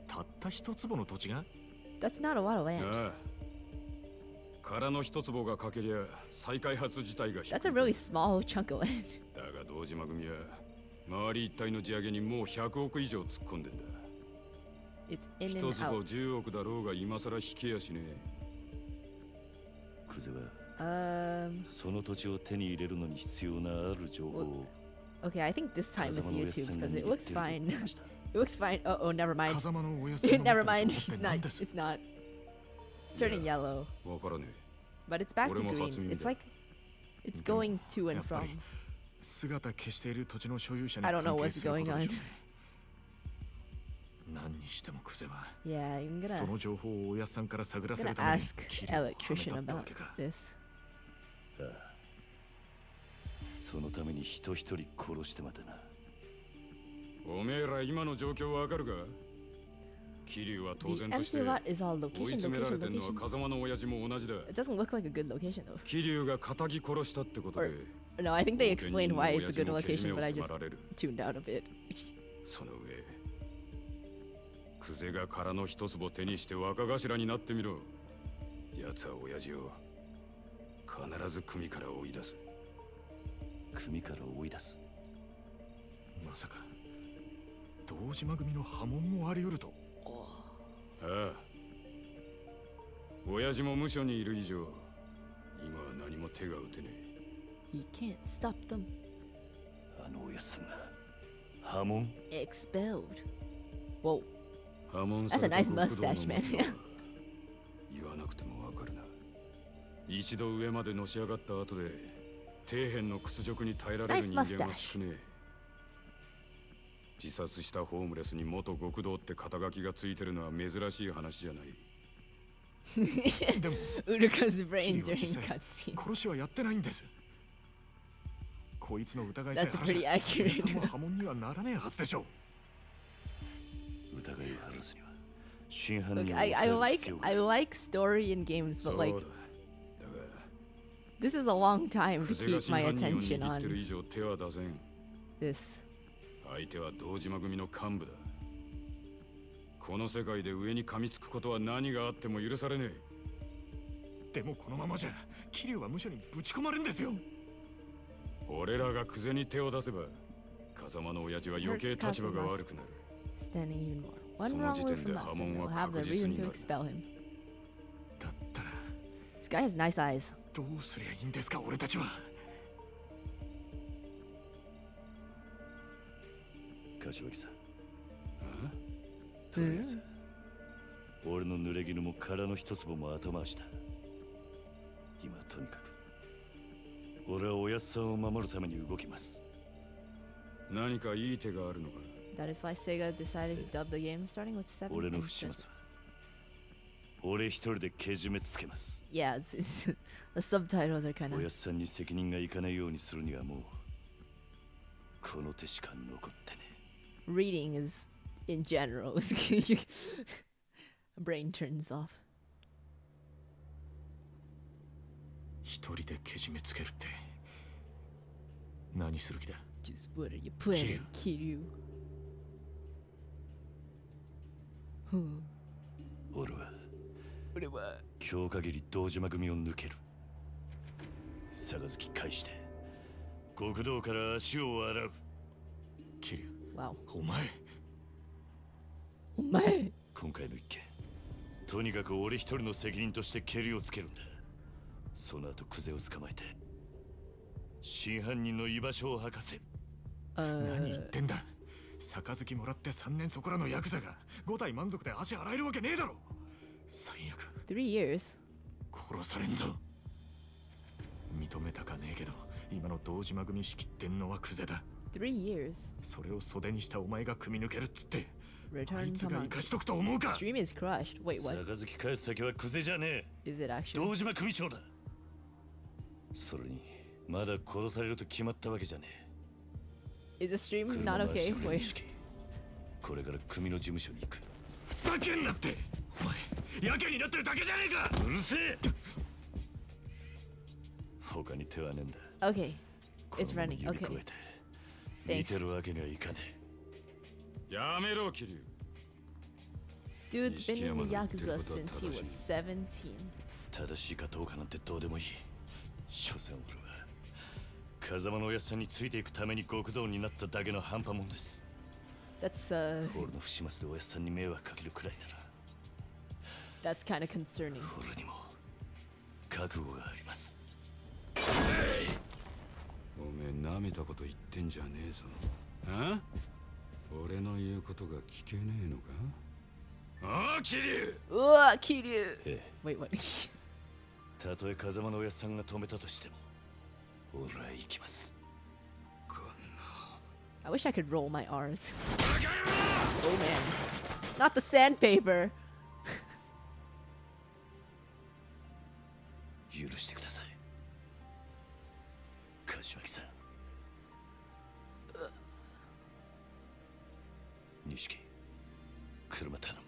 たった一坪の土地が That's not a lot of land. ああ空の一坪がかけりゃ再開発自体が低い That's a really small chunk of land. だが堂島組は周り一帯の地上げにもう100億以上突っ込んでんだ一坪 out. 10億だろうが今更引けやしねクゼは Um. その土地を手に入れるのに必要なある情報を Okay, I think this time it's YouTube because it looks fine. it looks fine. Oh, oh, never mind. never mind. It's て not. 何です It's not. It's turning yellow, わからね but it's back to green. It's だ。like it's going to や and from. 姿消している土地の所有者に、何にしてもクセは yeah, gonna, その情報をおやさんから探らせるためにキリをはめたったそのために人一人殺してまでな。おめえら今の状況わかるか？キリュは当然追い詰められてるのは風間の親父も同じだ。キリュが仇殺したってことで No, I think they explained の why 親 it's a 父 good location, を but I 迫 just tuned out a bit. その上クゼが空の一坪手にして若頭になってみろ奴は親父を必ず組から追い出す組から追い出すまさか堂島組の波紋もあり得るとああ親父も無所にいる以上今は何も手が打てね He can't stop them. あのおやっさんが波紋 Expelled. Whoa. え破門 That's さ a れた nice 極道の mustache, man. 言わなくてもわかるな一度上までのし上がった後で底辺の屈辱に耐えられる Nice 人間は mustache. 少ねえ自殺したホームレスに元極道って肩書きがついてるのは珍しい話じゃない (laughs) Uruka's brain キリは during 実際 cutscene. 殺しはやってないんですこいつの疑いさえ That's 晴 pretty らしゃ accurate. おやさんも波紋にはならねえはずでしょう。疑いを晴らすには真犯 Look, 人を I, 抑 I える必 like 要が I like story in games, そ but う like だ this is a long time to keep 真 my attention on 以上手は出せん。this. 相手は堂島組の幹部だ。この世界で上に噛みつくことは何があっても許されねでもこのままじゃ桐生は無所にぶち込まれるんですよ。え俺らがクゼに手を出せば風間の親父は余計立場が悪くなる。その時点で波紋は確実になる.だったら This guy has nice eyes. どうすりゃいいんですか俺たちは。柏木さん。とりあえず俺の濡れ衣も殻の一粒も後回しだ。今とにかく俺はおやっさんを守るために動きます何かいい手があるのか That is why Sega decided to dub the game starting with seven. 俺の不始末.は俺一人でけじめつけます Yeah, it's, it's, the subtitles are kind おやっ of. さんに責任がいかないようにするにはもうこの手しか残ってね Reading is in general. Brain turns off. 一人でけじめつけるって何する気だ？Just what are you planning, Kiryu? Hmm. 俺は俺は今日限り堂島組を抜ける。杯返して極道から足を洗う。桐生 Wow. お前。お前。今回の一件とにかく俺一人の責任として蹴りをつけるんだその後クゼを捕まえて真犯人の居場所を吐かせ何言ってんだ。杯もらって3年そこらのヤクザが5体満足で足洗えるわけねえだろ。最悪。Three years. 殺されんぞ。認めたかねえけど今の堂島組仕切ってんのはクゼだ。Three years. それを袖にしたお前が組み抜けるっつってあいつが.生かしとくと思うか。Stream is crushed. Wait, what? 杯返す先はクゼじゃねえ Is it actually? 堂島組長だそれにまだ殺されると決まったわけじゃね Is the stream え not 車回 okay? してくれ Wait. 錦これから組の事務所に行くふざけんなってお前やけになってるだけじゃねえかうるせえ他に手はねえんだ Okay. こ It's のまま running. 指 Okay. くわえて 見 Thanks. てるわけにはいかねやめろ桐生 Dude's been in the Nishikiyama Yakuza の言ってることは since he was 正 17. 正しいかどうかなんてどうでもいい 所詮俺は風間のおやっさんについていくために極道になっただけの半端もんです。That's uh 俺の不始末でおやっさんに迷惑かけるくらいなら。That's kind of concerning. 俺にも覚悟があります。おめえなめたこと言ってんじゃねえぞ。あ？俺の言うことが聞けねえのか？あ？あ桐生 Ugh, Kiryu. え。Wait, what? (laughs) えたとえ風間のおやっさんが止めたとしても俺は行きます I wish I could roll my R's. oh man. Not the sandpaper. (laughs) 許してください柏木さん錦車頼む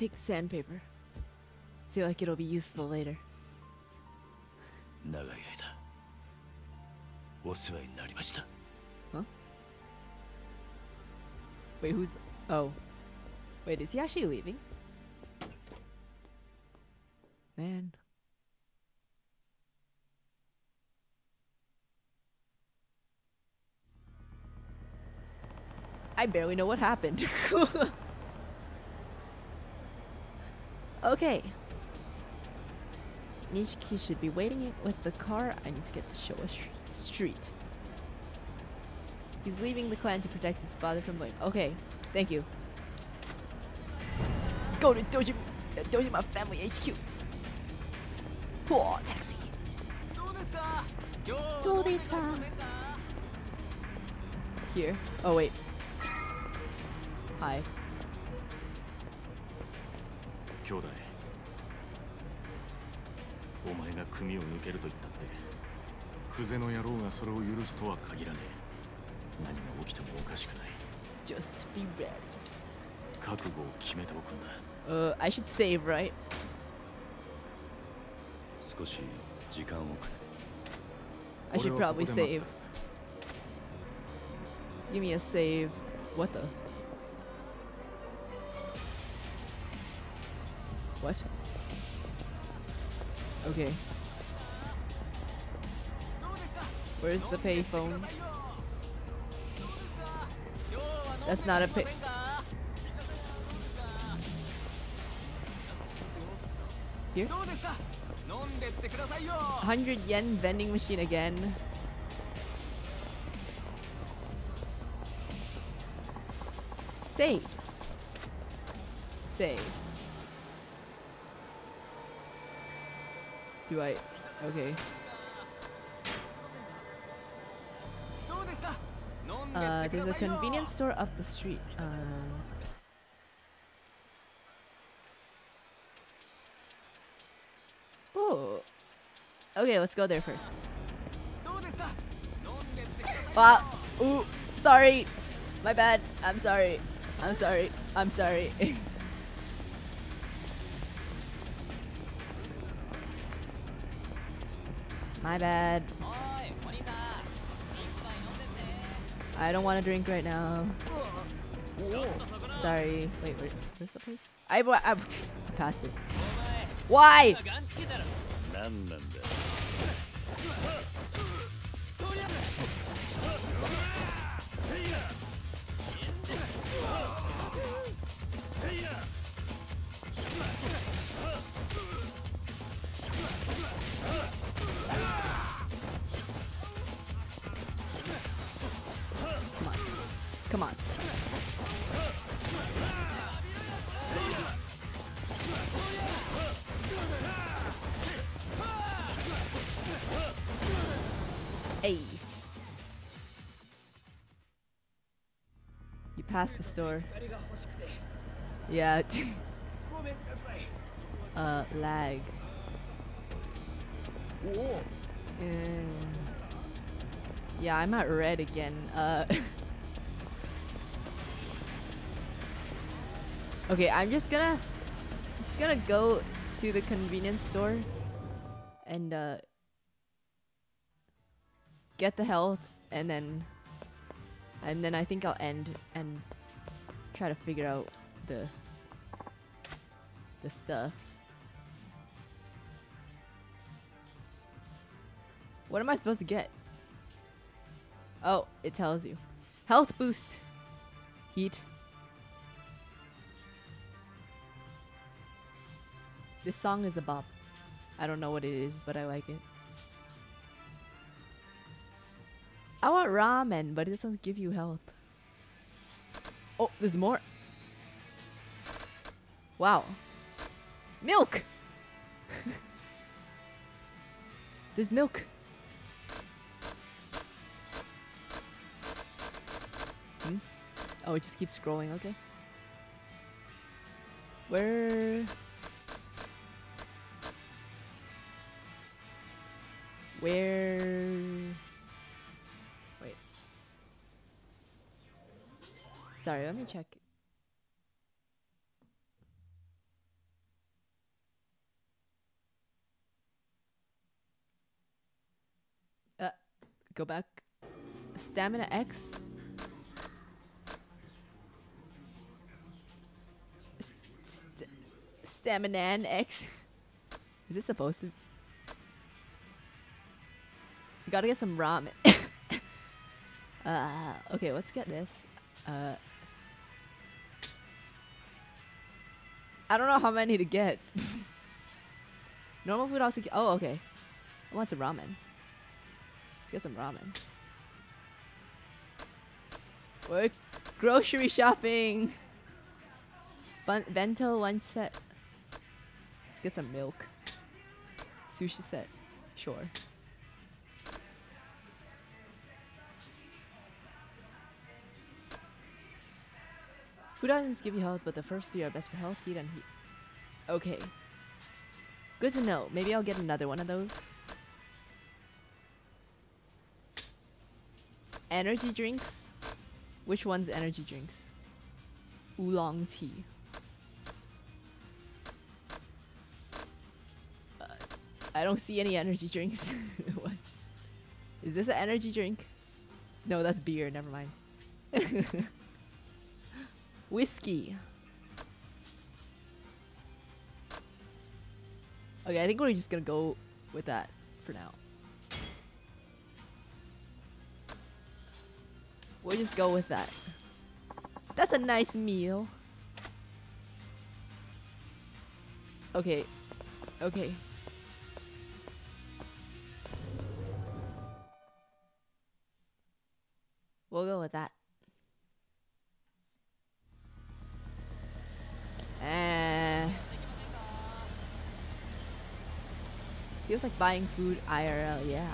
Take the sandpaper. Feel like it'll be useful later. 長い間お世話になりました Wait, who's. Oh. Wait, is he actually leaving? Man. I barely know what happened. (laughs) okay. Nishiki should be waiting it with the car. I need to get to Showa Sh- Street. He's leaving the clan to protect his father from blame. Okay, thank you. Go to Dojima, uh, Dojima Family HQ. Cool, taxi. どうですか今日はどうですか Here. Oh wait. Hi. 兄弟お前が組を抜けると言ったってクゼの野郎がそれを許すとは限らねえ何が起きてもおかしくない Just be ready. 覚悟を決めておくんだ Uh, I should save, right? 少し時間をくれ I should probably save. Give me a save. What the? What? Okay. Where's the payphone? That's not a pay. Here? 100 yen vending machine again. Save. Save. do I... Okay. Uh, there's a convenience store up the street. Uh. Oh. Okay, let's go there first. Wow. Ooh. Sorry. My bad. I'm sorry. I'm sorry. I'm sorry. (laughs) My bad. I don't want to drink right now. Sorry. Wait, where, where's the place? I, I, I passed it. Why? store. Yeah. (laughs) uh, lag. Uh, yeah, I'm at red again. Uh. (laughs) okay, I'm just gonna, I'm just gonna go to the convenience store, and uh, get the health, and then, and then I think I'll end and try to figure out the the stuff. What am I supposed to get? Oh, it tells you. Health boost. Heat. This song is a bop. I don't know what it is, but I like it. I want ramen, but it doesn't give you health. Oh, there's more. Wow. Milk! (laughs) there's milk. Hmm? Oh, it just keeps scrolling, okay. Where... Where... Sorry, let me check. Uh, go back. Stamina X. St- Stamina X. (laughs) Is this supposed to? We gotta get some ramen. (laughs) uh, okay, let's get this. Uh, I don't know how many to get. (laughs) Normal food also. Oh, okay. I want some ramen. Let's get some ramen. We're grocery shopping. Bun- bento lunch set. Let's get some milk. Sushi set. Sure. Food items give you health, but the first three are best for health, heat, and heat. Okay. Good to know. Maybe I'll get another one of those. Energy drinks? Which one's energy drinks? Oolong tea. Uh, I don't see any energy drinks. (laughs) what? Is this an energy drink? No, that's beer. Never mind. (laughs) Whiskey. Okay, I think we're just gonna go with that for now. We'll just go with that. That's a nice meal. Okay. Okay. We'll go with that. Eh. Feels like buying food IRL, yeah.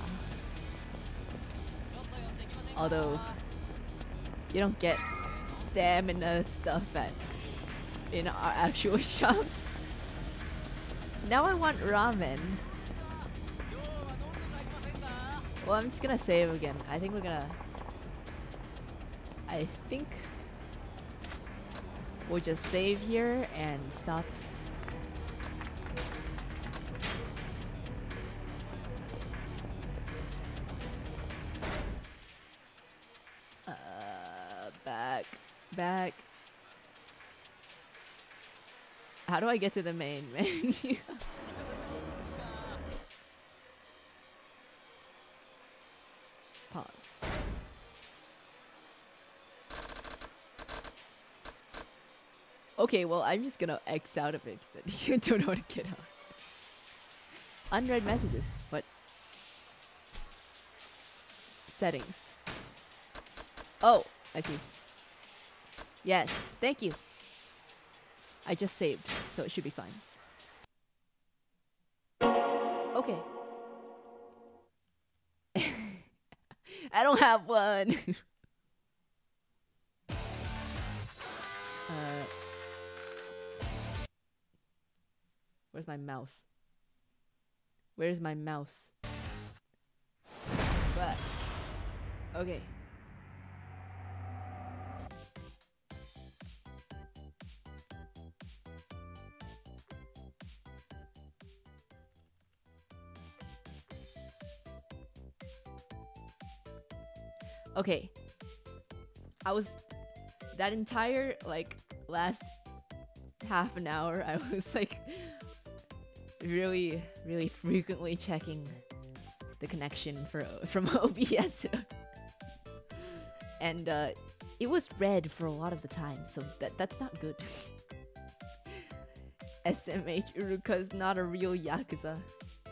Although you don't get stamina stuff at in our actual (laughs) shops. Now I want ramen. Well, I'm just gonna save again. I think we're gonna. I think we'll just save here and stop. Uh, back, back. How do I get to the main (laughs) menu? Okay, well, I'm just gonna X out of it because (laughs) you don't know how to get out. Unread messages. What? Settings. Oh, I see. Yes, thank you. I just saved, so it should be fine. Okay. (laughs) I don't have one. (laughs) Where's my mouse? Where's my mouse? But okay. Okay. I was that entire like last half an hour (laughs) I was like really really frequently checking the connection for (laughs) from (laughs) OBS. and uh it was red for a lot of the time, so that that's not good. (laughs) SMH Uruka's not a real Yakuza.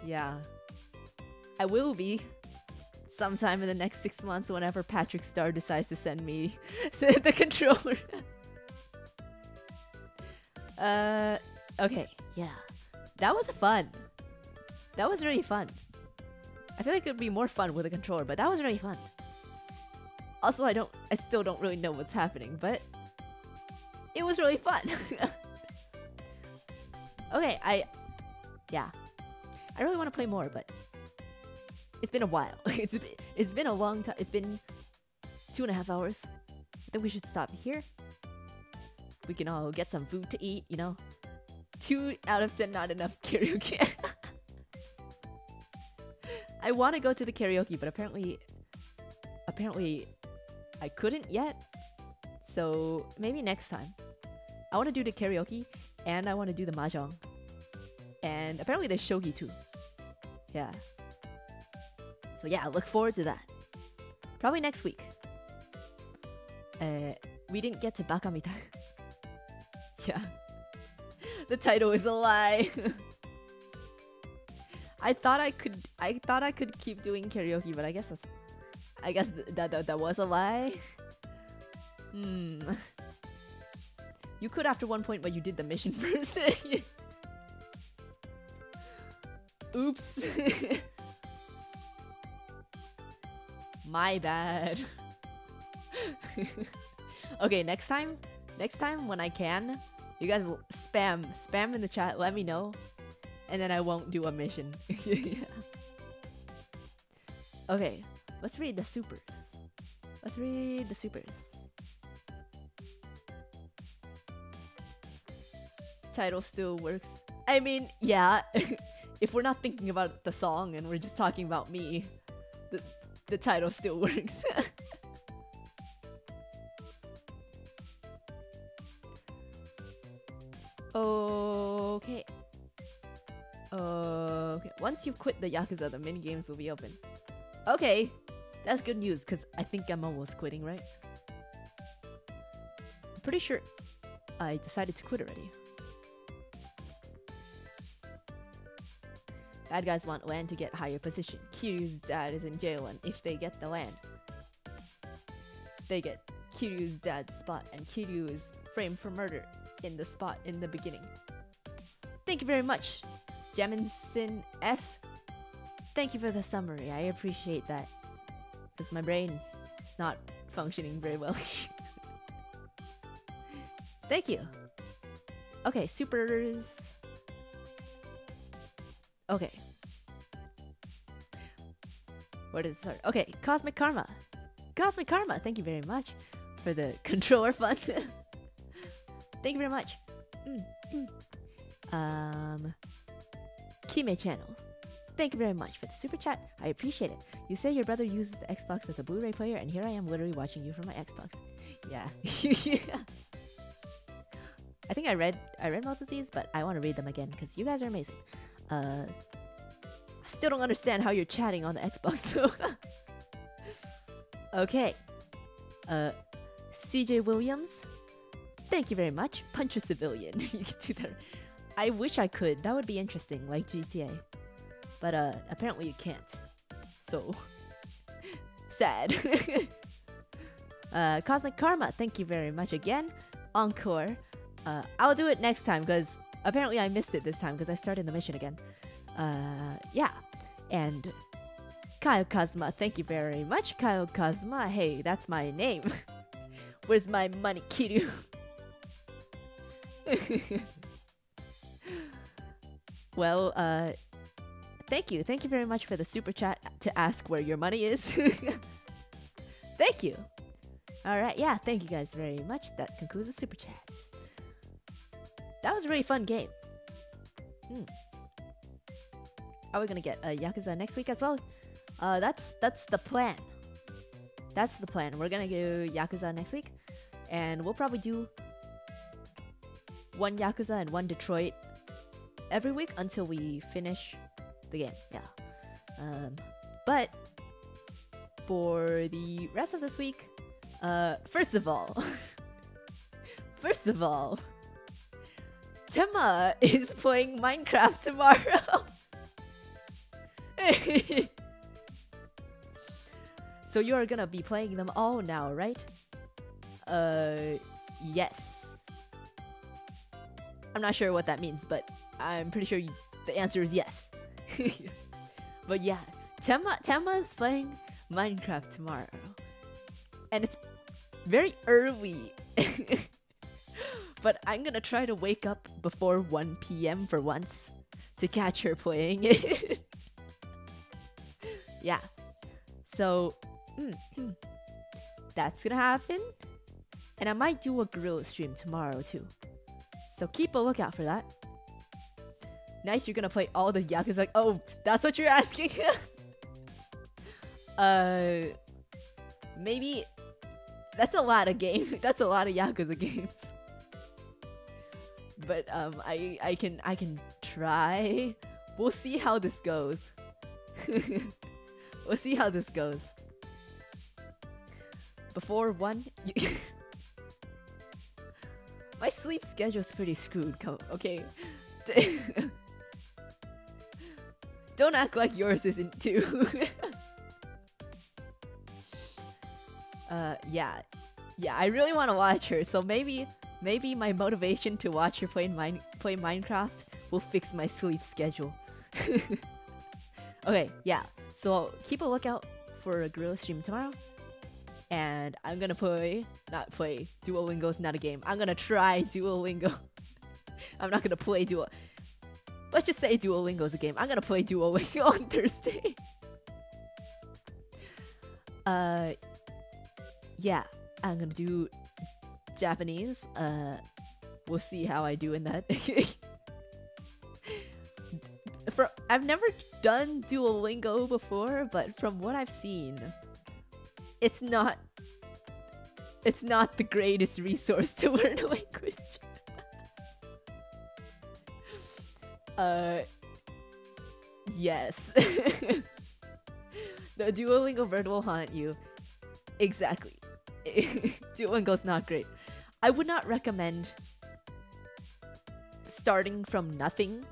Yeah. I will be sometime in the next six months whenever Patrick Star decides to send me the controller. uh, okay, yeah. That was fun. That was really fun. I feel like it would be more fun with a controller, but that was really fun. Also, I don't, I still don't really know what's happening, but it was really fun. (laughs) okay, I, yeah. I really want to play more, but it's been a while. (laughs) it's been, it's been a long time. It's been two and a half hours. I think we should stop here. We can all get some food to eat, you know. Two out of ten, not enough karaoke. (laughs) I want to go to the karaoke, but apparently, apparently, I couldn't yet. So maybe next time. I want to do the karaoke, and I want to do the mahjong, and apparently there's shogi too. Yeah. So yeah, I look forward to that. Probably next week. Uh, we didn't get to Baka Mitai. (laughs) yeah. The title is a lie. I thought I could I thought I could keep doing karaoke, but I guess that's I guess th that, that that was a lie. hmm. You could after one point, but you did the mission (laughs) first. Oops. My bad. (laughs) okay, next time, next time when I can, you guys spam, spam in the chat, let me know. And then I won't do a mission. (laughs) Okay, let's read the supers. Let's read the supers. Title still works. I mean, yeah, (laughs) if we're not thinking about the song and we're just talking about me, the, the title still (laughs) works. Okay. Okay. Once you've quit the Yakuza, the mini games will be open. Okay. That's good news, because I think I'm almost quitting, right? I'm pretty sure I decided to quit already. Bad guys want land to get higher position. Kiryu's dad is in jail, and if they get the land, they get Kiryu's dad's spot, and Kiryu is framed for murder in the spot in the beginning. Thank you very much, Jeminson S. Thank you for the summary. I appreciate that. Because my brain is not functioning very well. (laughs) Thank you. Okay, supers. Okay. Where does it start? Okay, Cosmic Karma. Cosmic Karma, thank you very much for the (laughs) controller fund. Thank you very much. Mm, mm. Um, Kime channel. Thank you very much for the super chat. I appreciate it. You say your brother uses the Xbox as a Blu-ray player, and here I am literally watching you from my Xbox. Yeah. (laughs) I think I read I read most of these, but I want to read them again because you guys are amazing. Uh, I still don't understand how you're chatting on the Xbox. (laughs) Okay. Uh, CJ Williams. Thank you very much. Punch a civilian. (laughs) you can do that. I wish I could. That would be interesting, like GTA. But uh, apparently you can't. So (laughs) sad. (laughs) uh, Cosmic Karma, thank you very much again. Encore. Uh, I'll do it next time because apparently I missed it this time because I started the mission again. Uh, yeah. And Kyle Kazma, thank you very much, Kyle Kazma. Hey, that's my name. Where's my money, Kiryu? (laughs) well, uh, thank you. Thank you very much for the super chat to ask where your money is. (laughs) thank you. All right, yeah, thank you guys very much. That concludes the super chats. That was a really fun game. Hmm. Are we gonna get a Yakuza next week as well? Uh, that's that's the plan. that's the plan. We're gonna do Yakuza next week, and we'll probably do one Yakuza and one Detroit every week until we finish the game. Yeah. Um, but for the rest of this week, uh, first of all, (laughs) first of all, Tenma is playing Minecraft tomorrow. (laughs) so you are gonna be playing them all now, right? Uh, yes. I'm not sure what that means, but I'm pretty sure you, the answer is yes. (laughs) but yeah, Tenma Tenma is playing Minecraft tomorrow, and it's very early. (laughs) but I'm gonna try to wake up before 1 p.m. for once to catch her playing it. (laughs) yeah. So, (clears throat) that's gonna happen. And I might do a grill stream tomorrow too. So keep a lookout for that. Nice, you're gonna play all the Yakuza. Like, oh, that's what you're (laughs) asking? (laughs) uh, maybe that's a lot of game. (laughs) that's a lot of Yakuza games. But um, I I can I can try. We'll see how this goes. we'll see how this goes. Before one. My sleep schedule's pretty screwed, okay? (laughs) Don't act like yours isn't too. (laughs) uh, yeah. Yeah, I really want to watch her, so maybe maybe my motivation to watch her play, mine play Minecraft will fix my sleep schedule. (laughs) okay, yeah. So keep a lookout for a grill stream tomorrow and I'm gonna play, not play, Duolingo is not a game. I'm gonna try (laughs) Duolingo. (laughs) I'm not gonna play Duo. Let's just say Duolingo is a game. I'm gonna play Duolingo (laughs) on Thursday. uh, yeah, I'm gonna do Japanese. Uh, we'll see how I do in that. For, I've never done Duolingo before, but from what I've seen, it's not it's not the greatest resource to (laughs) learn a language. (laughs) uh yes. (laughs) the Duolingo bird will haunt you. Exactly. Duolingo's not great. I would not recommend starting from nothing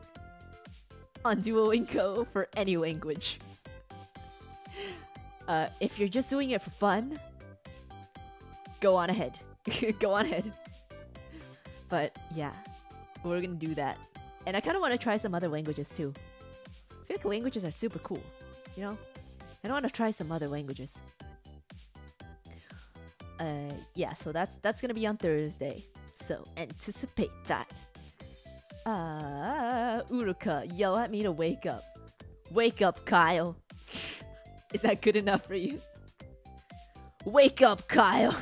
on Duolingo for any language. Uh, if you're just doing it for fun, go on ahead. (laughs) go on ahead. But yeah, we're gonna do that. And I kind of want to try some other languages too. I feel like languages are super cool, you know? I want to try some other languages. Uh, yeah, so that's that's gonna be on Thursday. So anticipate that. Uh, Uruka, yell at me to wake up. Wake up, Kyle. (laughs) Is that good enough for you? Wake up, Kyle!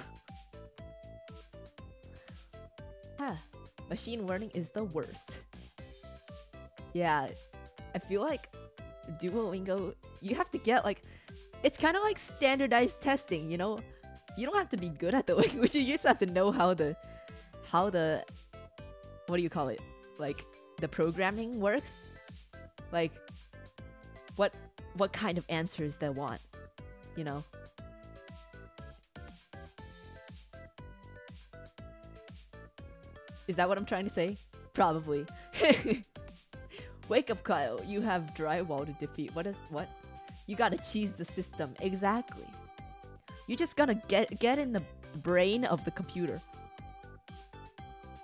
machine learning is the worst. Yeah, I feel like Duolingo, you have to get like, it's kind of like standardized testing, you know? You don't have to be good at the (laughs) language, you just have to know how the, how the, what do you call it? Like, the programming works? Like, what what kind of answers they want, you know? Is that what I'm trying to say? Probably. (laughs) Wake up, Kyle. You have drywall to defeat. What is what? You gotta cheese the system. Exactly. You just gotta get get in the brain of the computer.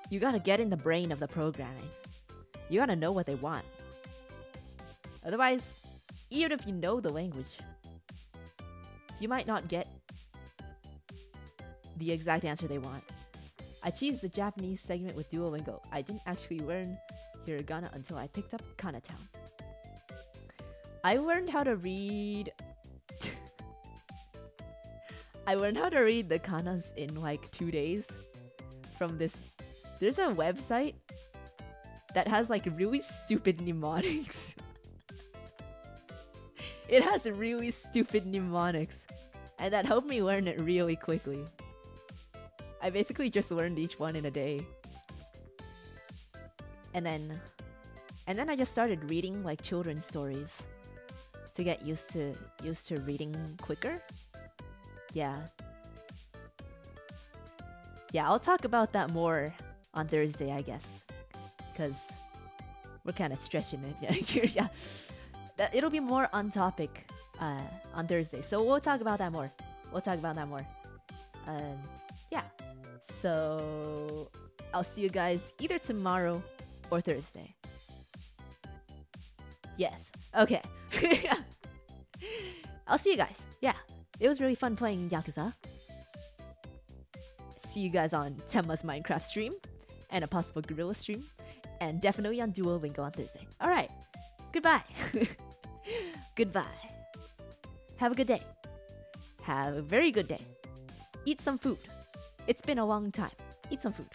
You gotta get in the brain of the programming. You gotta know what they want. Otherwise, even if you know the language, you might not get the exact answer they want. I cheesed the Japanese segment with Duolingo. I didn't actually learn hiragana until I picked up Kanatown. I learned how to read. (laughs) I learned how to read the kanas in like two days from this. There's a website that has like really stupid mnemonics. (laughs) it has really stupid mnemonics. and that helped me learn it really quickly. I basically just learned each one in a day. And then and then I just started reading like children's stories to get used to used to reading quicker. Yeah. Yeah, I'll talk about that more on Thursday, I guess. Cuz we're kind of stretching it (laughs) yeah. That it'll be more on topic uh, on Thursday. So we'll talk about that more. We'll talk about that more. Um, yeah. So I'll see you guys either tomorrow or Thursday. Yes. Okay. (laughs) I'll see you guys. Yeah. It was really fun playing Yakuza. See you guys on Tenma's Minecraft stream and a possible Guerrilla stream. And definitely on Duolingo on Thursday. Alright. Goodbye. (laughs) Goodbye. Have a good day. Have a very good day. Eat some food. It's been a long time. Eat some food.